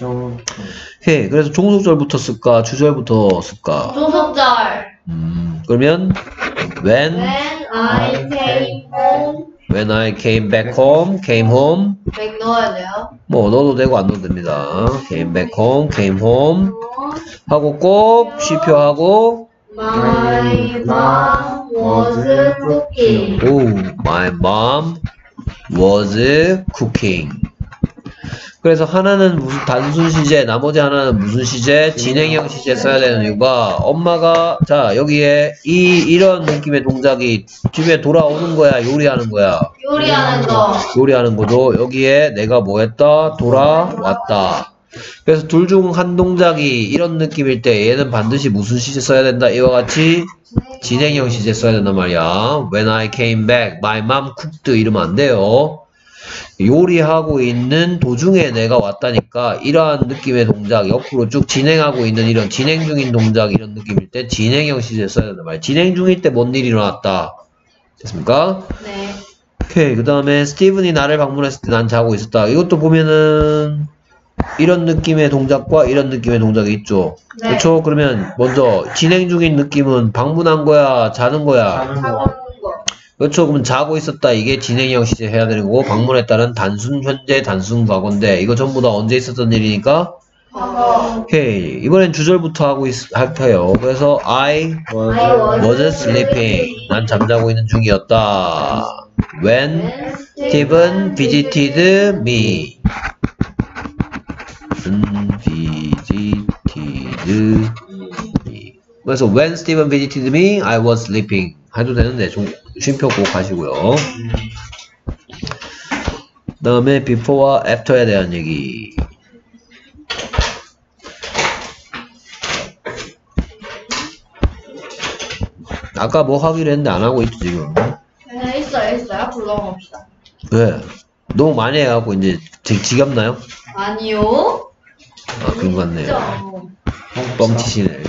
오케이. 그래서 종속절부터 쓸까? 주절부터 쓸까? 종속절. 음, 그러면 when When I came home. when I came back home, came home. 백 넣어야 돼요. 뭐 넣어도 되고 안 넣어도 됩니다. came back home, came home 하고 꼭 시표하고 My mom was cooking. 오, my mom was cooking. 그래서 하나는 무슨 단순 시제, 나머지 하나는 무슨 시제, 진행형 시제 써야 되는 이유가 엄마가 자 여기에 이 이런 느낌의 동작이 집에 돌아오는 거야, 요리하는 거야. 요리하는 거. 요리하는 거죠. 여기에 내가 뭐 했다? 돌아왔다. 그래서 둘 중 한 동작이 이런 느낌일 때 얘는 반드시 무슨 시제 써야 된다? 이와 같이 진행형 시제 써야 된단 말이야. When I came back, my mom cooked 이러면 안 돼요. 요리하고 있는 도중에 내가 왔다니까 이러한 느낌의 동작 옆으로 쭉 진행하고 있는 이런 진행 중인 동작 이런 느낌일 때 진행형 시제 써야 된단 말이야. 진행 중일 때 뭔 일이 일어났다. 됐습니까? 네. 오케이. 그 다음에 스티븐이 나를 방문했을 때 난 자고 있었다. 이것도 보면은 이런 느낌의 동작과 이런 느낌의 동작이 있죠. 네. 그렇죠? 그러면 먼저 진행 중인 느낌은 방문한 거야, 자는 거야. 하는 거. 그렇죠? 그러면 자고 있었다. 이게 진행형 시제 해야 되는 거고 방문했다는 단순 현재 단순 과거인데 이거 전부 다 언제 있었던 일이니까 과거. 오케이. 이번엔 주절부터 하고 있, 할 거예요. 그래서 I I was sleeping. 난 잠자고 있는 중이었다. When When Stephen visited me. Stephen visited me. 그래서 when Stephen visited me, I was sleeping. 해도 되는데 좀 쉼표 꼭 하시고요. 그 다음에 before와 after에 대한 얘기. 아까 뭐 하기로 했는데 안 하고 있죠 지금. 네, 있어요, 있어요. 불러봅시다. 왜? 너무 많이 해갖고 이제 지, 지겹나요? 아니요. 아 그런 것 같네요. 뻥치시네.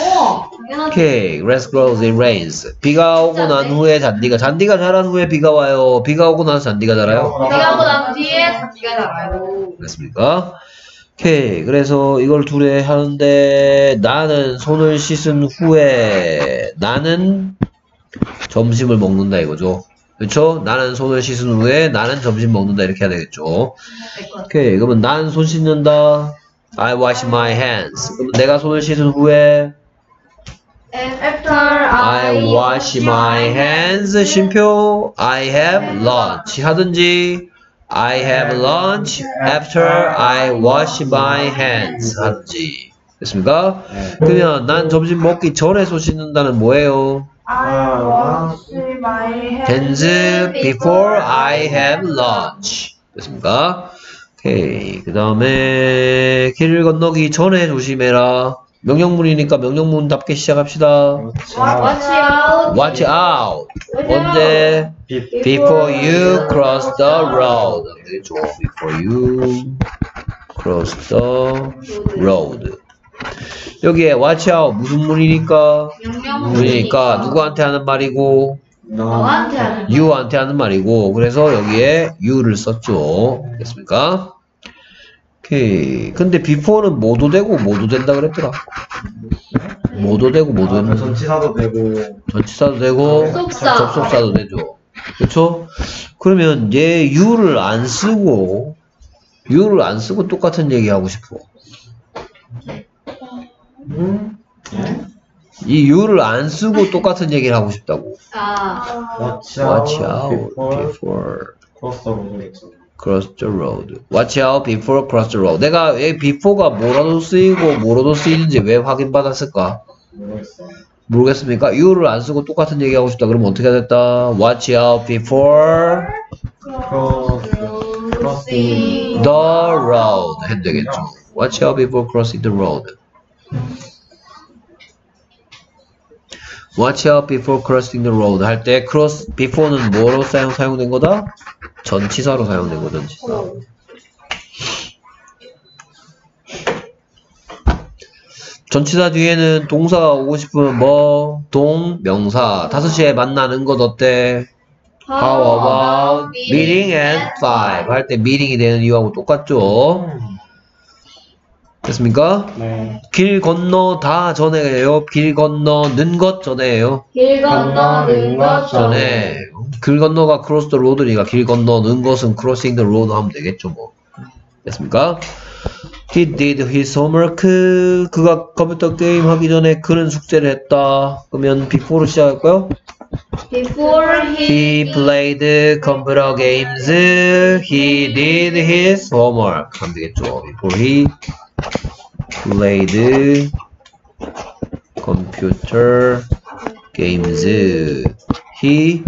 어. 오케이, let's go. It rains. 비가 오고 난 후에 잔디가 잔디가 자란 후에 비가 와요. 비가 오고 나서 잔디가 자라요. 비가 오고 난 뒤에 잔디가 나가요. 그렇습니까? 오케이, 그래서 이걸 둘에 하는데 나는 손을 씻은 후에 나는 점심을 먹는다 이거죠. 그렇죠? 나는 손을 씻은 후에 나는 점심 먹는다 이렇게 해야 되겠죠. 오케이, 그러면 난 손 씻는다. I wash my hands. 그럼 내가 손을 씻은 후에 After I wash my hands. 쉼표 I have lunch. 하든지 I have lunch after I wash my hands. 하든지. 됐습니까? 그러면 난 점심 먹기 전에 손 씻는다는 뭐예요? I wash my hands before I have lunch. 됐습니까? 오케이. 그 다음에 길을 건너기 전에 조심해라. 명령문이니까 명령문답게 시작합시다. Watch out. Watch out. 언제? Before you cross the road. 되겠죠. Before you cross the road. 여기에 watch out 무슨 문이니까? 문이니까 누구한테 하는 말이고 너한테 하는 you한테 하는 말이고 그래서 여기에 you를 썼죠. 됐습니까? 오케이. 근데 before는 모두 되고 모두 된다 그랬더라. 모두 되고 모두 아, 된다. 전치사도 되고 전치사도 되고 접속사. 접속사도 되죠. 그렇죠? 그러면 얘 you를 안 쓰고 you를 안 쓰고 똑같은 얘기 하고 싶어. 이 you를 안 쓰고 똑같은 얘기를 하고 싶다고. 아, watch Watch out out before before cross the road겠죠. cross the road. Watch out before cross the road. 내가 얘 before가 뭐라도 쓰이고 뭐라도 쓰이는지 왜 확인받았을까? 모르겠어. 모르겠습니까? you를 안 쓰고 똑같은 얘기 하고 싶다. 그러면 어떻게 해야 됐다? Watch out before cross crossing the road 해도 되겠죠. Watch out before crossing the road. Watch out before crossing the road 할 때 cross before는 뭐로 사용 사용된 거다? 전치사로 사용된 거 전치사. 전치사 뒤에는 동사가 오고 싶으면 뭐? 동, 명사. 5시에 만나는 것 어때? How about meeting at 5? 할 때 meeting이 되는 이유하고 똑같죠? 됐습니까? 네. 길 건너 다 전에예요. 길 건너는 것 전에예요. 길 건너는 것 전에. 길 건너가 cross the road니까 길 건너는 것은 crossing the road 하면 되겠죠, 뭐. 됐습니까? He did his homework. 그가 컴퓨터 게임 하기 전에 그는 숙제를 했다. 그러면 before로 시작할까요? Before he, He played computer games. He did his homework. 하면 되겠죠. Before he played computer games. He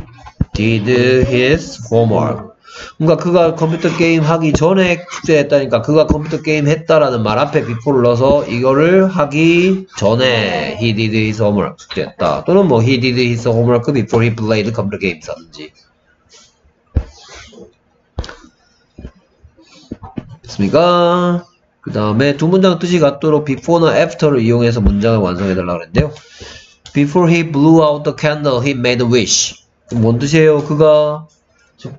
did his homework. 그러니까 그가 컴퓨터 게임 하기 전에 숙제했다니까 그가 컴퓨터 게임 했다라는 말 앞에 before를 넣어서 이거를 하기 전에 he did his homework 숙제했다 또는 뭐 he did his homework before he played computer games 하든지 됐습니까? 그 다음에 두 문장 뜻이 같도록 before나 after를 이용해서 문장을 완성해 달라고 그랬는데요 before he blew out the candle he made a wish 뭔 뜻이에요 그가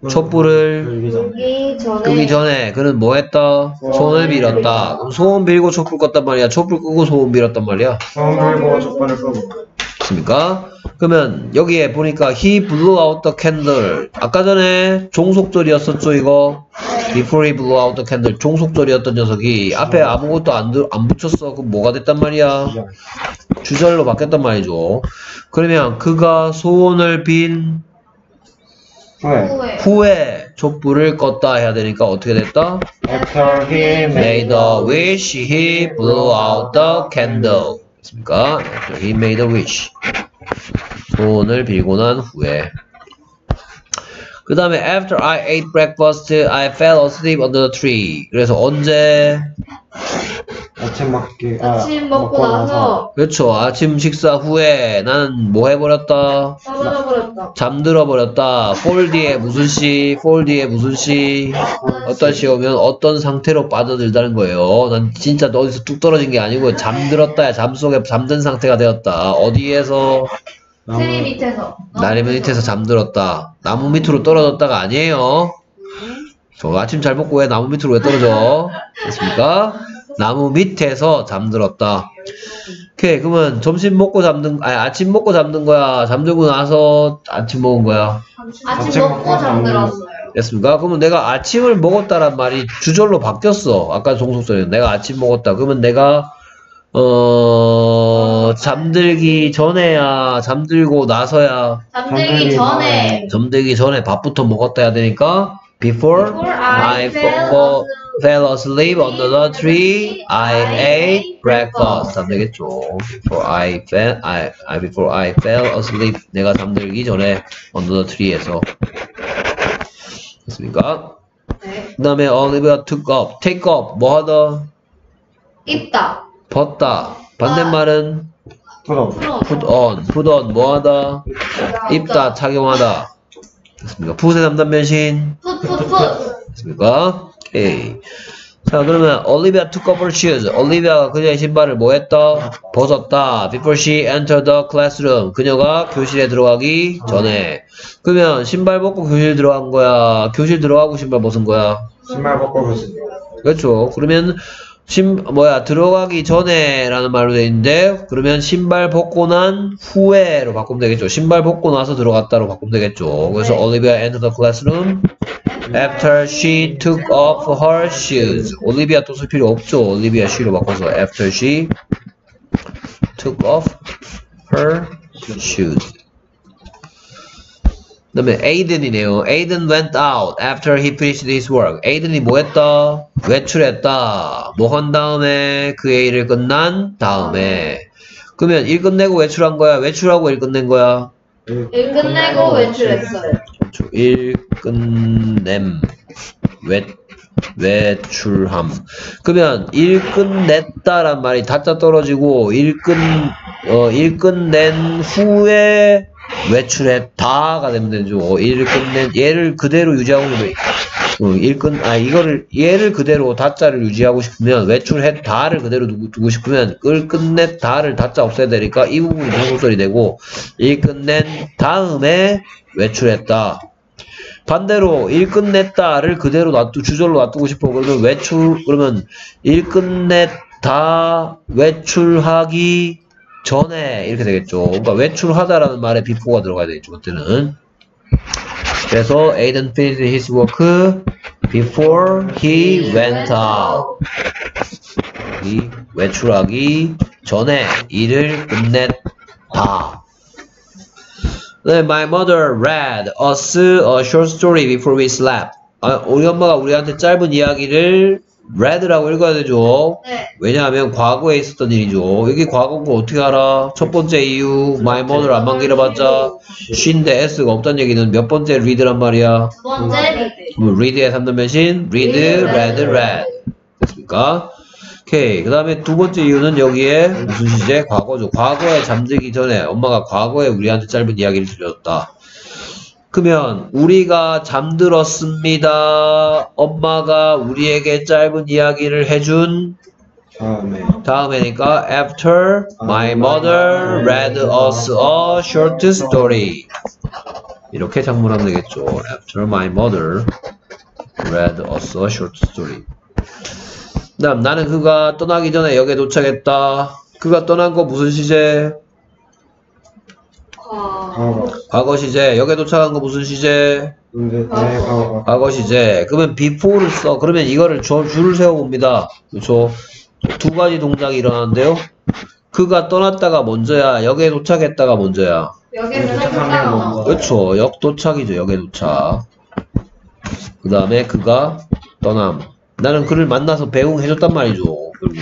촛불을 끄기 전에 끄기 전에 그는 뭐 했다? 손을 빌었다. 소원 빌고 촛불 껐단 말이야. 촛불 끄고 소원 빌었단 말이야. 처음 들고 촛불을 끄고 됐습니까? 그러면 여기에 보니까 he blew out the candle 아까 전에 종속절이었었죠 이거 before he blew out the candle 종속절이었던 녀석이 앞에 아무것도 안, 들- 안 붙였어 그럼 뭐가 됐단 말이야 부정. 주절로 바뀌었단 말이죠 그러면 그가 소원을 빈. 후에. 후에 촛불을 껐다 해야 되니까 어떻게 됐다? After he made a wish, he blew out the candle. After he made a wish. 소원을 빌고 난 후에. 그 다음에 after I ate breakfast, I fell asleep under the tree. 그래서 언제? 아침 먹기. 아, 아침 먹고 나서 그렇죠. 아침 식사 후에 나는 뭐 해버렸다? 떨어져 버렸다. 잠들어 버렸다. 뒤에 무슨 시? 뒤에 무슨 시? 어떤 시 오면 어떤 상태로 빠져들다는 거예요. 난 진짜 어디서 뚝 떨어진 게 아니고 잠들었다야 잠 속에 잠든 상태가 되었다. 어디에서 트리 밑에서. 나무 밑에서 잠들었다. 나무 밑으로 떨어졌다가 아니에요. 저 아침 잘 먹고 왜 나무 밑으로 왜 떨어져? 됐습니까? 나무 밑에서 잠들었다. 오케이 그러면 점심 먹고 잠든 아니 아침 먹고 잠든 거야. 잠들고 나서 아침 먹은 거야. 아침 먹고 잠들었어요. 됐습니까? 그러면 내가 아침을 먹었다란 말이 주절로 바뀌었어. 아까 종속절에 내가 아침 먹었다. 그러면 내가 어 잠들기 전에야 잠들고 나서야 잠들기 전에. 잠들기 전에 밥부터 먹었다 해야 되니까 before Before I I fell, fell fell asleep under the tree, I ate breakfast. 안 되겠죠. Before I fell, I, I before I fell asleep. 내가 잠들기 전에 under the tree에서. 됐습니까? 네. 그 다음에 Olivia took up, take up, 뭐 하다? 입다. 벗다. 반대말은 풀어. 풀어. put on, put on, 뭐 하다? 입다, 착용하다. 됐습니까? 풋의 3단 변신. 풋풋풋. 됐습니까? 오케이. 자, 그러면 올리비아 took off her shoes. 올리비아가 그녀의 신발을 뭐 했다? 벗었다. Before she entered the classroom. 그녀가 교실에 들어가기 전에. 그러면 신발 벗고 교실 들어간 거야. 교실 들어가고 신발 벗은 거야. 신발 벗고 교실. 그렇죠. 그러면 신 뭐야 들어가기 전에라는 말로 돼 있는데 그러면 신발 벗고 난 후에로 바꾸면 되겠죠. 신발 벗고 나서 들어갔다로 바꾸면 되겠죠. 그래서 네. Olivia entered the classroom after she took off her shoes. 올리비아 또 쓸 필요 없죠. 올리비아 she로 바꿔서 after she took off her shoes. 그 다음에 Aiden이네요. Aiden went out after he finished his work. Aiden이 뭐 했다? 외출했다. 뭐 한 다음에 그 일을 끝난 다음에. 그러면 일 끝내고 외출한 거야? 외출하고 일 끝낸 거야? 일 끝내고 외출했어요. 일 끝냄. 외, 외출함. 그러면 일 끝냈다란 말이 다짜 떨어지고 일 끝, 어, 일 끝낸 후에 외출했다가 되면 되죠. 일을 끝낸, 얘를 그대로 유지하고 싶으면, 어, 일 끝, 아, 이거를, 얘를 그대로 다자를 유지하고 싶으면, 외출했다를 그대로 두고, 두고 싶으면, 을 끝냈다를 다자 없애야 되니까, 이 부분이 종속절이 되고, 일 끝낸 다음에 외출했다. 반대로 일 끝냈다를 그대로 놔두 주절로 놔두고 싶어 그러면 외출 그러면 일 끝냈다 외출하기 전에 이렇게 되겠죠. 그러니까 외출하다라는 말에 before가 들어가야 되겠죠. 그때는 그래서 Aiden finished his work before he went out. 이 외출하기 전에 일을 끝냈다. 네, my mother read us a short story before we slept. 아, 우리 엄마가 우리한테 짧은 이야기를 read라고 읽어야 되죠. 네. 왜냐하면 과거에 있었던 일이죠. 여기 과거고 어떻게 알아? 첫 번째 이유, my mother 안만 길어봤자 쉰데 s가 없다는 얘기는 몇 번째 read란 말이야? 두 번째 리드. 그럼 read의 3단 변신, read, read, read. 됐습니까? 오케이. 그 다음에 두 번째 이유는 여기에 무슨 시제? 과거죠. 과거에 잠들기 전에 엄마가 과거에 우리한테 짧은 이야기를 들려줬다. 그러면 우리가 잠들었습니다. 엄마가 우리에게 짧은 이야기를 해준 다음에. 다음에니까 after my mother read us a short story 이렇게 작문하면 되겠죠. after my mother read us a short story 그 다음 나는 그가 떠나기 전에 역에 도착했다. 그가 떠난 거 무슨 시제? 과거. 과거 시제. 역에 도착한 거 무슨 시제? 내 과거. 과거 시제. 그러면 before를 써. 그러면 이거를 줄, 줄을 세워봅니다. 그렇죠? 두 가지 동작이 일어나는데요. 그가 떠났다가 먼저야. 역에 도착했다가 먼저야. 그렇죠. 역 도착이죠. 역에 도착. 그 다음에 그가 떠남. 나는 그를 만나서 배웅해줬단 말이죠. 결국.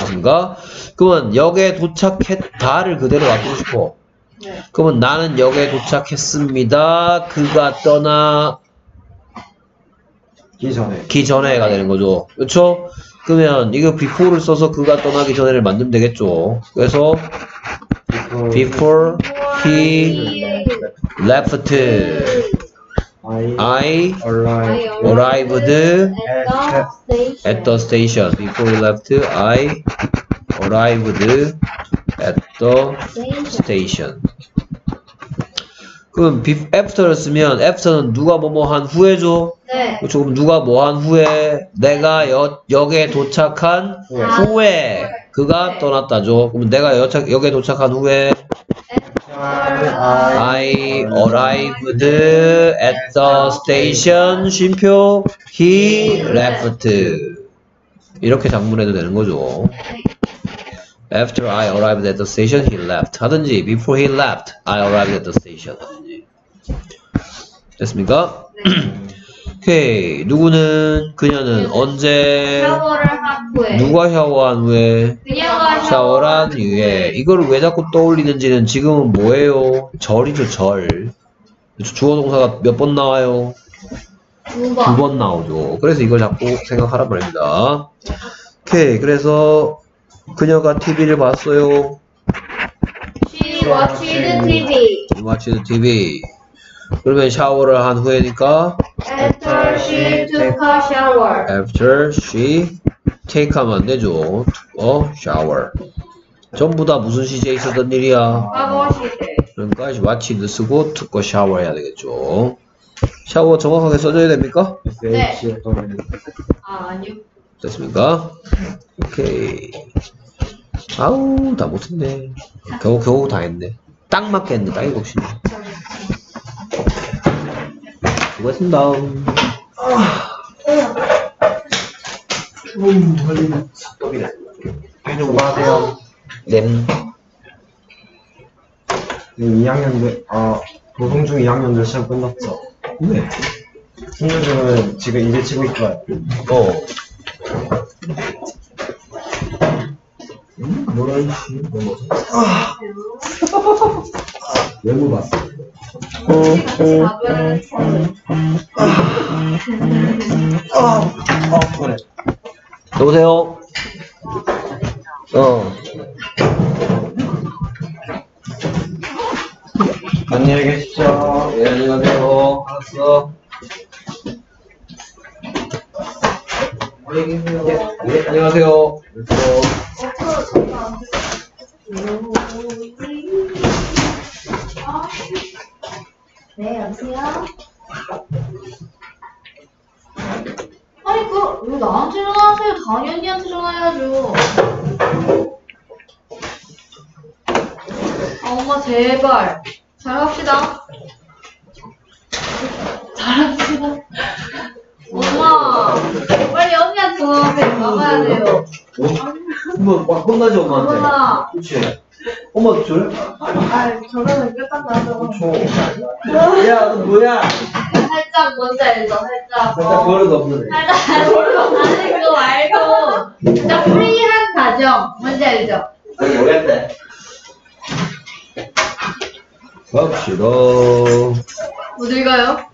맞습니까? 그러면 역에 도착했다를 그대로 놔두고 싶어. 네. 그러면 나는 역에 도착했습니다. 그가 떠나 기 전에. 기 전에가 되는 거죠. 그렇죠? 그러면 이거 before를 써서 그가 떠나기 전에를 만들면 되겠죠. 그래서 before he left I I arrived arrived At the station. at the station. Before he left I arrived at the station. 그럼 be- after를 쓰면 after는 누가 뭐뭐 한 후에죠? 네. 그렇죠. 그럼 누가 뭐 한 후에 내가 역, 역에 도착한 후에. 후에 그가 떠났다죠. 그럼 내가 여착, 역에 도착한 후에 I arrived at the station 쉼표 he left 이렇게 작문해도 되는 거죠. After I arrived at the station he left 하든지 before he left I arrived at the station 됐습니까? 오케이 누구는 그녀는 언제 샤워를 한 후에. 누가 샤워한 후에 그녀가 샤워한 후에 이거를 왜 자꾸 떠올리는지는 지금은 뭐예요? 절이죠 절 주어 동사가 몇 번 나와요? 두두 번. 번 나오죠 그래서 이걸 자꾸 생각하란 말입니다 오케이 그래서 그녀가 TV를 봤어요 She watched TV. watched TV 그러면 샤워를 한 후에니까 After she took a shower. after she take 하면 안 되죠 어 shower 전부 다 무슨 시제에 있었던 일이야 과거 시제. 그러니까 watch도 쓰고 took a shower 해야 되겠죠 샤워 정확하게 써줘야 됩니까? SH 또는 아, 아니요. 됐습니까? 오케이 아우 다 못했네 겨우 겨우 다 했네 딱 맞게 했네 딱 일곱 시네 수고했습니다 수고하세요. 램 2학년들 아 도성중 2학년들 시험 끝났죠. 네. 승률중은 지금 이제 치고 있어요. 어. 외모 봤어. 같이 가면 처음. 그래. 여보세요? 어. 안녕히 계십시오. 예, 안녕하세요. 알았어. 예, 예, 안녕하세요. 그래서 네, 여보세요? 아니, 그, 왜 나한테 전화하세요? 당연히한테 전화해야죠. 아, 엄마, 제발. 잘 합시다. 잘 합시다. 엄마, 빨리 언니한테 전화하세요. 나가야 돼요. 엄마 막 혼나지 엄마한테. 엄마. 그치? 엄마 저래? 아, 저러면 끝났다죠. 야, 너 뭐야? 살짝 뭔지 알죠? 살짝. 살짝 어. 버릇 없는 애. 살짝 아니 그거 말고 진짜 프리한 가정 뭔지 알죠? 모르겠네. 갑시다. 어딜 가요?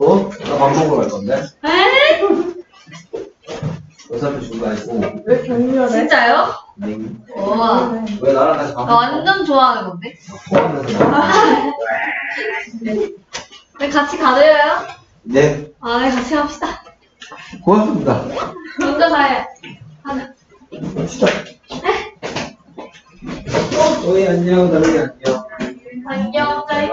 어? 나밥 먹으러 갈 건데? 에? 어차피 준거 아니고. 왜 경렬해? 진짜요? 네. 우와 왜 나랑 같이 밥 나 완전 좋아하는 건데 포함해서 네 같이 가드려요? 네. 아 네 같이 갑시다 고맙습니다. 먼저 가요 하나 어이 안녕, 다름이 안녕. 안녕 짧게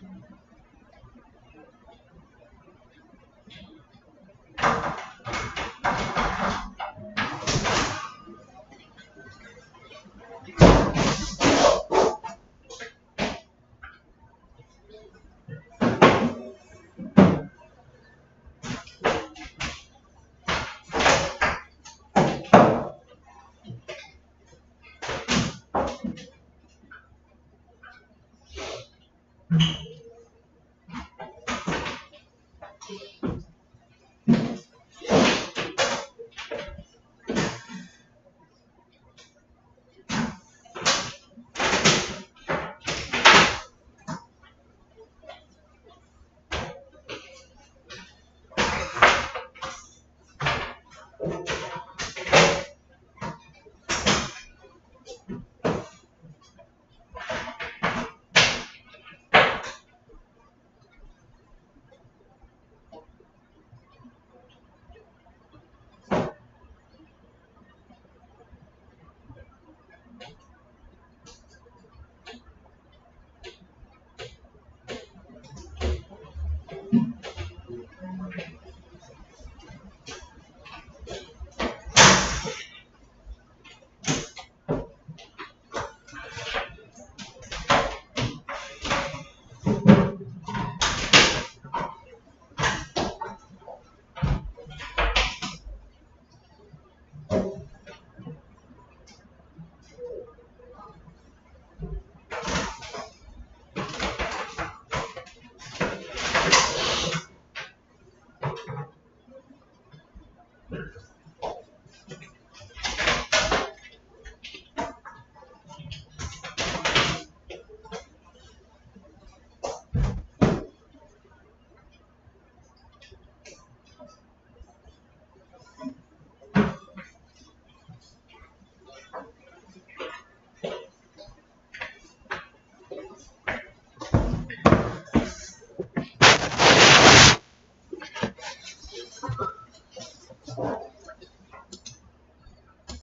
Thank mm -hmm. you.